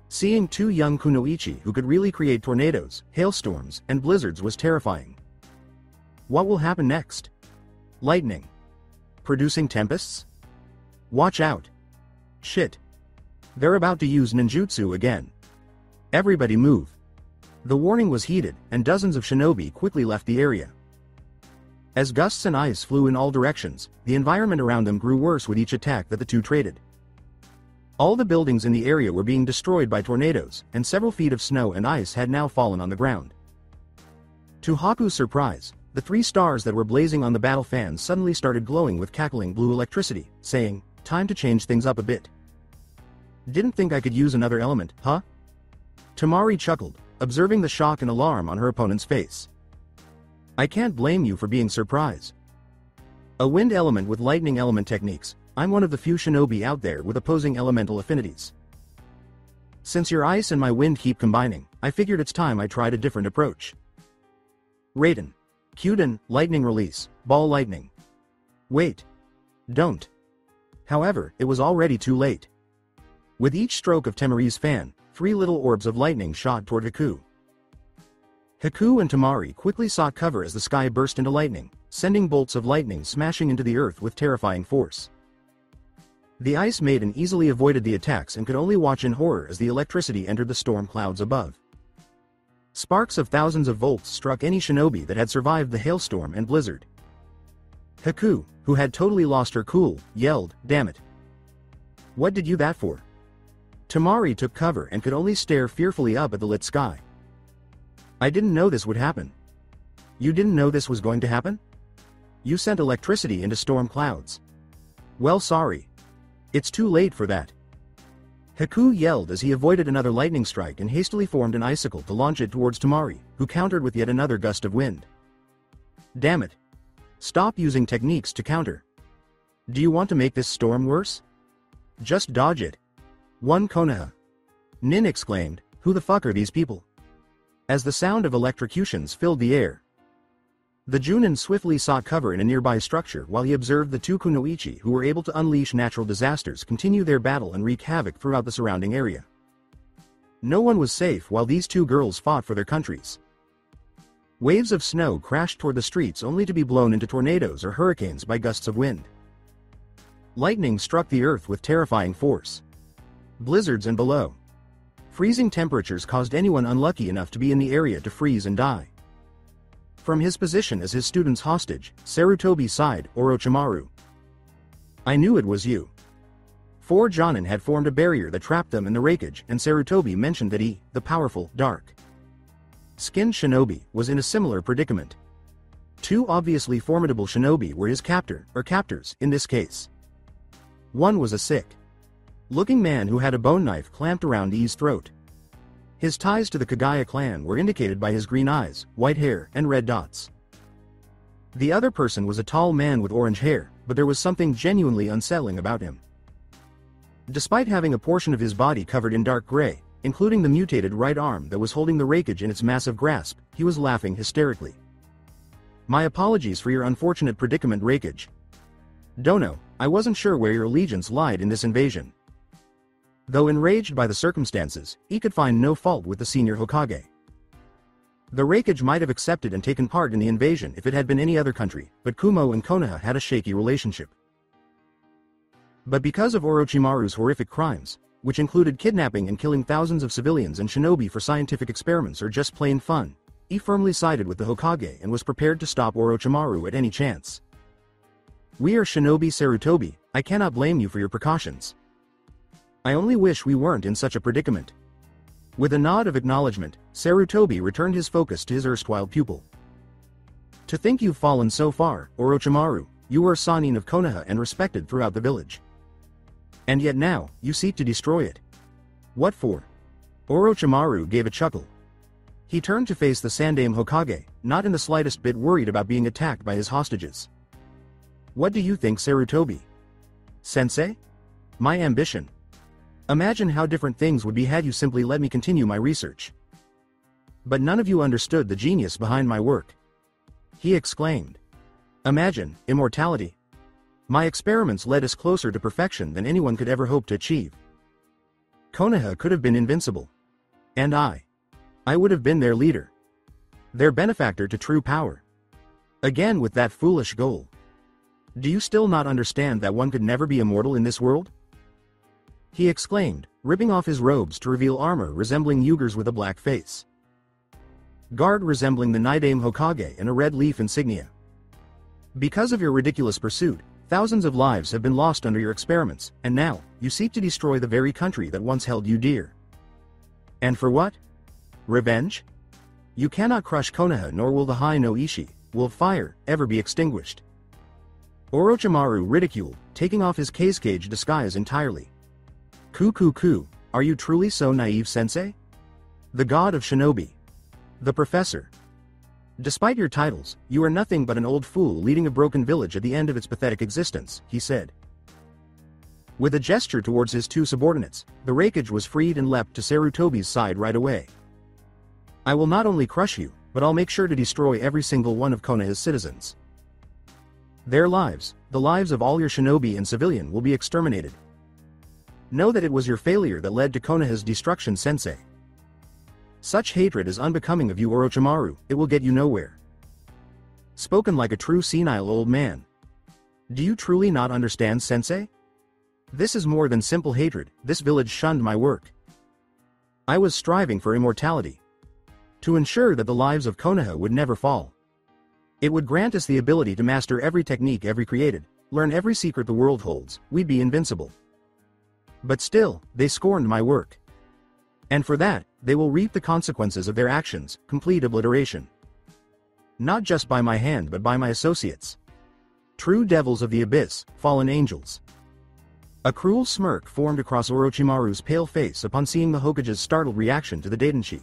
Seeing two young Kunoichi who could really create tornadoes, hailstorms, and blizzards was terrifying. What will happen next? Lightning. Producing tempests? Watch out. Shit. They're about to use ninjutsu again. Everybody move. The warning was heeded, and dozens of shinobi quickly left the area. As gusts and ice flew in all directions, the environment around them grew worse with each attack that the two traded. All the buildings in the area were being destroyed by tornadoes, and several feet of snow and ice had now fallen on the ground. To Haku's surprise, the three stars that were blazing on the battle fans suddenly started glowing with cackling blue electricity, saying, time to change things up a bit. Didn't think I could use another element, huh? Temari chuckled, observing the shock and alarm on her opponent's face. I can't blame you for being surprised. A wind element with lightning element techniques, I'm one of the few shinobi out there with opposing elemental affinities. Since your ice and my wind keep combining, I figured it's time I tried a different approach. Raiton. Kyuden, lightning release, ball lightning. Wait. Don't. However, it was already too late. With each stroke of Temari's fan, three little orbs of lightning shot toward Haku. Haku and Temari quickly sought cover as the sky burst into lightning, sending bolts of lightning smashing into the earth with terrifying force. The Ice Maiden easily avoided the attacks and could only watch in horror as the electricity entered the storm clouds above. Sparks of thousands of volts struck any shinobi that had survived the hailstorm and blizzard. Haku, who had totally lost her cool, yelled, damn it. What did you that for? Temari took cover and could only stare fearfully up at the lit sky. I didn't know this would happen. You didn't know this was going to happen? You sent electricity into storm clouds. Well sorry, it's too late for that. Haku yelled as he avoided another lightning strike and hastily formed an icicle to launch it towards Temari, who countered with yet another gust of wind. Damn it. Stop using techniques to counter. Do you want to make this storm worse? Just dodge it. One Konoha. Nin exclaimed, who the fuck are these people? As the sound of electrocutions filled the air, the Junin swiftly sought cover in a nearby structure while he observed the two Kunoichi who were able to unleash natural disasters continue their battle and wreak havoc throughout the surrounding area. No one was safe while these two girls fought for their countries. Waves of snow crashed toward the streets only to be blown into tornadoes or hurricanes by gusts of wind. Lightning struck the earth with terrifying force. Blizzards and below. Freezing temperatures caused anyone unlucky enough to be in the area to freeze and die. From his position as his student's hostage, Sarutobi sighed, Orochimaru. I knew it was you. Four Jonin had formed a barrier that trapped them in the Raikage and Sarutobi mentioned that he, the powerful, dark, skinned shinobi, was in a similar predicament. Two obviously formidable shinobi were his captor, or captors, in this case. One was a sick looking man who had a bone knife clamped around I's throat. His ties to the Kaguya clan were indicated by his green eyes, white hair, and red dots. The other person was a tall man with orange hair, but there was something genuinely unsettling about him. Despite having a portion of his body covered in dark gray, including the mutated right arm that was holding the Raikage in its massive grasp, he was laughing hysterically. My apologies for your unfortunate predicament Raikage. Dono, I wasn't sure where your allegiance lied in this invasion. Though enraged by the circumstances, he could find no fault with the senior Hokage. The Raikage might have accepted and taken part in the invasion if it had been any other country, but Kumo and Konoha had a shaky relationship. But because of Orochimaru's horrific crimes, which included kidnapping and killing thousands of civilians and shinobi for scientific experiments or just plain fun, he firmly sided with the Hokage and was prepared to stop Orochimaru at any chance. We are shinobi Sarutobi, I cannot blame you for your precautions. I only wish we weren't in such a predicament. With a nod of acknowledgement, Sarutobi returned his focus to his erstwhile pupil. To think you've fallen so far, Orochimaru, you were a Sannin of Konoha and respected throughout the village. And yet now, you seek to destroy it. What for? Orochimaru gave a chuckle. He turned to face the Sandaime Hokage, not in the slightest bit worried about being attacked by his hostages. What do you think Sarutobi? Sensei? My ambition, Imagine how different things would be had you simply let me continue my research. But none of you understood the genius behind my work. He exclaimed. Imagine, immortality. My experiments led us closer to perfection than anyone could ever hope to achieve. Konoha could have been invincible. And I. I would have been their leader. Their benefactor to true power. Again with that foolish goal. Do you still not understand that one could never be immortal in this world? He exclaimed, ripping off his robes to reveal armor resembling Yuger's with a black face. Guard resembling the Nidaime Hokage and a red leaf insignia. Because of your ridiculous pursuit, thousands of lives have been lost under your experiments, and now, you seek to destroy the very country that once held you dear. And for what? Revenge? You cannot crush Konoha nor will the Hi no Ishi, will fire, ever be extinguished. Orochimaru ridiculed, taking off his Kazekage disguise entirely. Ku are you truly so naive sensei? The god of shinobi. The professor. Despite your titles, you are nothing but an old fool leading a broken village at the end of its pathetic existence, he said. With a gesture towards his two subordinates, the Raikage was freed and leapt to Sarutobi's side right away. I will not only crush you, but I'll make sure to destroy every single one of Konoha's citizens. Their lives, the lives of all your shinobi and civilian will be exterminated, Know that it was your failure that led to Konoha's destruction sensei. Such hatred is unbecoming of you Orochimaru, it will get you nowhere. Spoken like a true senile old man. Do you truly not understand sensei? This is more than simple hatred, this village shunned my work. I was striving for immortality. To ensure that the lives of Konoha would never fall. It would grant us the ability to master every technique ever created, learn every secret the world holds, we'd be invincible. But still, they scorned my work. And for that, they will reap the consequences of their actions, complete obliteration. Not just by my hand but by my associates. True devils of the abyss, fallen angels. A cruel smirk formed across Orochimaru's pale face upon seeing the Hokage's startled reaction to the Daidenshi.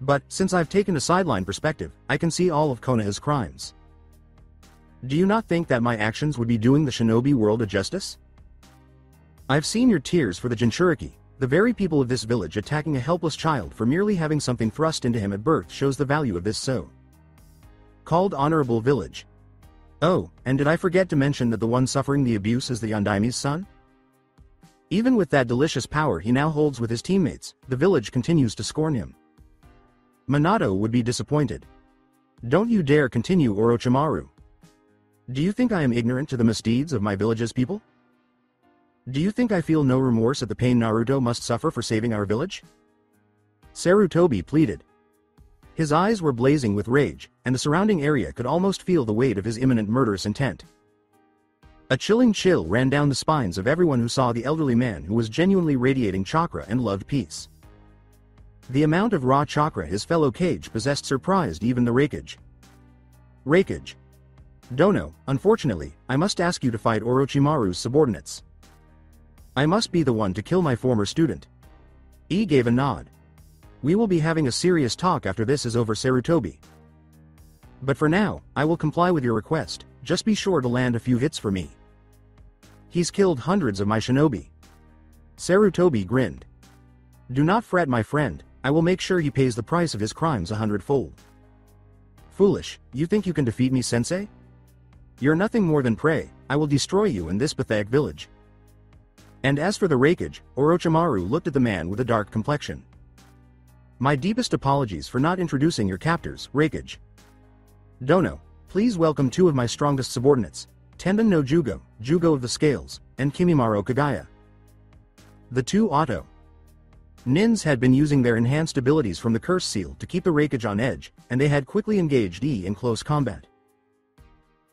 But, since I've taken a sideline perspective, I can see all of Konoha's crimes. Do you not think that my actions would be doing the shinobi world a justice? I've seen your tears for the Jinchuriki, the very people of this village attacking a helpless child for merely having something thrust into him at birth shows the value of this so. Called Honorable Village. Oh, and did I forget to mention that the one suffering the abuse is the Yondaime's son? Even with that delicious power he now holds with his teammates, the village continues to scorn him. Minato would be disappointed. Don't you dare continue Orochimaru. Do you think I am ignorant to the misdeeds of my village's people? Do you think I feel no remorse at the pain Naruto must suffer for saving our village? Sarutobi pleaded. His eyes were blazing with rage, and the surrounding area could almost feel the weight of his imminent murderous intent. A chilling chill ran down the spines of everyone who saw the elderly man who was genuinely radiating chakra and loved peace. The amount of raw chakra his fellow Kage possessed surprised even the Raikage. Raikage. Dono, unfortunately, I must ask you to fight Orochimaru's subordinates. I must be the one to kill my former student. E gave a nod. We will be having a serious talk after this is over Sarutobi. But for now, I will comply with your request, just be sure to land a few hits for me. He's killed hundreds of my shinobi. Sarutobi grinned. Do not fret my friend, I will make sure he pays the price of his crimes a hundredfold. Foolish, you think you can defeat me sensei? You're nothing more than prey, I will destroy you in this pathetic village. And as for the Raikage, Orochimaru looked at the man with a dark complexion. My deepest apologies for not introducing your captors, Raikage. Dono, please welcome two of my strongest subordinates, Tenbin no Jugo, Jugo of the Scales, and Kimimaro Kaguya. The two Oto. Nins had been using their enhanced abilities from the Curse Seal to keep the Raikage on edge, and they had quickly engaged E in close combat.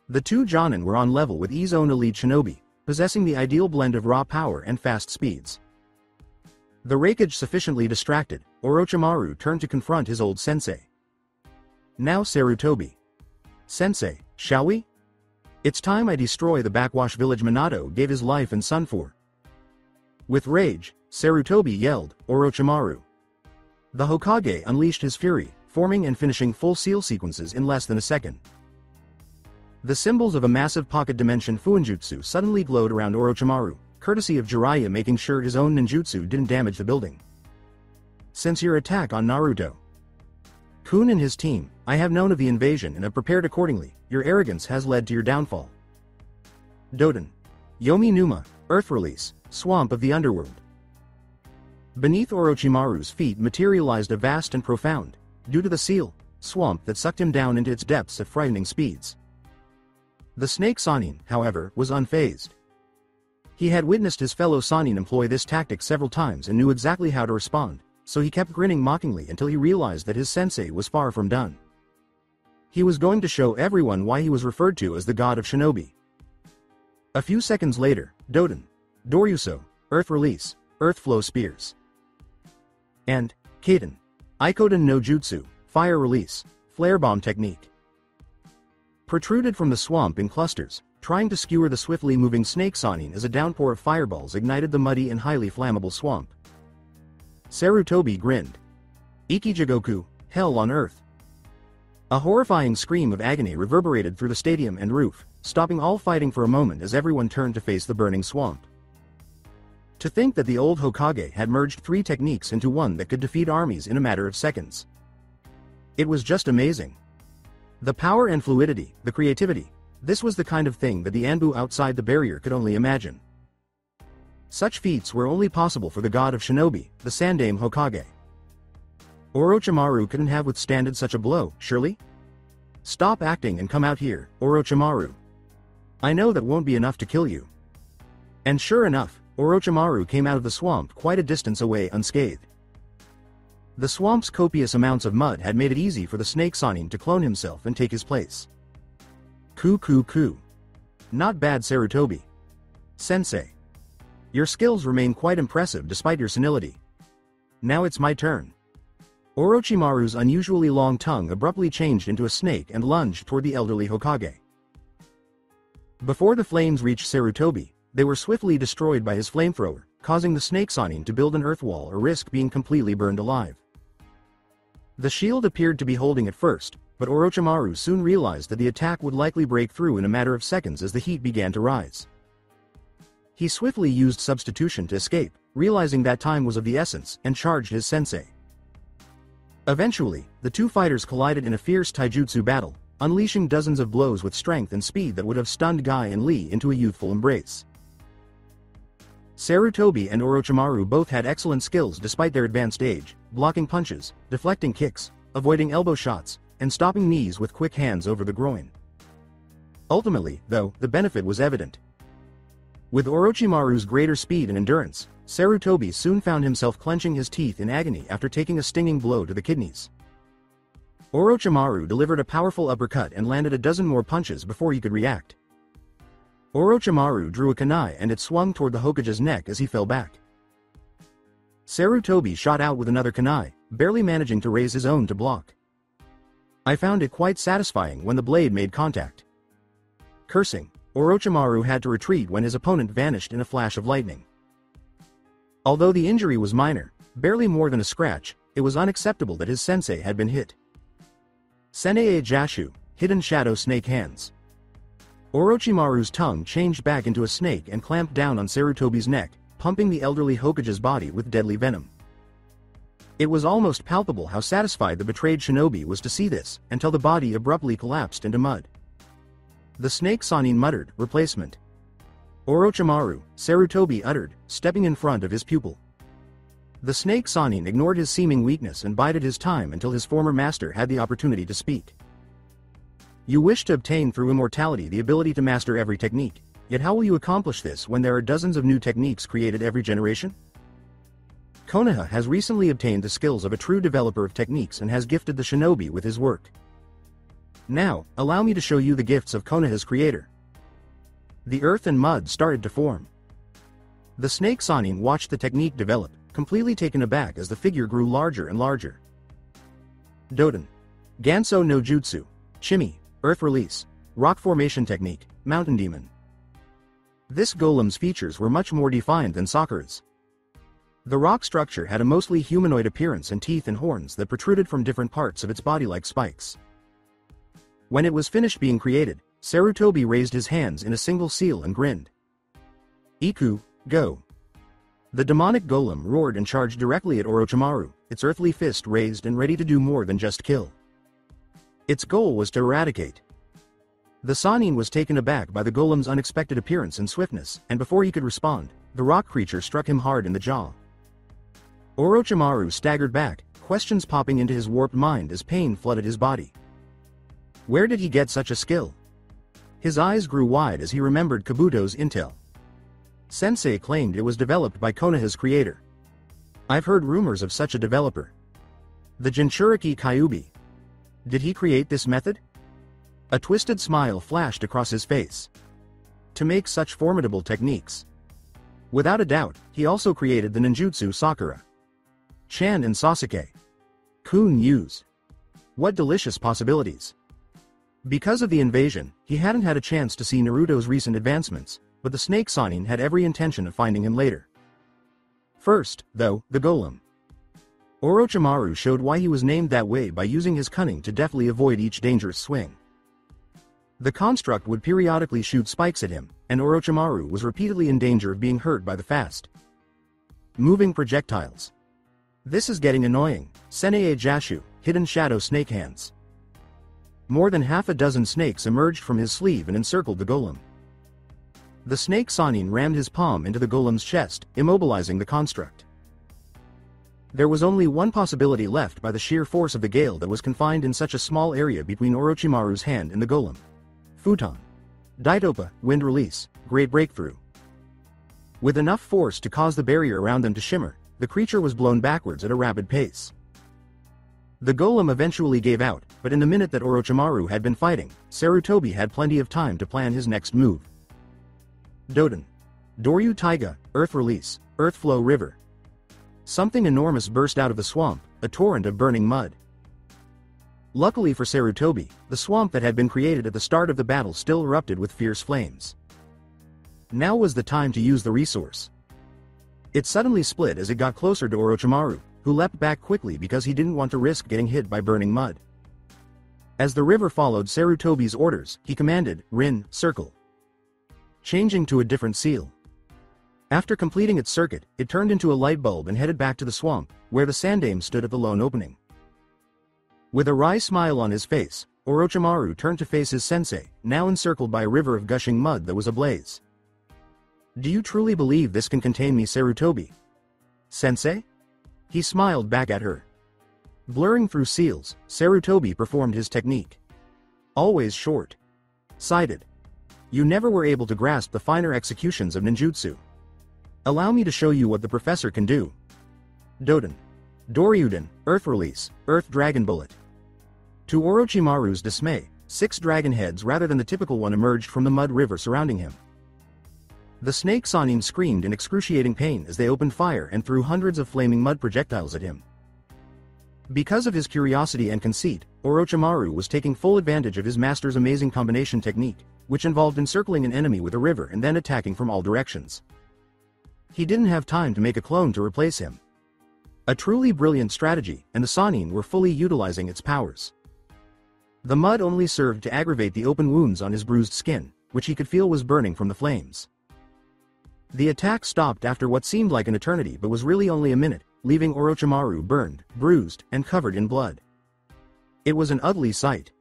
The two Jonin were on level with E's own elite shinobi, possessing the ideal blend of raw power and fast speeds. The Raikage sufficiently distracted, Orochimaru turned to confront his old sensei. Now Sarutobi. Sensei, shall we? It's time I destroy the backwash village Minato gave his life and son for. With rage, Sarutobi yelled, Orochimaru. The Hokage unleashed his fury, forming and finishing full seal sequences in less than a second. The symbols of a massive pocket dimension Fuinjutsu suddenly glowed around Orochimaru, courtesy of Jiraiya making sure his own ninjutsu didn't damage the building. Since your attack on Naruto, Kun and his team, I have known of the invasion and have prepared accordingly, your arrogance has led to your downfall. Doton. Yomi Numa, Earth Release, Swamp of the Underworld. Beneath Orochimaru's feet materialized a vast and profound, due to the seal, swamp that sucked him down into its depths at frightening speeds. The snake Sannin, however, was unfazed. He had witnessed his fellow Sannin employ this tactic several times and knew exactly how to respond, so he kept grinning mockingly until he realized that his sensei was far from done. He was going to show everyone why he was referred to as the god of shinobi. A few seconds later, Doton, Doryuso, Earth Release, Earth Flow Spears. And, Katon, Ikoden no Jutsu, Fire Release, Flare Bomb Technique. Protruded from the swamp in clusters, trying to skewer the swiftly moving snake Sannin as a downpour of fireballs ignited the muddy and highly flammable swamp. Sarutobi grinned. Ikijigoku, Hell on Earth. A horrifying scream of agony reverberated through the stadium and roof, stopping all fighting for a moment as everyone turned to face the burning swamp. To think that the old Hokage had merged three techniques into one that could defeat armies in a matter of seconds. It was just amazing. The power and fluidity, the creativity, this was the kind of thing that the Anbu outside the barrier could only imagine. Such feats were only possible for the god of shinobi, the Sandaime Hokage. Orochimaru couldn't have withstanded such a blow, surely? Stop acting and come out here, Orochimaru. I know that won't be enough to kill you. And sure enough, Orochimaru came out of the swamp quite a distance away unscathed. The swamp's copious amounts of mud had made it easy for the snake Sannin to clone himself and take his place. Ku ku ku. Not bad Sarutobi. Sensei. Your skills remain quite impressive despite your senility. Now it's my turn. Orochimaru's unusually long tongue abruptly changed into a snake and lunged toward the elderly Hokage. Before the flames reached Sarutobi, they were swiftly destroyed by his flamethrower, causing the snake Sannin to build an earth wall or risk being completely burned alive. The shield appeared to be holding at first, but Orochimaru soon realized that the attack would likely break through in a matter of seconds as the heat began to rise. He swiftly used substitution to escape, realizing that time was of the essence, and charged his sensei. Eventually, the two fighters collided in a fierce taijutsu battle, unleashing dozens of blows with strength and speed that would have stunned Guy and Lee into a youthful embrace. Sarutobi and Orochimaru both had excellent skills despite their advanced age, blocking punches, deflecting kicks, avoiding elbow shots, and stopping knees with quick hands over the groin. Ultimately, though, the benefit was evident. With Orochimaru's greater speed and endurance, Sarutobi soon found himself clenching his teeth in agony after taking a stinging blow to the kidneys. Orochimaru delivered a powerful uppercut and landed a dozen more punches before he could react. Orochimaru drew a kunai and it swung toward the Hokage's neck as he fell back. Sarutobi shot out with another kunai, barely managing to raise his own to block. I found it quite satisfying when the blade made contact. Cursing, Orochimaru had to retreat when his opponent vanished in a flash of lightning. Although the injury was minor, barely more than a scratch, it was unacceptable that his sensei had been hit. Sen'ei Jashu, Hidden Shadow Snake Hands. Orochimaru's tongue changed back into a snake and clamped down on Sarutobi's neck, pumping the elderly Hokage's body with deadly venom. It was almost palpable how satisfied the betrayed shinobi was to see this, until the body abruptly collapsed into mud. The snake Sannin muttered, replacement. Orochimaru, Sarutobi uttered, stepping in front of his pupil. The snake Sannin ignored his seeming weakness and bided his time until his former master had the opportunity to speak. You wish to obtain through immortality the ability to master every technique, yet how will you accomplish this when there are dozens of new techniques created every generation? Konoha has recently obtained the skills of a true developer of techniques and has gifted the shinobi with his work. Now, allow me to show you the gifts of Konoha's creator. The earth and mud started to form. The snake Sannin watched the technique develop, completely taken aback as the figure grew larger and larger. Doton. Ganso no Jutsu. Shimi. Earth Release. Rock Formation Technique. Mountain Demon. This golem's features were much more defined than Sakura's. The rock structure had a mostly humanoid appearance and teeth and horns that protruded from different parts of its body like spikes. When it was finished being created, Sarutobi raised his hands in a single seal and grinned. Iku, go. The demonic golem roared and charged directly at Orochimaru, its earthly fist raised and ready to do more than just kill. Its goal was to eradicate. The Sannin was taken aback by the golem's unexpected appearance and swiftness, and before he could respond, the rock creature struck him hard in the jaw. Orochimaru staggered back, questions popping into his warped mind as pain flooded his body. Where did he get such a skill? His eyes grew wide as he remembered Kabuto's intel. Sensei claimed it was developed by Konoha's creator. I've heard rumors of such a developer. The Jinchuriki Kyuubi. Did he create this method? A twisted smile flashed across his face. To make such formidable techniques. Without a doubt, he also created the ninjutsu Sakura. Chan and Sasuke. Kun Yu's. What delicious possibilities. Because of the invasion, he hadn't had a chance to see Naruto's recent advancements, but the snake Sannin had every intention of finding him later. First, though, the golem. Orochimaru showed why he was named that way by using his cunning to deftly avoid each dangerous swing. The construct would periodically shoot spikes at him, and Orochimaru was repeatedly in danger of being hurt by the fast. Moving projectiles. This is getting annoying, Sen'ei Jashu, Hidden Shadow Snake Hands. More than half a dozen snakes emerged from his sleeve and encircled the golem. The snake Sannin rammed his palm into the golem's chest, immobilizing the construct. There was only one possibility left by the sheer force of the gale that was confined in such a small area between Orochimaru's hand and the golem. Futon. Daitoppa, wind release, great breakthrough. With enough force to cause the barrier around them to shimmer, the creature was blown backwards at a rapid pace. The golem eventually gave out, but in the minute that Orochimaru had been fighting, Sarutobi had plenty of time to plan his next move. Doton. Doryu Taiga, Earth Release, Earth Flow River. Something enormous burst out of the swamp, a torrent of burning mud. Luckily for Sarutobi, the swamp that had been created at the start of the battle still erupted with fierce flames. Now was the time to use the resource. It suddenly split as it got closer to Orochimaru, who leapt back quickly because he didn't want to risk getting hit by burning mud. As the river followed Sarutobi's orders, he commanded, Rin, circle changing to a different seal. After completing its circuit, it turned into a light bulb and headed back to the swamp, where the Sandaime stood at the lone opening. With a wry smile on his face, Orochimaru turned to face his sensei, now encircled by a river of gushing mud that was ablaze. Do you truly believe this can contain me Sarutobi? Sensei? He smiled back at her. Blurring through seals, Sarutobi performed his technique. Always short. Sided. You never were able to grasp the finer executions of ninjutsu. Allow me to show you what the professor can do. Doton. Doryudan, Earth Release, Earth Dragon Bullet. To Orochimaru's dismay, six dragon heads rather than the typical one emerged from the mud river surrounding him. The snake Sannin screamed in excruciating pain as they opened fire and threw hundreds of flaming mud projectiles at him. Because of his curiosity and conceit, Orochimaru was taking full advantage of his master's amazing combination technique, which involved encircling an enemy with a river and then attacking from all directions. He didn't have time to make a clone to replace him. A truly brilliant strategy, and the Sannin were fully utilizing its powers. The mud only served to aggravate the open wounds on his bruised skin, which he could feel was burning from the flames. The attack stopped after what seemed like an eternity but was really only a minute, leaving Orochimaru burned, bruised, and covered in blood. It was an ugly sight.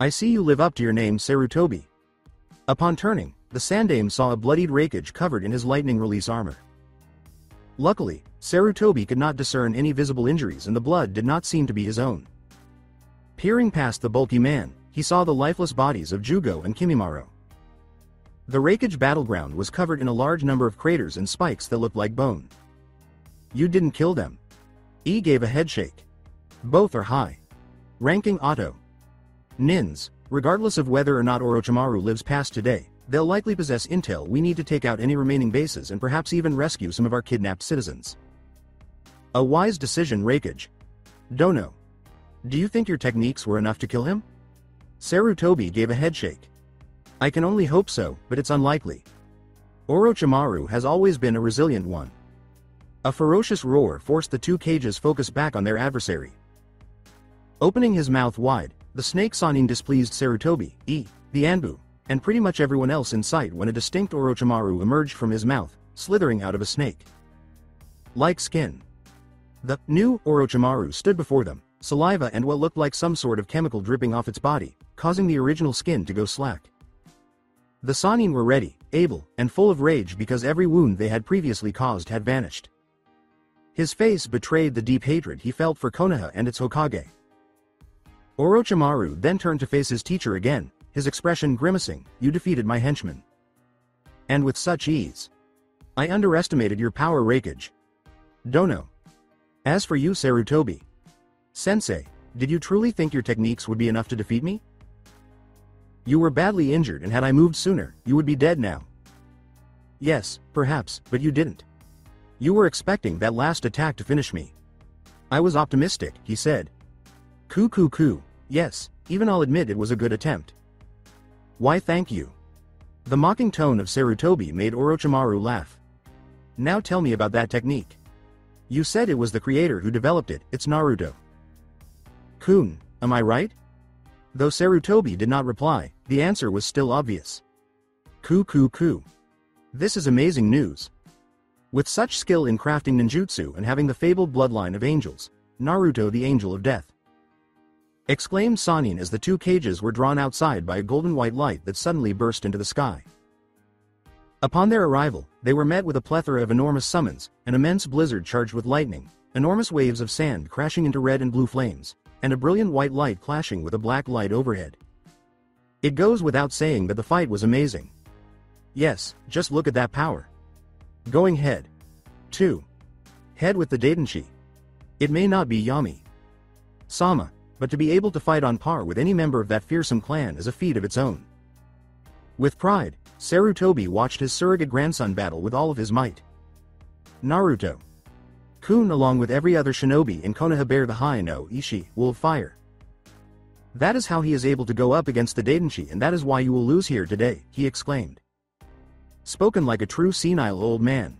I see you live up to your name Sarutobi, Upon turning, the Sandaime saw a bloodied Raikage covered in his lightning release armor. Luckily, Sarutobi could not discern any visible injuries and the blood did not seem to be his own. Peering past the bulky man, he saw the lifeless bodies of Jugo and Kimimaro. The Raikage battleground was covered in a large number of craters and spikes that looked like bone. You didn't kill them. E gave a headshake. Both are high. Ranking Oto. Nins, Regardless of whether or not Orochimaru lives past today, they'll likely possess intel we need to take out any remaining bases and perhaps even rescue some of our kidnapped citizens. A wise decision Raikage. Dono. Do you think your techniques were enough to kill him? Sarutobi gave a headshake. I can only hope so, but it's unlikely. Orochimaru has always been a resilient one. A ferocious roar forced the two Kages focus back on their adversary. Opening his mouth wide, the snake Sannin displeased Sarutobi, E, the Anbu, and pretty much everyone else in sight when a distinct Orochimaru emerged from his mouth, slithering out of a snake. Like skin. The new Orochimaru stood before them, saliva and what looked like some sort of chemical dripping off its body, causing the original skin to go slack. The Sannin were ready, able, and full of rage because every wound they had previously caused had vanished. His face betrayed the deep hatred he felt for Konoha and its Hokage. Orochimaru then turned to face his teacher again, his expression grimacing, you defeated my henchman. And with such ease. I underestimated your power Raikage. Dono. As for you Sarutobi. Sensei, did you truly think your techniques would be enough to defeat me? You were badly injured and had I moved sooner, you would be dead now. Yes, perhaps, but you didn't. You were expecting that last attack to finish me. I was optimistic, he said. Coo coo coo. Yes, even I'll admit it was a good attempt. Why thank you. The mocking tone of Sarutobi made Orochimaru laugh. Now tell me about that technique. You said it was the creator who developed it, it's Naruto. Kun, am I right? Though Sarutobi did not reply, the answer was still obvious. Ku ku ku. This is amazing news. With such skill in crafting ninjutsu and having the fabled bloodline of angels, Naruto the Angel of Death, exclaimed Sannin as the two Kages were drawn outside by a golden-white light that suddenly burst into the sky. Upon their arrival, they were met with a plethora of enormous summons, an immense blizzard charged with lightning, enormous waves of sand crashing into red and blue flames, and a brilliant white light clashing with a black light overhead. It goes without saying that the fight was amazing. Yes, just look at that power. Going head. 2. Head with the Daidenshi. It may not be Yami. Sama, but to be able to fight on par with any member of that fearsome clan is a feat of its own. With pride, Sarutobi watched his surrogate grandson battle with all of his might. Naruto. Kun along with every other shinobi in Konoha bear the Hi no Ishi will fire. That is how he is able to go up against the Daidenshi and that is why you will lose here today, he exclaimed. Spoken like a true senile old man.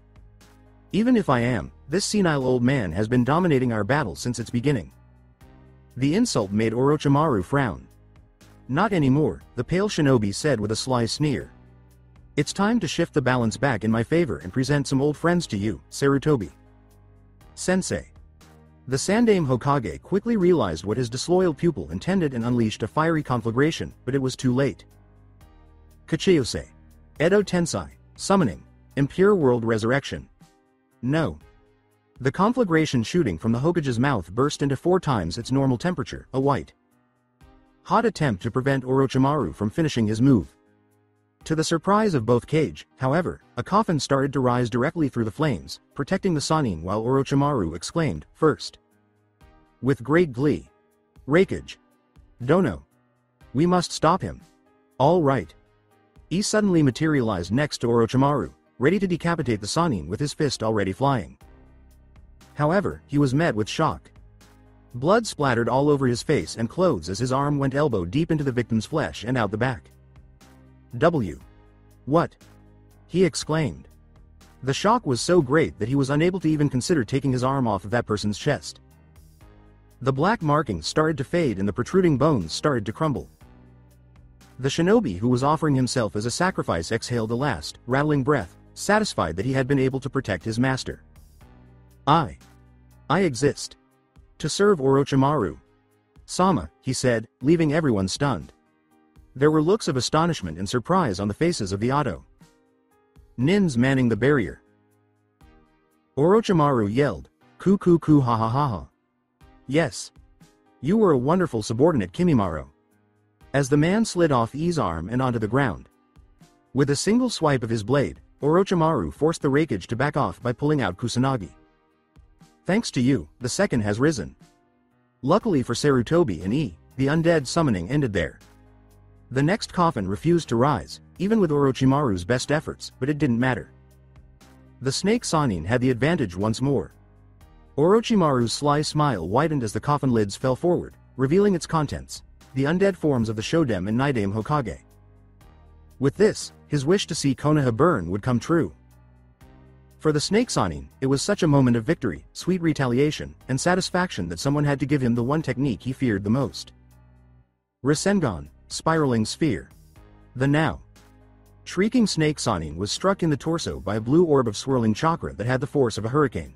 Even if I am, this senile old man has been dominating our battle since its beginning. The insult made Orochimaru frown. Not anymore, the pale shinobi said with a sly sneer. It's time to shift the balance back in my favor and present some old friends to you, Sarutobi. Sensei. The Sandaime Hokage quickly realized what his disloyal pupil intended and unleashed a fiery conflagration, but it was too late. Kuchiyose. Edo Tensei. Summoning. Impure World Resurrection. No, the conflagration shooting from the Hokage's mouth burst into four times its normal temperature, a white hot attempt to prevent Orochimaru from finishing his move. To the surprise of both Kage, however, a coffin started to rise directly through the flames, protecting the Sannin while Orochimaru exclaimed, first. With great glee. Raikage. Dono. We must stop him. All right. He suddenly materialized next to Orochimaru, ready to decapitate the Sannin with his fist already flying. However, he was met with shock. Blood splattered all over his face and clothes as his arm went elbow deep into the victim's flesh and out the back. W. What? He exclaimed. The shock was so great that he was unable to even consider taking his arm off of that person's chest. The black markings started to fade and the protruding bones started to crumble. The shinobi who was offering himself as a sacrifice exhaled a last, rattling breath, satisfied that he had been able to protect his master. I. I exist. To serve Orochimaru. Sama, he said, leaving everyone stunned. There were looks of astonishment and surprise on the faces of the Oto. Nins manning the barrier. Orochimaru yelled, Ku ku ku ha ha ha ha. Yes. You were a wonderful subordinate Kimimaro. As the man slid off E's arm and onto the ground. With a single swipe of his blade, Orochimaru forced the Raikage to back off by pulling out Kusanagi. Thanks to you, the second has risen. Luckily for Sarutobi and E, the undead summoning ended there. The next coffin refused to rise, even with Orochimaru's best efforts, but it didn't matter. The snake Sannin had the advantage once more. Orochimaru's sly smile widened as the coffin lids fell forward, revealing its contents, the undead forms of the Shodai and Nidaime Hokage. With this, his wish to see Konoha burn would come true. For the Snake Sannin, it was such a moment of victory, sweet retaliation, and satisfaction that someone had to give him the one technique he feared the most. Rasengan, Spiraling Sphere. The now. Shrieking Snake Sannin was struck in the torso by a blue orb of swirling chakra that had the force of a hurricane.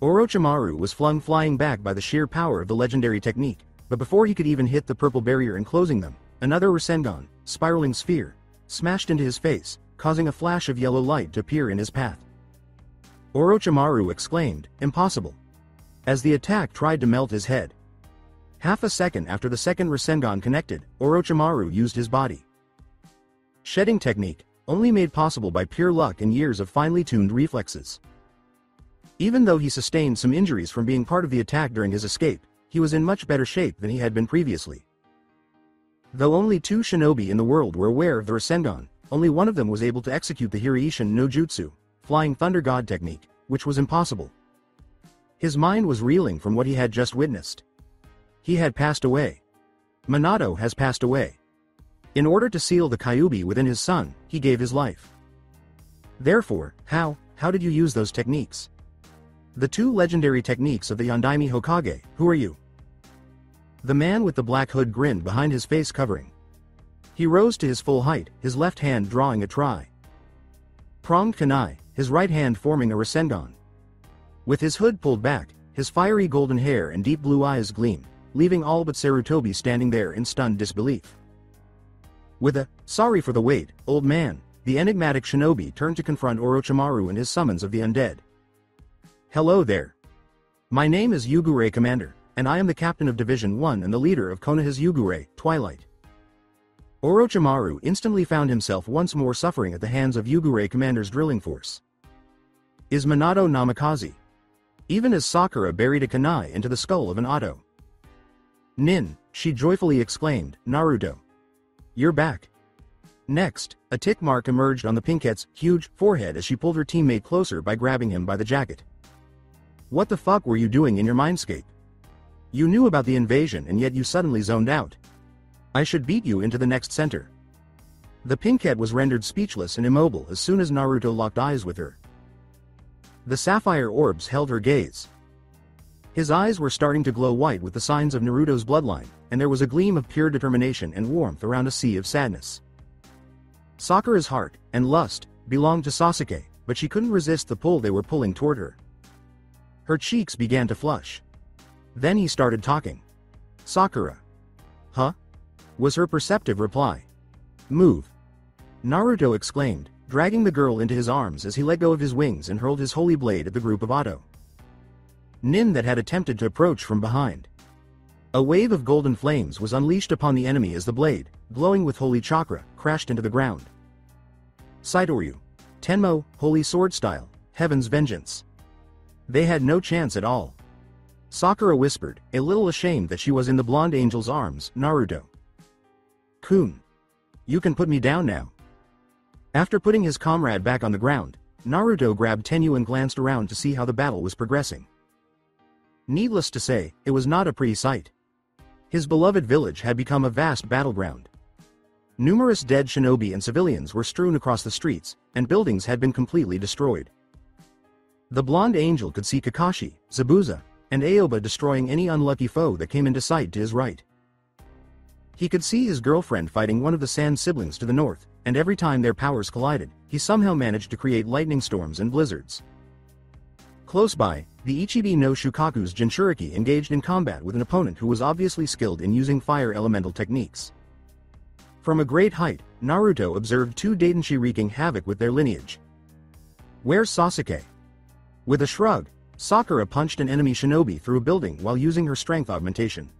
Orochimaru was flung flying back by the sheer power of the legendary technique, but before he could even hit the purple barrier enclosing them, another Rasengan, spiraling sphere, smashed into his face, causing a flash of yellow light to appear in his path. Orochimaru exclaimed, impossible. As the attack tried to melt his head. Half a second after the second Rasengan connected, Orochimaru used his body. Shedding technique, only made possible by pure luck and years of finely tuned reflexes. Even though he sustained some injuries from being part of the attack during his escape, he was in much better shape than he had been previously. Though only two shinobi in the world were aware of the Rasengan, only one of them was able to execute the Hiraishin no Jutsu, Flying Thunder God technique, which was impossible. His mind was reeling from what he had just witnessed. He had passed away. Minato has passed away. In order to seal the Kyuubi within his son, he gave his life. Therefore, how, how did you use those techniques? The two legendary techniques of the Yondaime Hokage, who are you? The man with the black hood grinned behind his face covering. He rose to his full height, his left hand drawing a try. Pronged kunai, his right hand forming a Rasengan. With his hood pulled back, his fiery golden hair and deep blue eyes gleamed, leaving all but Sarutobi standing there in stunned disbelief. With a, sorry for the wait, old man, the enigmatic shinobi turned to confront Orochimaru and his summons of the undead. Hello there. My name is Yugure Commander, and I am the captain of Division 1 and the leader of Konoha's Yugure, Twilight. Orochimaru instantly found himself once more suffering at the hands of Yugure Commander's drilling force. Is Minato Namikaze? Even as Sakura buried a kunai into the skull of an Oto. Nin, she joyfully exclaimed, Naruto. You're back. Next, a tick mark emerged on the Pinkette's huge forehead as she pulled her teammate closer by grabbing him by the jacket. What the fuck were you doing in your mindscape? You knew about the invasion and yet you suddenly zoned out. I should beat you into the next center. The pinkhead was rendered speechless and immobile as soon as Naruto locked eyes with her. The sapphire orbs held her gaze. His eyes were starting to glow white with the signs of Naruto's bloodline, and there was a gleam of pure determination and warmth around a sea of sadness. Sakura's heart, and lust, belonged to Sasuke, but she couldn't resist the pull they were pulling toward her. Her cheeks began to flush. Then he started talking. Sakura. Huh? Was her perceptive reply. Move. Naruto exclaimed, dragging the girl into his arms as he let go of his wings and hurled his holy blade at the group of Oto. Nin that had attempted to approach from behind. A wave of golden flames was unleashed upon the enemy as the blade, glowing with holy chakra, crashed into the ground. Saitoryu. Tenmo, Holy Sword Style, Heaven's Vengeance. They had no chance at all. Sakura whispered, a little ashamed that she was in the blonde angel's arms, Naruto. Kun. You can put me down now. After putting his comrade back on the ground, Naruto grabbed Tenyu and glanced around to see how the battle was progressing. Needless to say, it was not a pretty sight. His beloved village had become a vast battleground. Numerous dead shinobi and civilians were strewn across the streets, and buildings had been completely destroyed. The blonde angel could see Kakashi, Zabuza, and Aoba destroying any unlucky foe that came into sight to his right. He could see his girlfriend fighting one of the Sand siblings to the north, and every time their powers collided, he somehow managed to create lightning storms and blizzards. Close by, the Ichibi no Shukaku's Jinchuriki engaged in combat with an opponent who was obviously skilled in using fire elemental techniques. From a great height, Naruto observed two Daidenshi wreaking havoc with their lineage. Where's Sasuke? With a shrug, Sakura punched an enemy shinobi through a building while using her strength augmentation.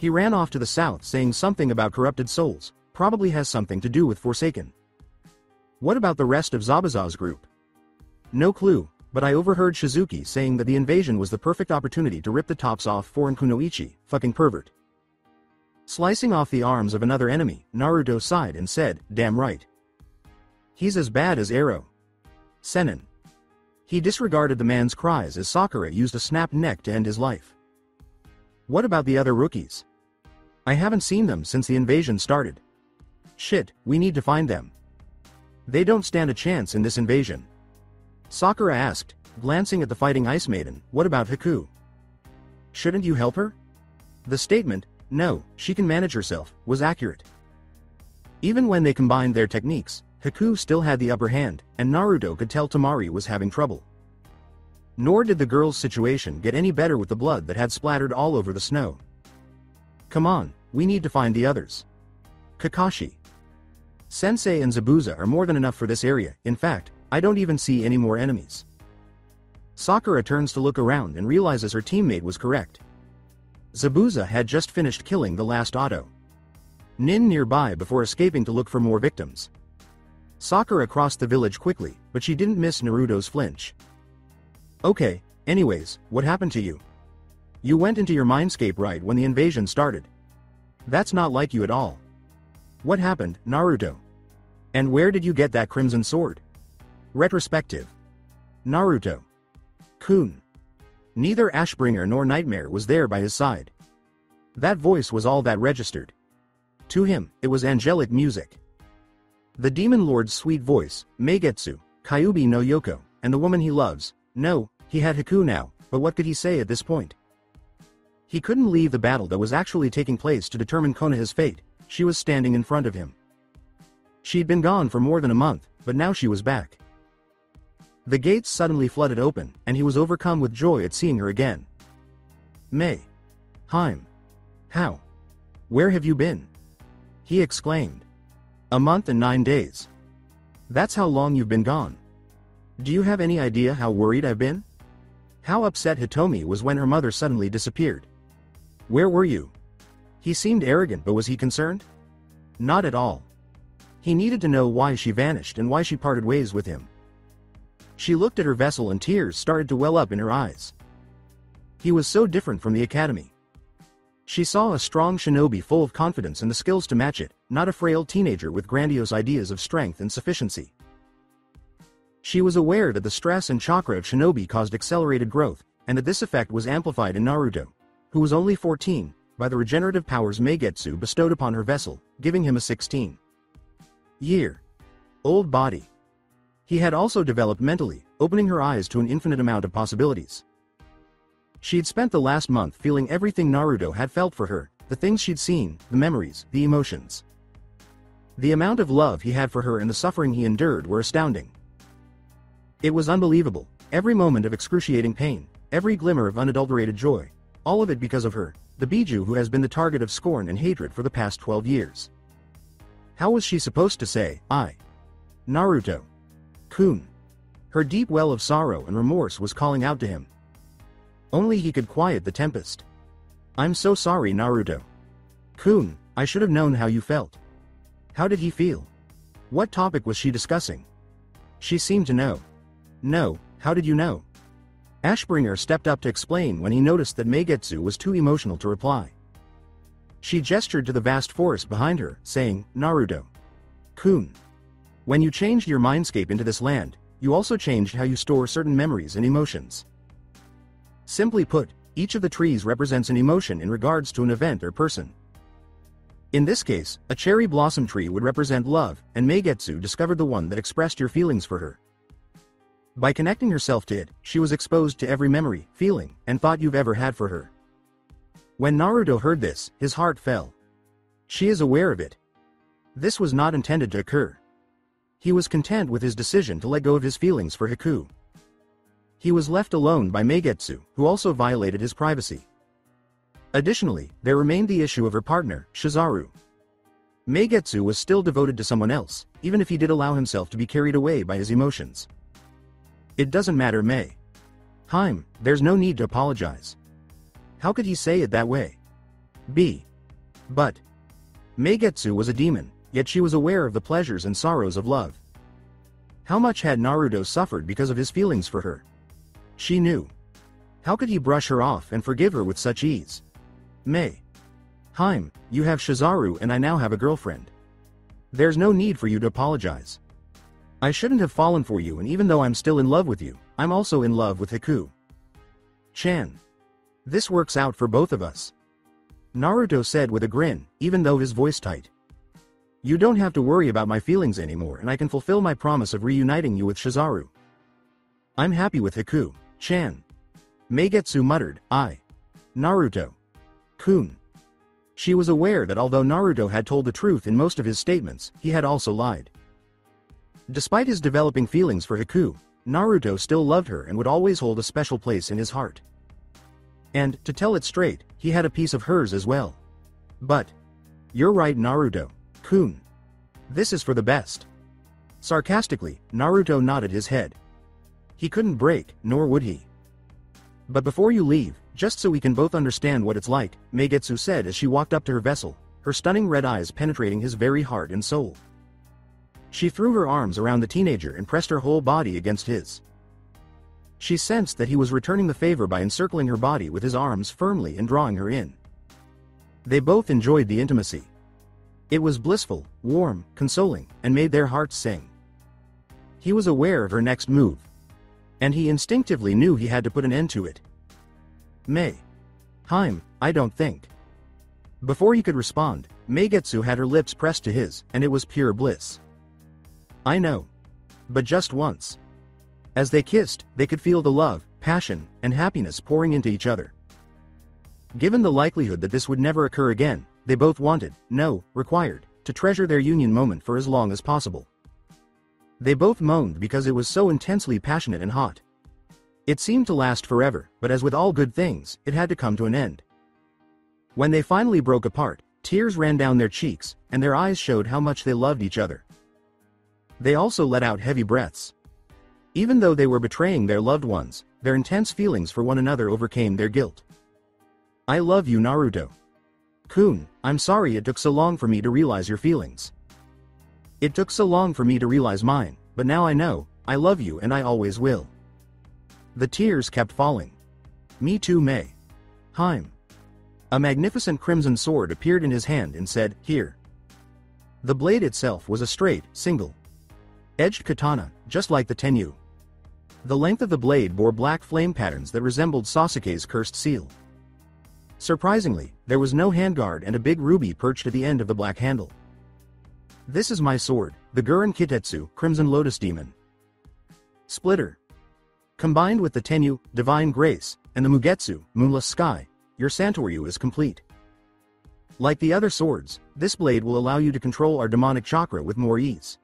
He ran off to the south saying something about corrupted souls, probably has something to do with Forsaken. What about the rest of Zabuza's group? No clue, but I overheard Shizuki saying that the invasion was the perfect opportunity to rip the tops off foreign Kunoichi, fucking pervert. Slicing off the arms of another enemy, Naruto sighed and said, damn right. He's as bad as Ero. Sennin. He disregarded the man's cries as Sakura used a snapped neck to end his life. What about the other rookies? I haven't seen them since the invasion started. Shit, we need to find them. They don't stand a chance in this invasion. Sakura asked, glancing at the fighting Ice Maiden, what about Haku? Shouldn't you help her? The statement, no, she can manage herself, was accurate. Even when they combined their techniques, Haku still had the upper hand, and Naruto could tell Temari was having trouble. Nor did the girl's situation get any better with the blood that had splattered all over the snow. Come on, we need to find the others. Kakashi. Sensei and Zabuza are more than enough for this area, in fact, I don't even see any more enemies. Sakura turns to look around and realizes her teammate was correct. Zabuza had just finished killing the last Oto. Nin nearby before escaping to look for more victims. Sakura crossed the village quickly, but she didn't miss Naruto's flinch. Okay, anyways, what happened to you? You went into your mindscape right when the invasion started. That's not like you at all. What happened, Naruto? And where did you get that crimson sword? Retrospective. Naruto. Kun. Neither Ashbringer nor Nightmare was there by his side. That voice was all that registered. To him, it was angelic music. The Demon Lord's sweet voice, Meigetsu, Kyubi no Yoko, and the woman he loves, no, he had Haku now, but what could he say at this point? He couldn't leave the battle that was actually taking place to determine Konoha's fate, she was standing in front of him. She'd been gone for more than a month, but now she was back. The gates suddenly flooded open, and he was overcome with joy at seeing her again. Mei. Heim. How? Where have you been? He exclaimed. A month and nine days. That's how long you've been gone. Do you have any idea how worried I've been? How upset Hitomi was when her mother suddenly disappeared. Where were you? He seemed arrogant but was he concerned? Not at all. He needed to know why she vanished and why she parted ways with him. She looked at her vessel and tears started to well up in her eyes. He was so different from the academy. She saw a strong shinobi full of confidence and the skills to match it, not a frail teenager with grandiose ideas of strength and sufficiency. She was aware that the stress and chakra of shinobi caused accelerated growth, and that this effect was amplified in Naruto, who was only 14, by the regenerative powers Meigetsu bestowed upon her vessel, giving him a 16 year old body. He had also developed mentally, opening her eyes to an infinite amount of possibilities. She'd spent the last month feeling everything Naruto had felt for her, the things she'd seen, the memories, the emotions. The amount of love he had for her and the suffering he endured were astounding. It was unbelievable, every moment of excruciating pain, every glimmer of unadulterated joy, all of it because of her, the Biju who has been the target of scorn and hatred for the past 12 years. How was she supposed to say, I? Naruto. Kun. Her deep well of sorrow and remorse was calling out to him. Only he could quiet the tempest. I'm so sorry Naruto. Kun, I should have known how you felt. How did he feel? What topic was she discussing? She seemed to know. No, how did you know? Ashbringer stepped up to explain when he noticed that Meigetsu was too emotional to reply. She gestured to the vast forest behind her, saying, Naruto. Kun. When you changed your mindscape into this land, you also changed how you store certain memories and emotions. Simply put, each of the trees represents an emotion in regards to an event or person. In this case, a cherry blossom tree would represent love, and Meigetsu discovered the one that expressed your feelings for her. By connecting herself to it, she was exposed to every memory, feeling, and thought you've ever had for her. When Naruto heard this, his heart fell. She is aware of it. This was not intended to occur. He was content with his decision to let go of his feelings for Haku. He was left alone by Meigetsu, who also violated his privacy. Additionally, there remained the issue of her partner, Shizaru. Meigetsu was still devoted to someone else, even if he did allow himself to be carried away by his emotions. It doesn't matter Mei. Heim, there's no need to apologize. How could he say it that way? B. But. Meigetsu was a demon, yet she was aware of the pleasures and sorrows of love. How much had Naruto suffered because of his feelings for her? She knew. How could he brush her off and forgive her with such ease? Mei. Heim, you have Shizaru and I now have a girlfriend. There's no need for you to apologize. I shouldn't have fallen for you and even though I'm still in love with you, I'm also in love with Haku. Chan. This works out for both of us. Naruto said with a grin, even though his voice tight. You don't have to worry about my feelings anymore and I can fulfill my promise of reuniting you with Shizaru. I'm happy with Haku. Chan. Meigetsu muttered, I. Naruto. Kun. She was aware that although Naruto had told the truth in most of his statements, he had also lied. Despite his developing feelings for Haku, Naruto still loved her and would always hold a special place in his heart. And, to tell it straight, he had a piece of hers as well. But. You're right Naruto. Kun. This is for the best. Sarcastically, Naruto nodded his head. He couldn't break, nor would he. But before you leave, just so we can both understand what it's like, Meigetsu said as she walked up to her vessel, her stunning red eyes penetrating his very heart and soul. She threw her arms around the teenager and pressed her whole body against his. She sensed that he was returning the favor by encircling her body with his arms firmly and drawing her in. They both enjoyed the intimacy. It was blissful, warm, consoling, and made their hearts sing. He was aware of her next move, and he instinctively knew he had to put an end to it. Mei. Heim, I don't think. Before he could respond, Meigetsu had her lips pressed to his, and it was pure bliss. I know. But just once. As they kissed, they could feel the love, passion, and happiness pouring into each other. Given the likelihood that this would never occur again, they both wanted, no, required, to treasure their union moment for as long as possible. They both moaned because it was so intensely passionate and hot. It seemed to last forever, but as with all good things, it had to come to an end. When they finally broke apart, tears ran down their cheeks, and their eyes showed how much they loved each other. They also let out heavy breaths. Even though they were betraying their loved ones, their intense feelings for one another overcame their guilt. I love you Naruto. Kun, I'm sorry it took so long for me to realize your feelings. It took so long for me to realize mine, but now I know, I love you and I always will. The tears kept falling. Me too Mei. Heim. A magnificent crimson sword appeared in his hand and said, Here. The blade itself was a straight, single, edged katana, just like the Tenyu. The length of the blade bore black flame patterns that resembled Sasuke's cursed seal. Surprisingly, there was no handguard and a big ruby perched at the end of the black handle. This is my sword, the Gurren Kitetsu, Crimson Lotus Demon. Splitter. Combined with the Tenyu, Divine Grace, and the Mugetsu, Moonless Sky, your Santoryu is complete. Like the other swords, this blade will allow you to control our demonic chakra with more ease.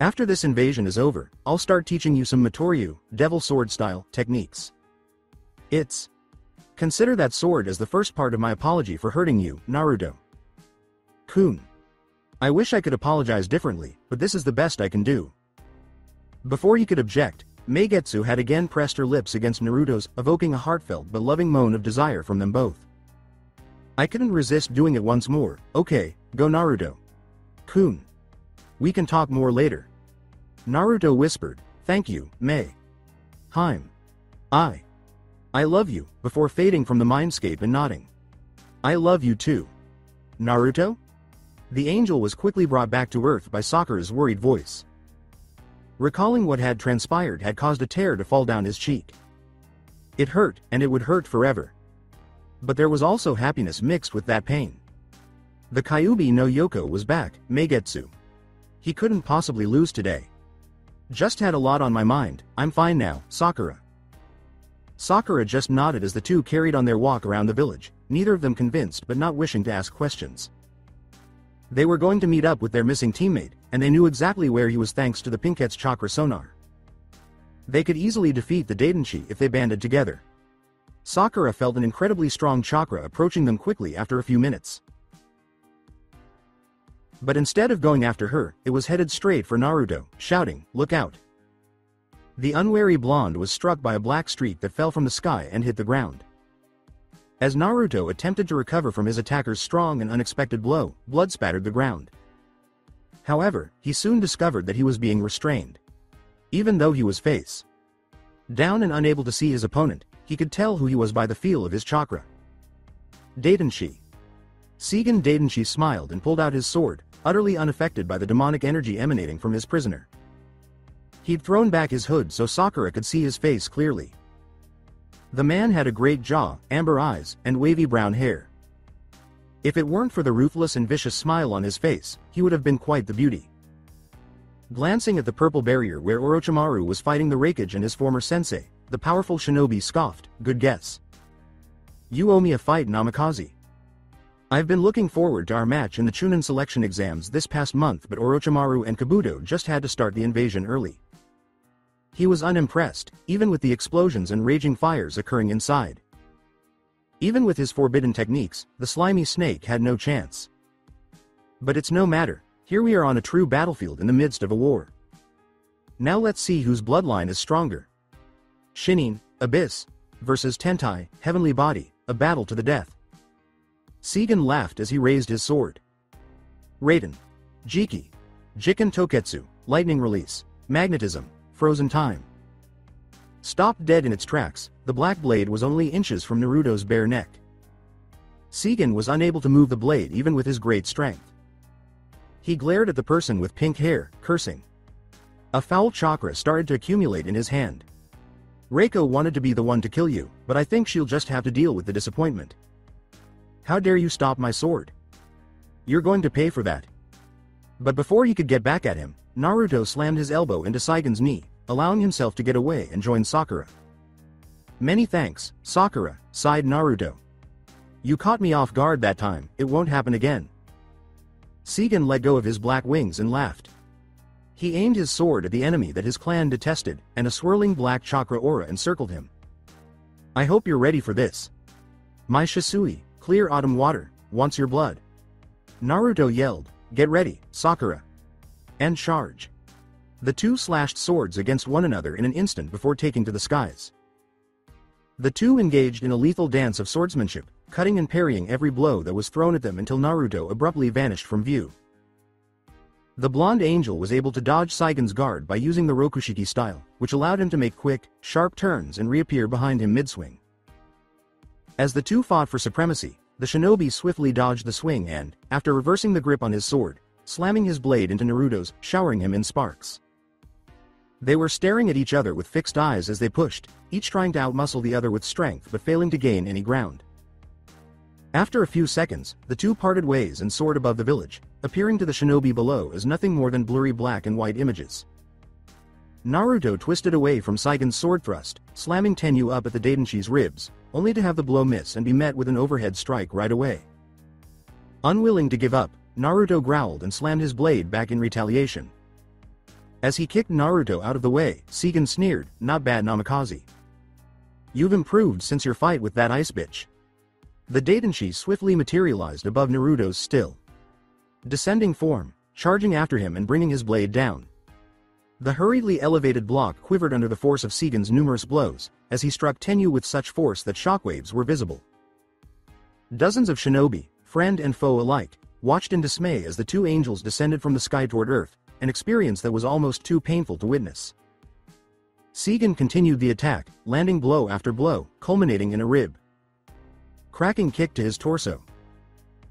After this invasion is over, I'll start teaching you some Mitoryu, Devil Sword style, techniques. It's. Consider that sword as the first part of my apology for hurting you, Naruto. Kun. I wish I could apologize differently, but this is the best I can do. Before he could object, Meigetsu had again pressed her lips against Naruto's, evoking a heartfelt but loving moan of desire from them both. I couldn't resist doing it once more, okay, go Naruto. Kun. We can talk more later. Naruto whispered, Thank you, Mei. Heim. I. I love you, before fading from the mindscape and nodding. I love you too. Naruto? The angel was quickly brought back to Earth by Sakura's worried voice. Recalling what had transpired had caused a tear to fall down his cheek. It hurt, and it would hurt forever. But there was also happiness mixed with that pain. The Kyuubi no Yoko was back, Meigetsu. He couldn't possibly lose today. Just had a lot on my mind, I'm fine now, Sakura. Sakura just nodded as the two carried on their walk around the village, neither of them convinced but not wishing to ask questions. They were going to meet up with their missing teammate, and they knew exactly where he was thanks to the Pinkette's chakra sonar. They could easily defeat the Daidenshi if they banded together. Sakura felt an incredibly strong chakra approaching them quickly after a few minutes. But instead of going after her, it was headed straight for Naruto, shouting, look out. The unwary blonde was struck by a black streak that fell from the sky and hit the ground. As Naruto attempted to recover from his attacker's strong and unexpected blow, blood spattered the ground. However, he soon discovered that he was being restrained. Even though he was face down and unable to see his opponent, he could tell who he was by the feel of his chakra. Daidenshi. Seigen Daidenshi smiled and pulled out his sword, utterly unaffected by the demonic energy emanating from his prisoner. He'd thrown back his hood so Sakura could see his face clearly. The man had a great jaw, amber eyes, and wavy brown hair. If it weren't for the ruthless and vicious smile on his face, he would have been quite the beauty. Glancing at the purple barrier where Orochimaru was fighting the Raikage and his former sensei, the powerful shinobi scoffed, good guess. You owe me a fight Namikaze. I've been looking forward to our match in the Chunin selection exams this past month but Orochimaru and Kabuto just had to start the invasion early. He was unimpressed, even with the explosions and raging fires occurring inside. Even with his forbidden techniques, the slimy snake had no chance. But it's no matter, here we are on a true battlefield in the midst of a war. Now let's see whose bloodline is stronger. Shinin, Abyss, versus Tentai, Heavenly Body, a battle to the death. Seigen laughed as he raised his sword. Raiton. Jiki. Jikan Toketsu, Lightning Release, Magnetism, Frozen Time. Stopped dead in its tracks, the black blade was only inches from Naruto's bare neck. Seigen was unable to move the blade even with his great strength. He glared at the person with pink hair, cursing. A foul chakra started to accumulate in his hand. Reiko wanted to be the one to kill you, but I think she'll just have to deal with the disappointment. How dare you stop my sword? You're going to pay for that. But before he could get back at him, Naruto slammed his elbow into Seigen's knee, allowing himself to get away and join Sakura. Many thanks, Sakura, sighed Naruto. You caught me off guard that time, it won't happen again. Seigen let go of his black wings and laughed. He aimed his sword at the enemy that his clan detested, and a swirling black chakra aura encircled him. I hope you're ready for this. My Shisui, clear autumn water, wants your blood. Naruto yelled, Get ready, Sakura and charge. The two slashed swords against one another in an instant before taking to the skies. The two engaged in a lethal dance of swordsmanship, cutting and parrying every blow that was thrown at them until Naruto abruptly vanished from view. The blonde angel was able to dodge Seigen's guard by using the Rokushiki style, which allowed him to make quick, sharp turns and reappear behind him mid-swing. As the two fought for supremacy, the shinobi swiftly dodged the swing and, after reversing the grip on his sword, slamming his blade into Naruto's, showering him in sparks. They were staring at each other with fixed eyes as they pushed, each trying to outmuscle the other with strength but failing to gain any ground. After a few seconds, the two parted ways and soared above the village, appearing to the shinobi below as nothing more than blurry black and white images. Naruto twisted away from Seigen's sword thrust, slamming Tenyu up at the Daidenshi's ribs, only to have the blow miss and be met with an overhead strike right away. Unwilling to give up, Naruto growled and slammed his blade back in retaliation. As he kicked Naruto out of the way, Seigen sneered, not bad Namikaze. You've improved since your fight with that ice bitch. The Daidenshi swiftly materialized above Naruto's still. Descending form, charging after him and bringing his blade down. The hurriedly elevated block quivered under the force of Seigen's numerous blows, as he struck Tenyu with such force that shockwaves were visible. Dozens of shinobi, friend and foe alike, watched in dismay as the two angels descended from the sky toward Earth, an experience that was almost too painful to witness. Seigen continued the attack, landing blow after blow, culminating in a rib. Cracking kick to his torso.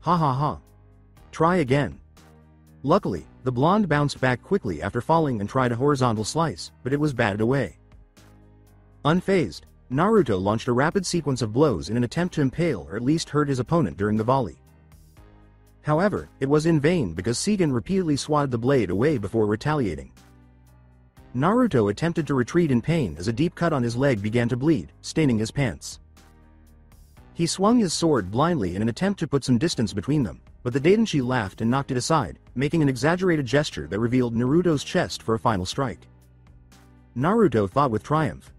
Ha ha ha. Try again. Luckily, the blonde bounced back quickly after falling and tried a horizontal slice, but it was batted away. Unfazed, Naruto launched a rapid sequence of blows in an attempt to impale or at least hurt his opponent during the volley. However, it was in vain because Seigen repeatedly swatted the blade away before retaliating. Naruto attempted to retreat in pain as a deep cut on his leg began to bleed, staining his pants. He swung his sword blindly in an attempt to put some distance between them, but the Daidenshi laughed and knocked it aside, making an exaggerated gesture that revealed Naruto's chest for a final strike. Naruto thought with triumph.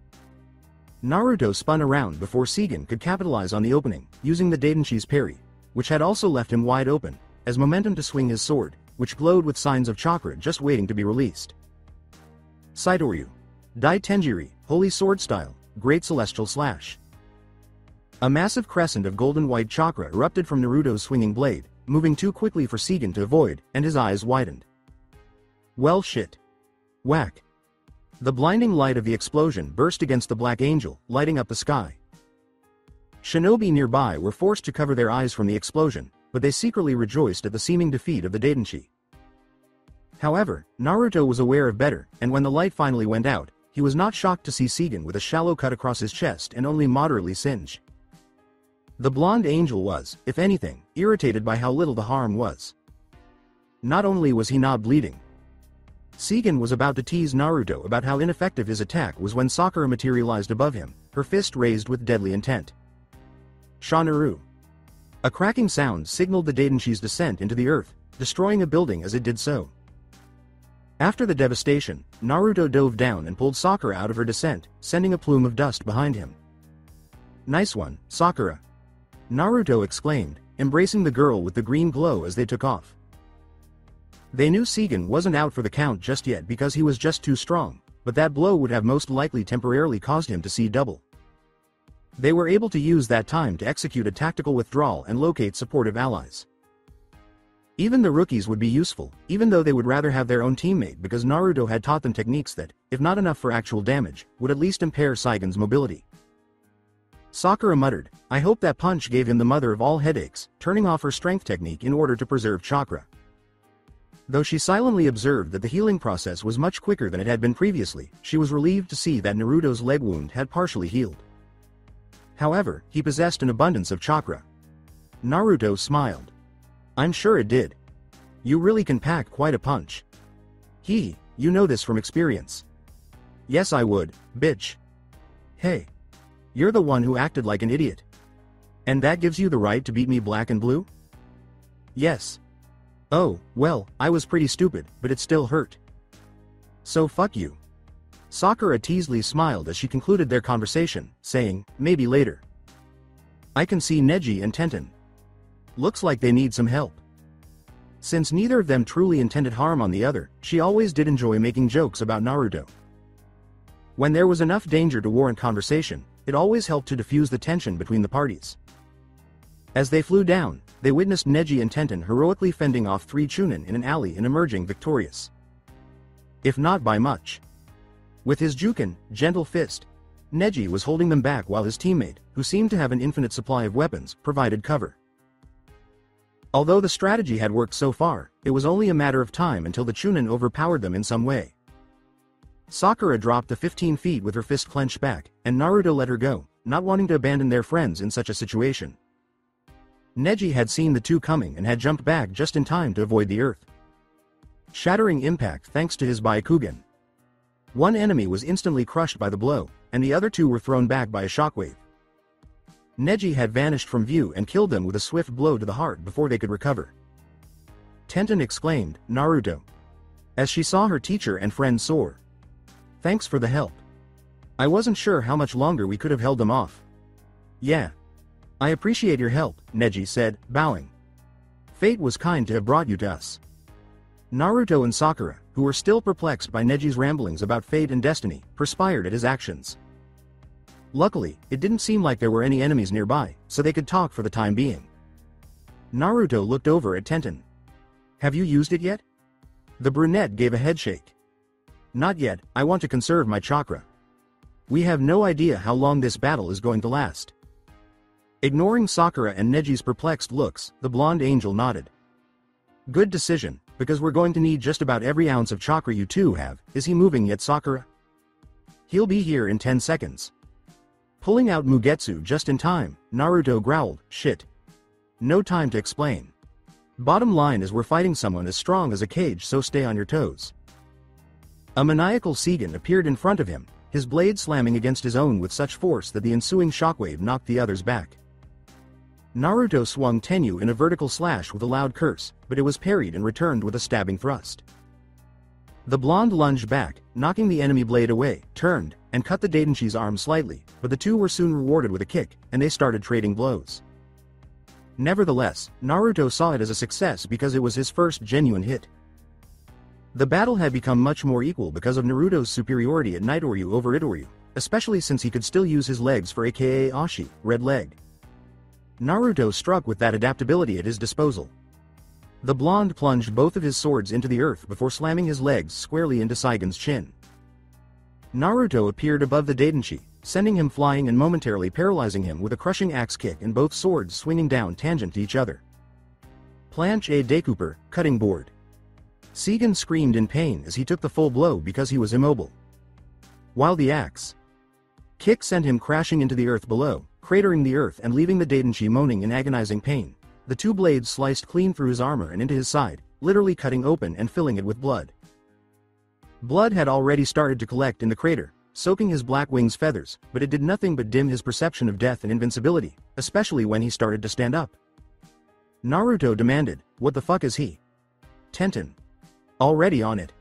Naruto spun around before Seigen could capitalize on the opening, using the Daidenshi's parry, which had also left him wide open, as momentum to swing his sword, which glowed with signs of chakra just waiting to be released. Saitoryu. Dai Tenjiri, Holy Sword Style, Great Celestial Slash. A massive crescent of golden-white chakra erupted from Naruto's swinging blade, moving too quickly for Seigen to avoid, and his eyes widened. Well shit. Whack. The blinding light of the explosion burst against the Black Angel, lighting up the sky. Shinobi nearby were forced to cover their eyes from the explosion, but they secretly rejoiced at the seeming defeat of the Daidenshi. However, Naruto was aware of better, and when the light finally went out, he was not shocked to see Seigen with a shallow cut across his chest and only moderately singed. The blonde angel was, if anything, irritated by how little the harm was. Not only was he not bleeding, Seigen was about to tease Naruto about how ineffective his attack was when Sakura materialized above him, her fist raised with deadly intent. Shannaro. A cracking sound signaled the Daidenshi's descent into the earth, destroying a building as it did so. After the devastation, Naruto dove down and pulled Sakura out of her descent, sending a plume of dust behind him. Nice one, Sakura. Naruto exclaimed, embracing the girl with the green glow as they took off. They knew Seigen wasn't out for the count just yet because he was just too strong, but that blow would have most likely temporarily caused him to see double. They were able to use that time to execute a tactical withdrawal and locate supportive allies. Even the rookies would be useful, even though they would rather have their own teammate because Naruto had taught them techniques that, if not enough for actual damage, would at least impair Saigon's mobility. Sakura muttered, I hope that punch gave him the mother of all headaches, turning off her strength technique in order to preserve chakra. Though she silently observed that the healing process was much quicker than it had been previously, she was relieved to see that Naruto's leg wound had partially healed. However, he possessed an abundance of chakra. Naruto smiled. I'm sure it did. You really can pack quite a punch. He, you know this from experience. Yes I would, bitch. Hey. You're the one who acted like an idiot. And that gives you the right to beat me black and blue? Yes. Oh, well, I was pretty stupid, but it still hurt. So fuck you. Sakura teasely smiled as she concluded their conversation, saying, maybe later. I can see Neji and Tenten, Looks like they need some help. Since neither of them truly intended harm on the other, she always did enjoy making jokes about Naruto. When there was enough danger to warrant conversation, it always helped to diffuse the tension between the parties. As they flew down, they witnessed Neji and Tenten heroically fending off three Chunin in an alley and emerging victorious. If not by much. With his Juken, gentle fist, Neji was holding them back while his teammate, who seemed to have an infinite supply of weapons, provided cover. Although the strategy had worked so far, it was only a matter of time until the Chunin overpowered them in some way. Sakura dropped to 15 feet with her fist clenched back, and Naruto let her go, not wanting to abandon their friends in such a situation. Neji had seen the two coming and had jumped back just in time to avoid the earth. Shattering impact thanks to his Byakugan. One enemy was instantly crushed by the blow, and the other two were thrown back by a shockwave. Neji had vanished from view and killed them with a swift blow to the heart before they could recover. Tenten exclaimed, Naruto. As she saw her teacher and friend soar. Thanks for the help. I wasn't sure how much longer we could have held them off. Yeah. I appreciate your help, Neji said, bowing. Fate was kind to have brought you to us. Naruto and Sakura, who were still perplexed by Neji's ramblings about fate and destiny, perspired at his actions. Luckily, it didn't seem like there were any enemies nearby, so they could talk for the time being. Naruto looked over at Tenten. Have you used it yet? The brunette gave a headshake. Not yet, I want to conserve my chakra. We have no idea how long this battle is going to last. Ignoring Sakura and Neji's perplexed looks, the blonde angel nodded. Good decision, because we're going to need just about every ounce of chakra you two have. Is he moving yet Sakura? He'll be here in 10 seconds. Pulling out Mugetsu just in time, Naruto growled, shit. No time to explain. Bottom line is we're fighting someone as strong as a Kage so stay on your toes. A maniacal Seigen appeared in front of him, his blade slamming against his own with such force that the ensuing shockwave knocked the others back. Naruto swung Tenyu in a vertical slash with a loud curse, but it was parried and returned with a stabbing thrust. The blonde lunged back, knocking the enemy blade away, turned, and cut the Daidenshi's arm slightly, but the two were soon rewarded with a kick, and they started trading blows. Nevertheless, Naruto saw it as a success because it was his first genuine hit. The battle had become much more equal because of Naruto's superiority at Nitoryu over Itoryu, especially since he could still use his legs for aka Ashi, red leg. Naruto struck with that adaptability at his disposal. The blonde plunged both of his swords into the earth before slamming his legs squarely into Saigon's chin. Naruto appeared above the Daidenshi, sending him flying and momentarily paralyzing him with a crushing axe kick and both swords swinging down tangent to each other. Planche a decouper, cutting board. Seigen screamed in pain as he took the full blow because he was immobile. While the axe kick sent him crashing into the earth below, cratering the earth and leaving the Daidenshi moaning in agonizing pain. The two blades sliced clean through his armor and into his side, literally cutting open and filling it with blood. Blood had already started to collect in the crater, soaking his black wings feathers, but it did nothing but dim his perception of death and invincibility, especially when he started to stand up. Naruto demanded, what the fuck is he? Tenten. Already on it.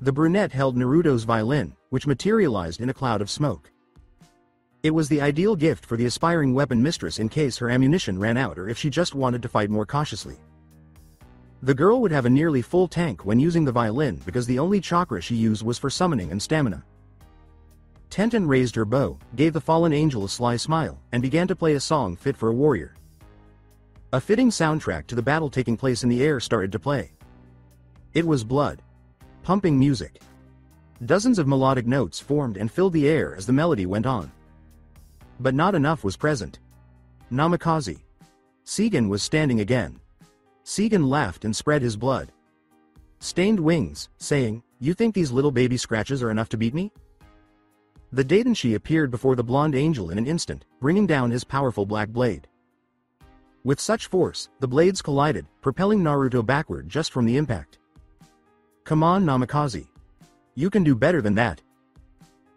The brunette held Naruto's violin, which materialized in a cloud of smoke. It was the ideal gift for the aspiring weapon mistress in case her ammunition ran out or if she just wanted to fight more cautiously. The girl would have a nearly full tank when using the violin because the only chakra she used was for summoning and stamina. Tenten raised her bow, gave the fallen angel a sly smile, and began to play a song fit for a warrior. A fitting soundtrack to the battle taking place in the air started to play. It was blood. Pumping music. Dozens of melodic notes formed and filled the air as the melody went on. But not enough was present. Namikaze. Seigen was standing again. Seigen laughed and spread his blood. Stained wings, saying, You think these little baby scratches are enough to beat me? The Daidenshi appeared before the blonde angel in an instant, bringing down his powerful black blade. With such force, the blades collided, propelling Naruto backward just from the impact. Come on Namikaze. You can do better than that.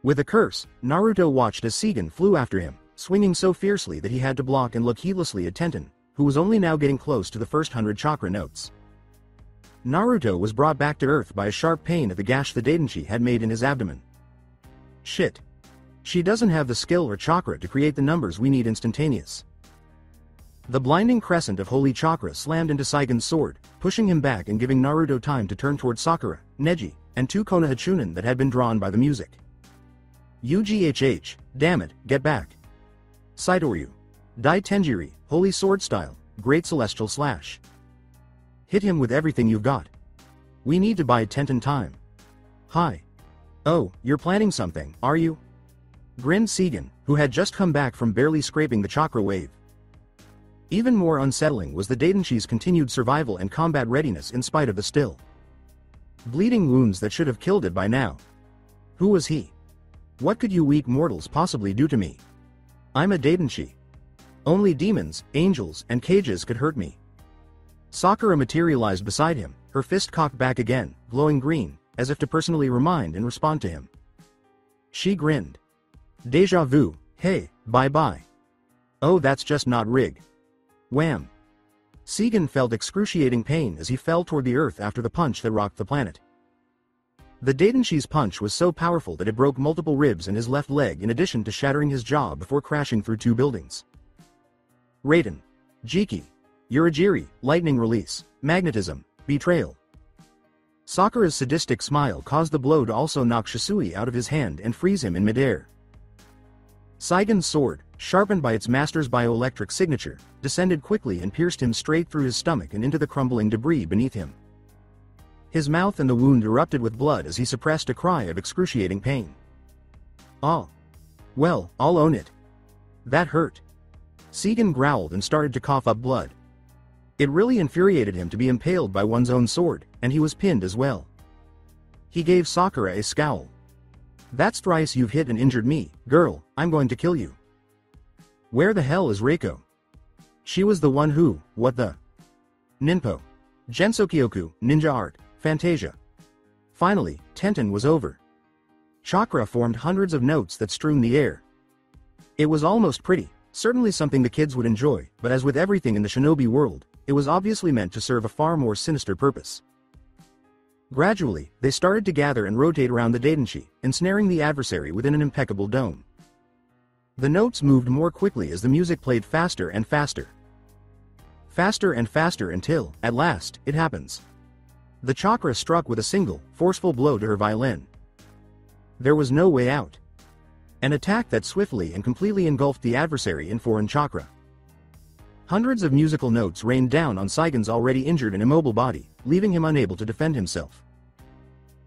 With a curse, Naruto watched as Seigen flew after him, swinging so fiercely that he had to block and look heedlessly at Tenten, who was only now getting close to the first hundred chakra notes. Naruto was brought back to earth by a sharp pain at the gash the Daidenshi had made in his abdomen. Shit. She doesn't have the skill or chakra to create the numbers we need instantaneous. The blinding crescent of holy chakra slammed into Saigon's sword, pushing him back and giving Naruto time to turn toward Sakura, Neji, and two Konoha Chunin that had been drawn by the music. UGHH, damn it, get back. Saitoryu. Dai Tenjiri, Holy Sword Style, Great Celestial Slash. Hit him with everything you've got. We need to buy Tenten time. Hi. Oh, you're planning something, are you? Grinned Seigen, who had just come back from barely scraping the chakra wave. Even more unsettling was the Daidenshi's continued survival and combat readiness in spite of the still. Bleeding wounds that should have killed it by now. Who was he? What could you weak mortals possibly do to me? I'm a Daidenshi. Only demons, angels, and Kages could hurt me. Sakura materialized beside him, her fist cocked back again, glowing green, as if to personally remind and respond to him. She grinned. Deja vu, hey, bye-bye. Oh that's just not rig. Wham. Seigen felt excruciating pain as he fell toward the earth after the punch that rocked the planet. The Daidenshi's punch was so powerful that it broke multiple ribs in his left leg in addition to shattering his jaw before crashing through two buildings. Raiton. Jiki. Uragiri, lightning release, magnetism, betrayal. Sakura's sadistic smile caused the blow to also knock Shisui out of his hand and freeze him in midair. Saigon's sword, sharpened by its master's bioelectric signature, descended quickly and pierced him straight through his stomach and into the crumbling debris beneath him. His mouth and the wound erupted with blood as he suppressed a cry of excruciating pain. Oh. Well, I'll own it. That hurt. Saigon growled and started to cough up blood. It really infuriated him to be impaled by one's own sword, and he was pinned as well. He gave Sakura a scowl. That's thrice you've hit and injured me, girl, I'm going to kill you. Where the hell is Reiko? She was the one who, what the? Ninpo. Gensokyoku, Ninja Art, Fantasia. Finally, Tenten was over. Chakra formed hundreds of notes that strewn the air. It was almost pretty, certainly something the kids would enjoy, but as with everything in the shinobi world, it was obviously meant to serve a far more sinister purpose. Gradually, they started to gather and rotate around the Daidenshi, ensnaring the adversary within an impeccable dome. The notes moved more quickly as the music played faster and faster. Faster and faster until, at last, it happens. The chakra struck with a single, forceful blow to her violin. There was no way out. An attack that swiftly and completely engulfed the adversary in foreign chakra. Hundreds of musical notes rained down on Saigon's already injured and immobile body, leaving him unable to defend himself.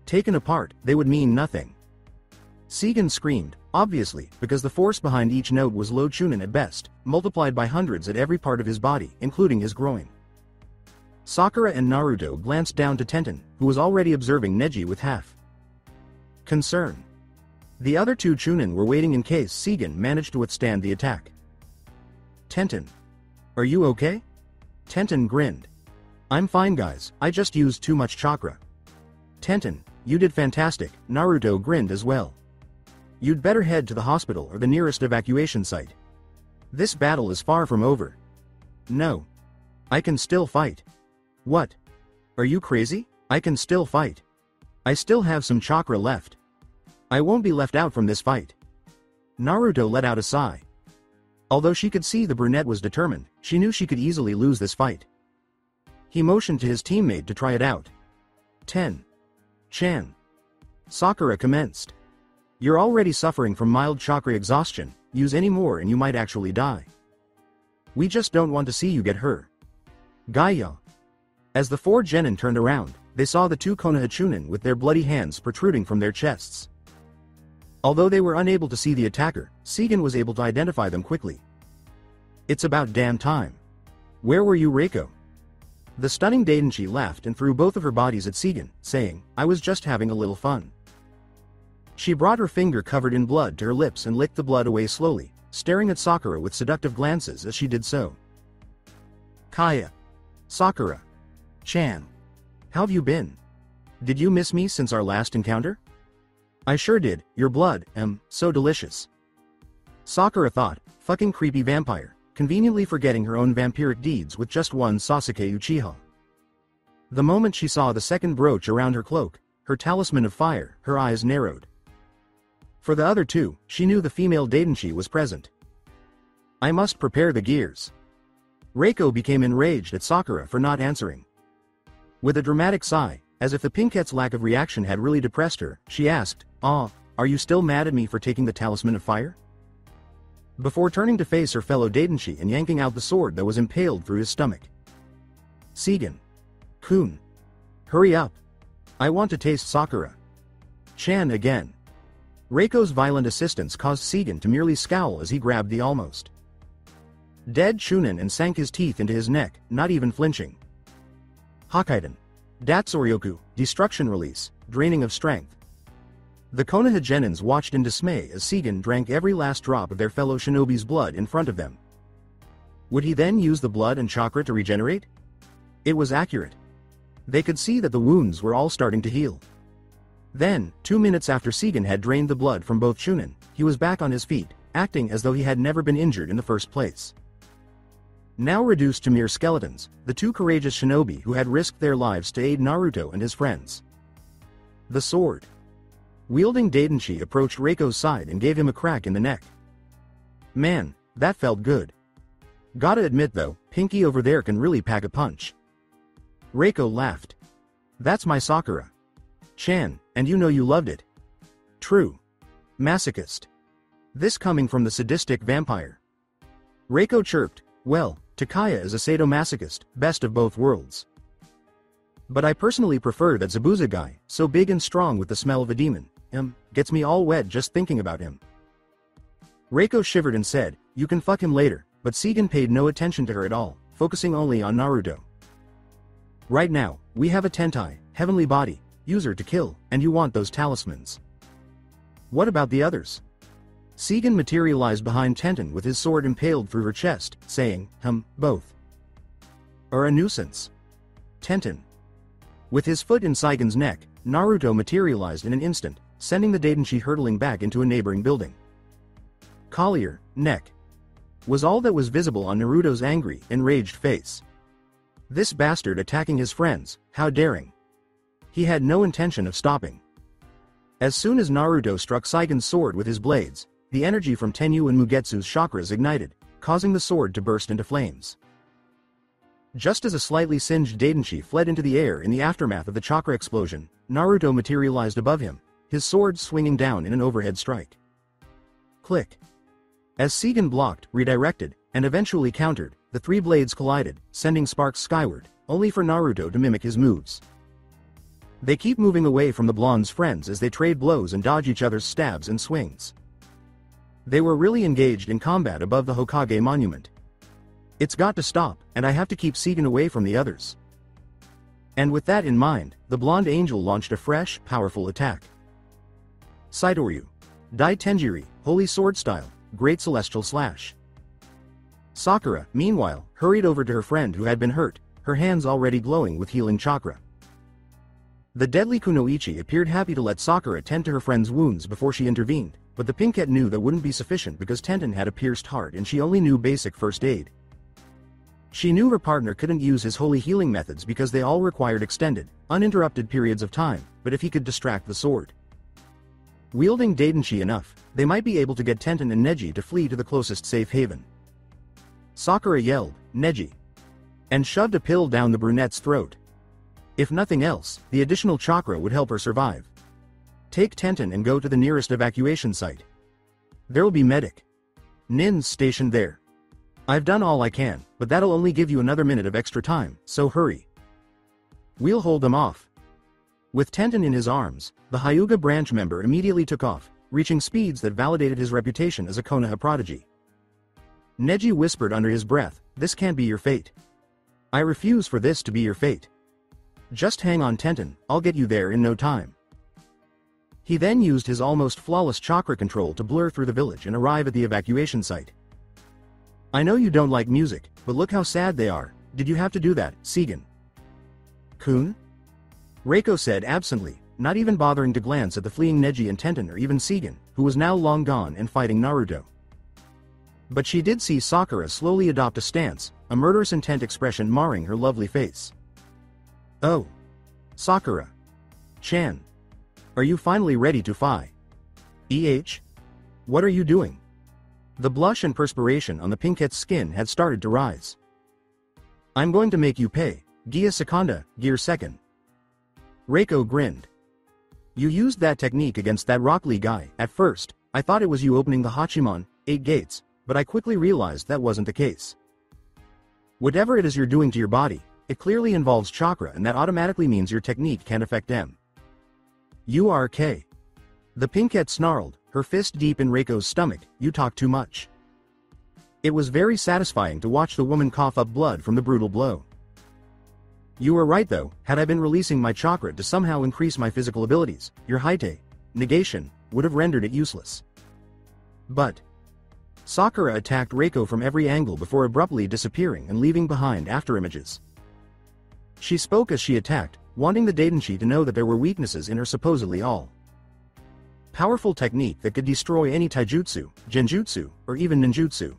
Taken apart, they would mean nothing. Saigon screamed, obviously, because the force behind each note was low chunin at best, multiplied by hundreds at every part of his body, including his groin. Sakura and Naruto glanced down to Tenten, who was already observing Neji with half concern. The other two Chunin were waiting in case Saigon managed to withstand the attack. Tenten, are you okay? Tenten grinned. I'm fine guys, I just used too much chakra. Tenten, you did fantastic, Naruto grinned as well. You'd better head to the hospital or the nearest evacuation site. This battle is far from over. No. I can still fight. What? Are you crazy? I can still fight. I still have some chakra left. I won't be left out from this fight. Naruto let out a sigh. Although she could see the brunette was determined, she knew she could easily lose this fight. He motioned to his teammate to try it out. 10. Chan. Sakura commenced. You're already suffering from mild chakra exhaustion, use any more and you might actually die. We just don't want to see you get hurt. Gaia. As the four genin turned around, they saw the two Konoha Chunin with their bloody hands protruding from their chests. Although they were unable to see the attacker, Saigon was able to identify them quickly. It's about damn time. Where were you Reiko? The stunning Daidenshi laughed and threw both of her bodies at Saigon, saying, I was just having a little fun. She brought her finger covered in blood to her lips and licked the blood away slowly, staring at Sakura with seductive glances as she did so. Kaya. Sakura. Chan. How've you been? Did you miss me since our last encounter? I sure did, your blood, em, so delicious. Sakura thought, fucking creepy vampire, conveniently forgetting her own vampiric deeds with just one Sasuke Uchiha. The moment she saw the second brooch around her cloak, her talisman of fire, her eyes narrowed. For the other two, she knew the female Daidenshi was present. I must prepare the gears. Reiko became enraged at Sakura for not answering. With a dramatic sigh, as if the Pinkette's lack of reaction had really depressed her, she asked, Ah, are you still mad at me for taking the Talisman of Fire? Before turning to face her fellow Daidenshi and yanking out the sword that was impaled through his stomach. Saigon. Kun. Hurry up. I want to taste Sakura. Chan again. Reiko's violent assistance caused Saigon to merely scowl as he grabbed the almost dead Chunin and sank his teeth into his neck, not even flinching. Hakkaiden. Datsuryoku, Destruction Release, Draining of Strength. The Konoha Genins watched in dismay as Saigon drank every last drop of their fellow shinobi's blood in front of them. Would he then use the blood and chakra to regenerate? It was accurate. They could see that the wounds were all starting to heal. Then, two minutes after Saigon had drained the blood from both Chunin, he was back on his feet, acting as though he had never been injured in the first place. Now reduced to mere skeletons, the two courageous shinobi who had risked their lives to aid Naruto and his friends. The sword. Wielding Daidenshi approached Reiko's side and gave him a crack in the neck. Man, that felt good. Gotta admit though, Pinky over there can really pack a punch. Reiko laughed. That's my Sakura. Chan, and you know you loved it. True. Masochist. This coming from the sadistic vampire. Reiko chirped, well, Takaya is a sadomasochist, best of both worlds. But I personally prefer that Zabuza guy, so big and strong with the smell of a demon, him, gets me all wet just thinking about him. Reiko shivered and said, you can fuck him later, but Seigen paid no attention to her at all, focusing only on Naruto. Right now, we have a Tentai, heavenly body, user to kill, and you want those talismans. What about the others? Seigen materialized behind Tenten with his sword impaled through her chest, saying, hum, both. Are a nuisance. Tenten. With his foot in Seigen's neck, Naruto materialized in an instant, sending the Daidenshi hurtling back into a neighboring building. Collier, neck. Was all that was visible on Naruto's angry, enraged face. This bastard attacking his friends, how daring. He had no intention of stopping. As soon as Naruto struck Seigen's sword with his blades, the energy from Tenyu and Mugetsu's chakras ignited, causing the sword to burst into flames. Just as a slightly singed Daidenshi fled into the air in the aftermath of the chakra explosion, Naruto materialized above him, his sword swinging down in an overhead strike. Click. As Seigen blocked, redirected, and eventually countered, the three blades collided, sending sparks skyward, only for Naruto to mimic his moves. They keep moving away from the blonde's friends as they trade blows and dodge each other's stabs and swings. They were really engaged in combat above the Hokage monument. It's got to stop, and I have to keep Seigen away from the others. And with that in mind, the blonde angel launched a fresh, powerful attack. Saitoryu. Dai Tenjiri, Holy Sword Style, Great Celestial Slash. Sakura, meanwhile, hurried over to her friend who had been hurt, her hands already glowing with healing chakra. The deadly Kunoichi appeared happy to let Sakura tend to her friend's wounds before she intervened, but the Pinkette knew that wouldn't be sufficient because Tenten had a pierced heart and she only knew basic first aid. She knew her partner couldn't use his holy healing methods because they all required extended, uninterrupted periods of time, but if he could distract the sword. Wielding Daidenshi enough, they might be able to get Tenten and Neji to flee to the closest safe haven. Sakura yelled, Neji. And shoved a pill down the brunette's throat. If nothing else, the additional chakra would help her survive. Take Tenten and go to the nearest evacuation site. There'll be medic. Nin's stationed there. I've done all I can, but that'll only give you another minute of extra time, so hurry. We'll hold them off. With Tenten in his arms, the Hyuga branch member immediately took off, reaching speeds that validated his reputation as a Konoha prodigy. Neji whispered under his breath, this can't be your fate. I refuse for this to be your fate. Just hang on Tenten, I'll get you there in no time. He then used his almost flawless chakra control to blur through the village and arrive at the evacuation site. I know you don't like music, but look how sad they are, did you have to do that, Seigen? Kun? Reiko said absently, not even bothering to glance at the fleeing Neji and Tenten or even Seigen, who was now long gone and fighting Naruto. But she did see Sakura slowly adopt a stance, a murderous intent expression marring her lovely face. Oh. Sakura. Chan. Are you finally ready to fight? EH? What are you doing? The blush and perspiration on the Pinkette's skin had started to rise. I'm going to make you pay, Gia Secunda, Gear Second. Reiko grinned. You used that technique against that Rock Lee guy. At first, I thought it was you opening the Hachimon, 8 gates, but I quickly realized that wasn't the case. Whatever it is you're doing to your body, it clearly involves chakra and that automatically means your technique can't affect them. You are K. The Pinkette snarled, her fist deep in Reiko's stomach, you talk too much. It was very satisfying to watch the woman cough up blood from the brutal blow. You were right though, had I been releasing my chakra to somehow increase my physical abilities, your Haite, negation, would have rendered it useless. But, Sakura attacked Reiko from every angle before abruptly disappearing and leaving behind afterimages. She spoke as she attacked, wanting the Daidenshi to know that there were weaknesses in her supposedly all. Powerful technique that could destroy any taijutsu, genjutsu, or even ninjutsu.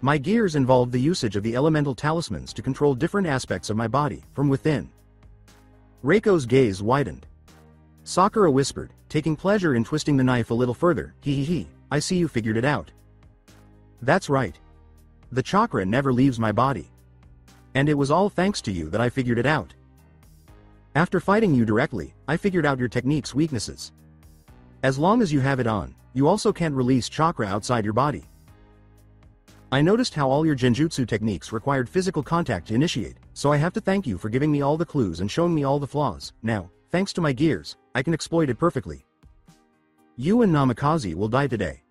My gears involved the usage of the elemental talismans to control different aspects of my body, from within. Reiko's gaze widened. Sakura whispered, taking pleasure in twisting the knife a little further, hee hee hee, I see you figured it out. That's right. The chakra never leaves my body. And it was all thanks to you that I figured it out. After fighting you directly, I figured out your technique's weaknesses. As long as you have it on, you also can't release chakra outside your body. I noticed how all your genjutsu techniques required physical contact to initiate, so I have to thank you for giving me all the clues and showing me all the flaws. Now, thanks to my gears, I can exploit it perfectly. You and Namikaze will die today.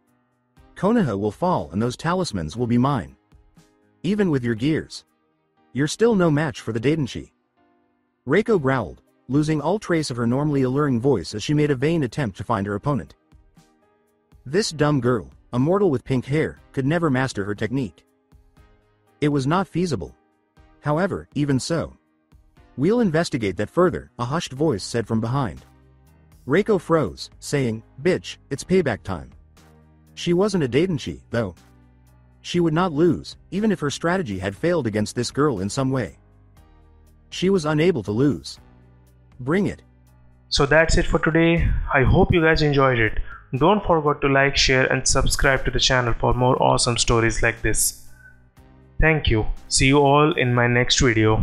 Konoha will fall and those talismans will be mine. Even with your gears. You're still no match for the Daidenshi. Reiko growled, losing all trace of her normally alluring voice as she made a vain attempt to find her opponent. This dumb girl, a mortal with pink hair, could never master her technique. It was not feasible. However, even so. We'll investigate that further, a hushed voice said from behind. Reiko froze, saying, Bitch, it's payback time. She wasn't a Daidenshi, though. She would not lose, even if her strategy had failed against this girl in some way. She was unable to lose. Bring it.
So that's it for today. I hope you guys enjoyed it. Don't forget to like, share and subscribe to the channel for more awesome stories like this. Thank you. See you all in my next video.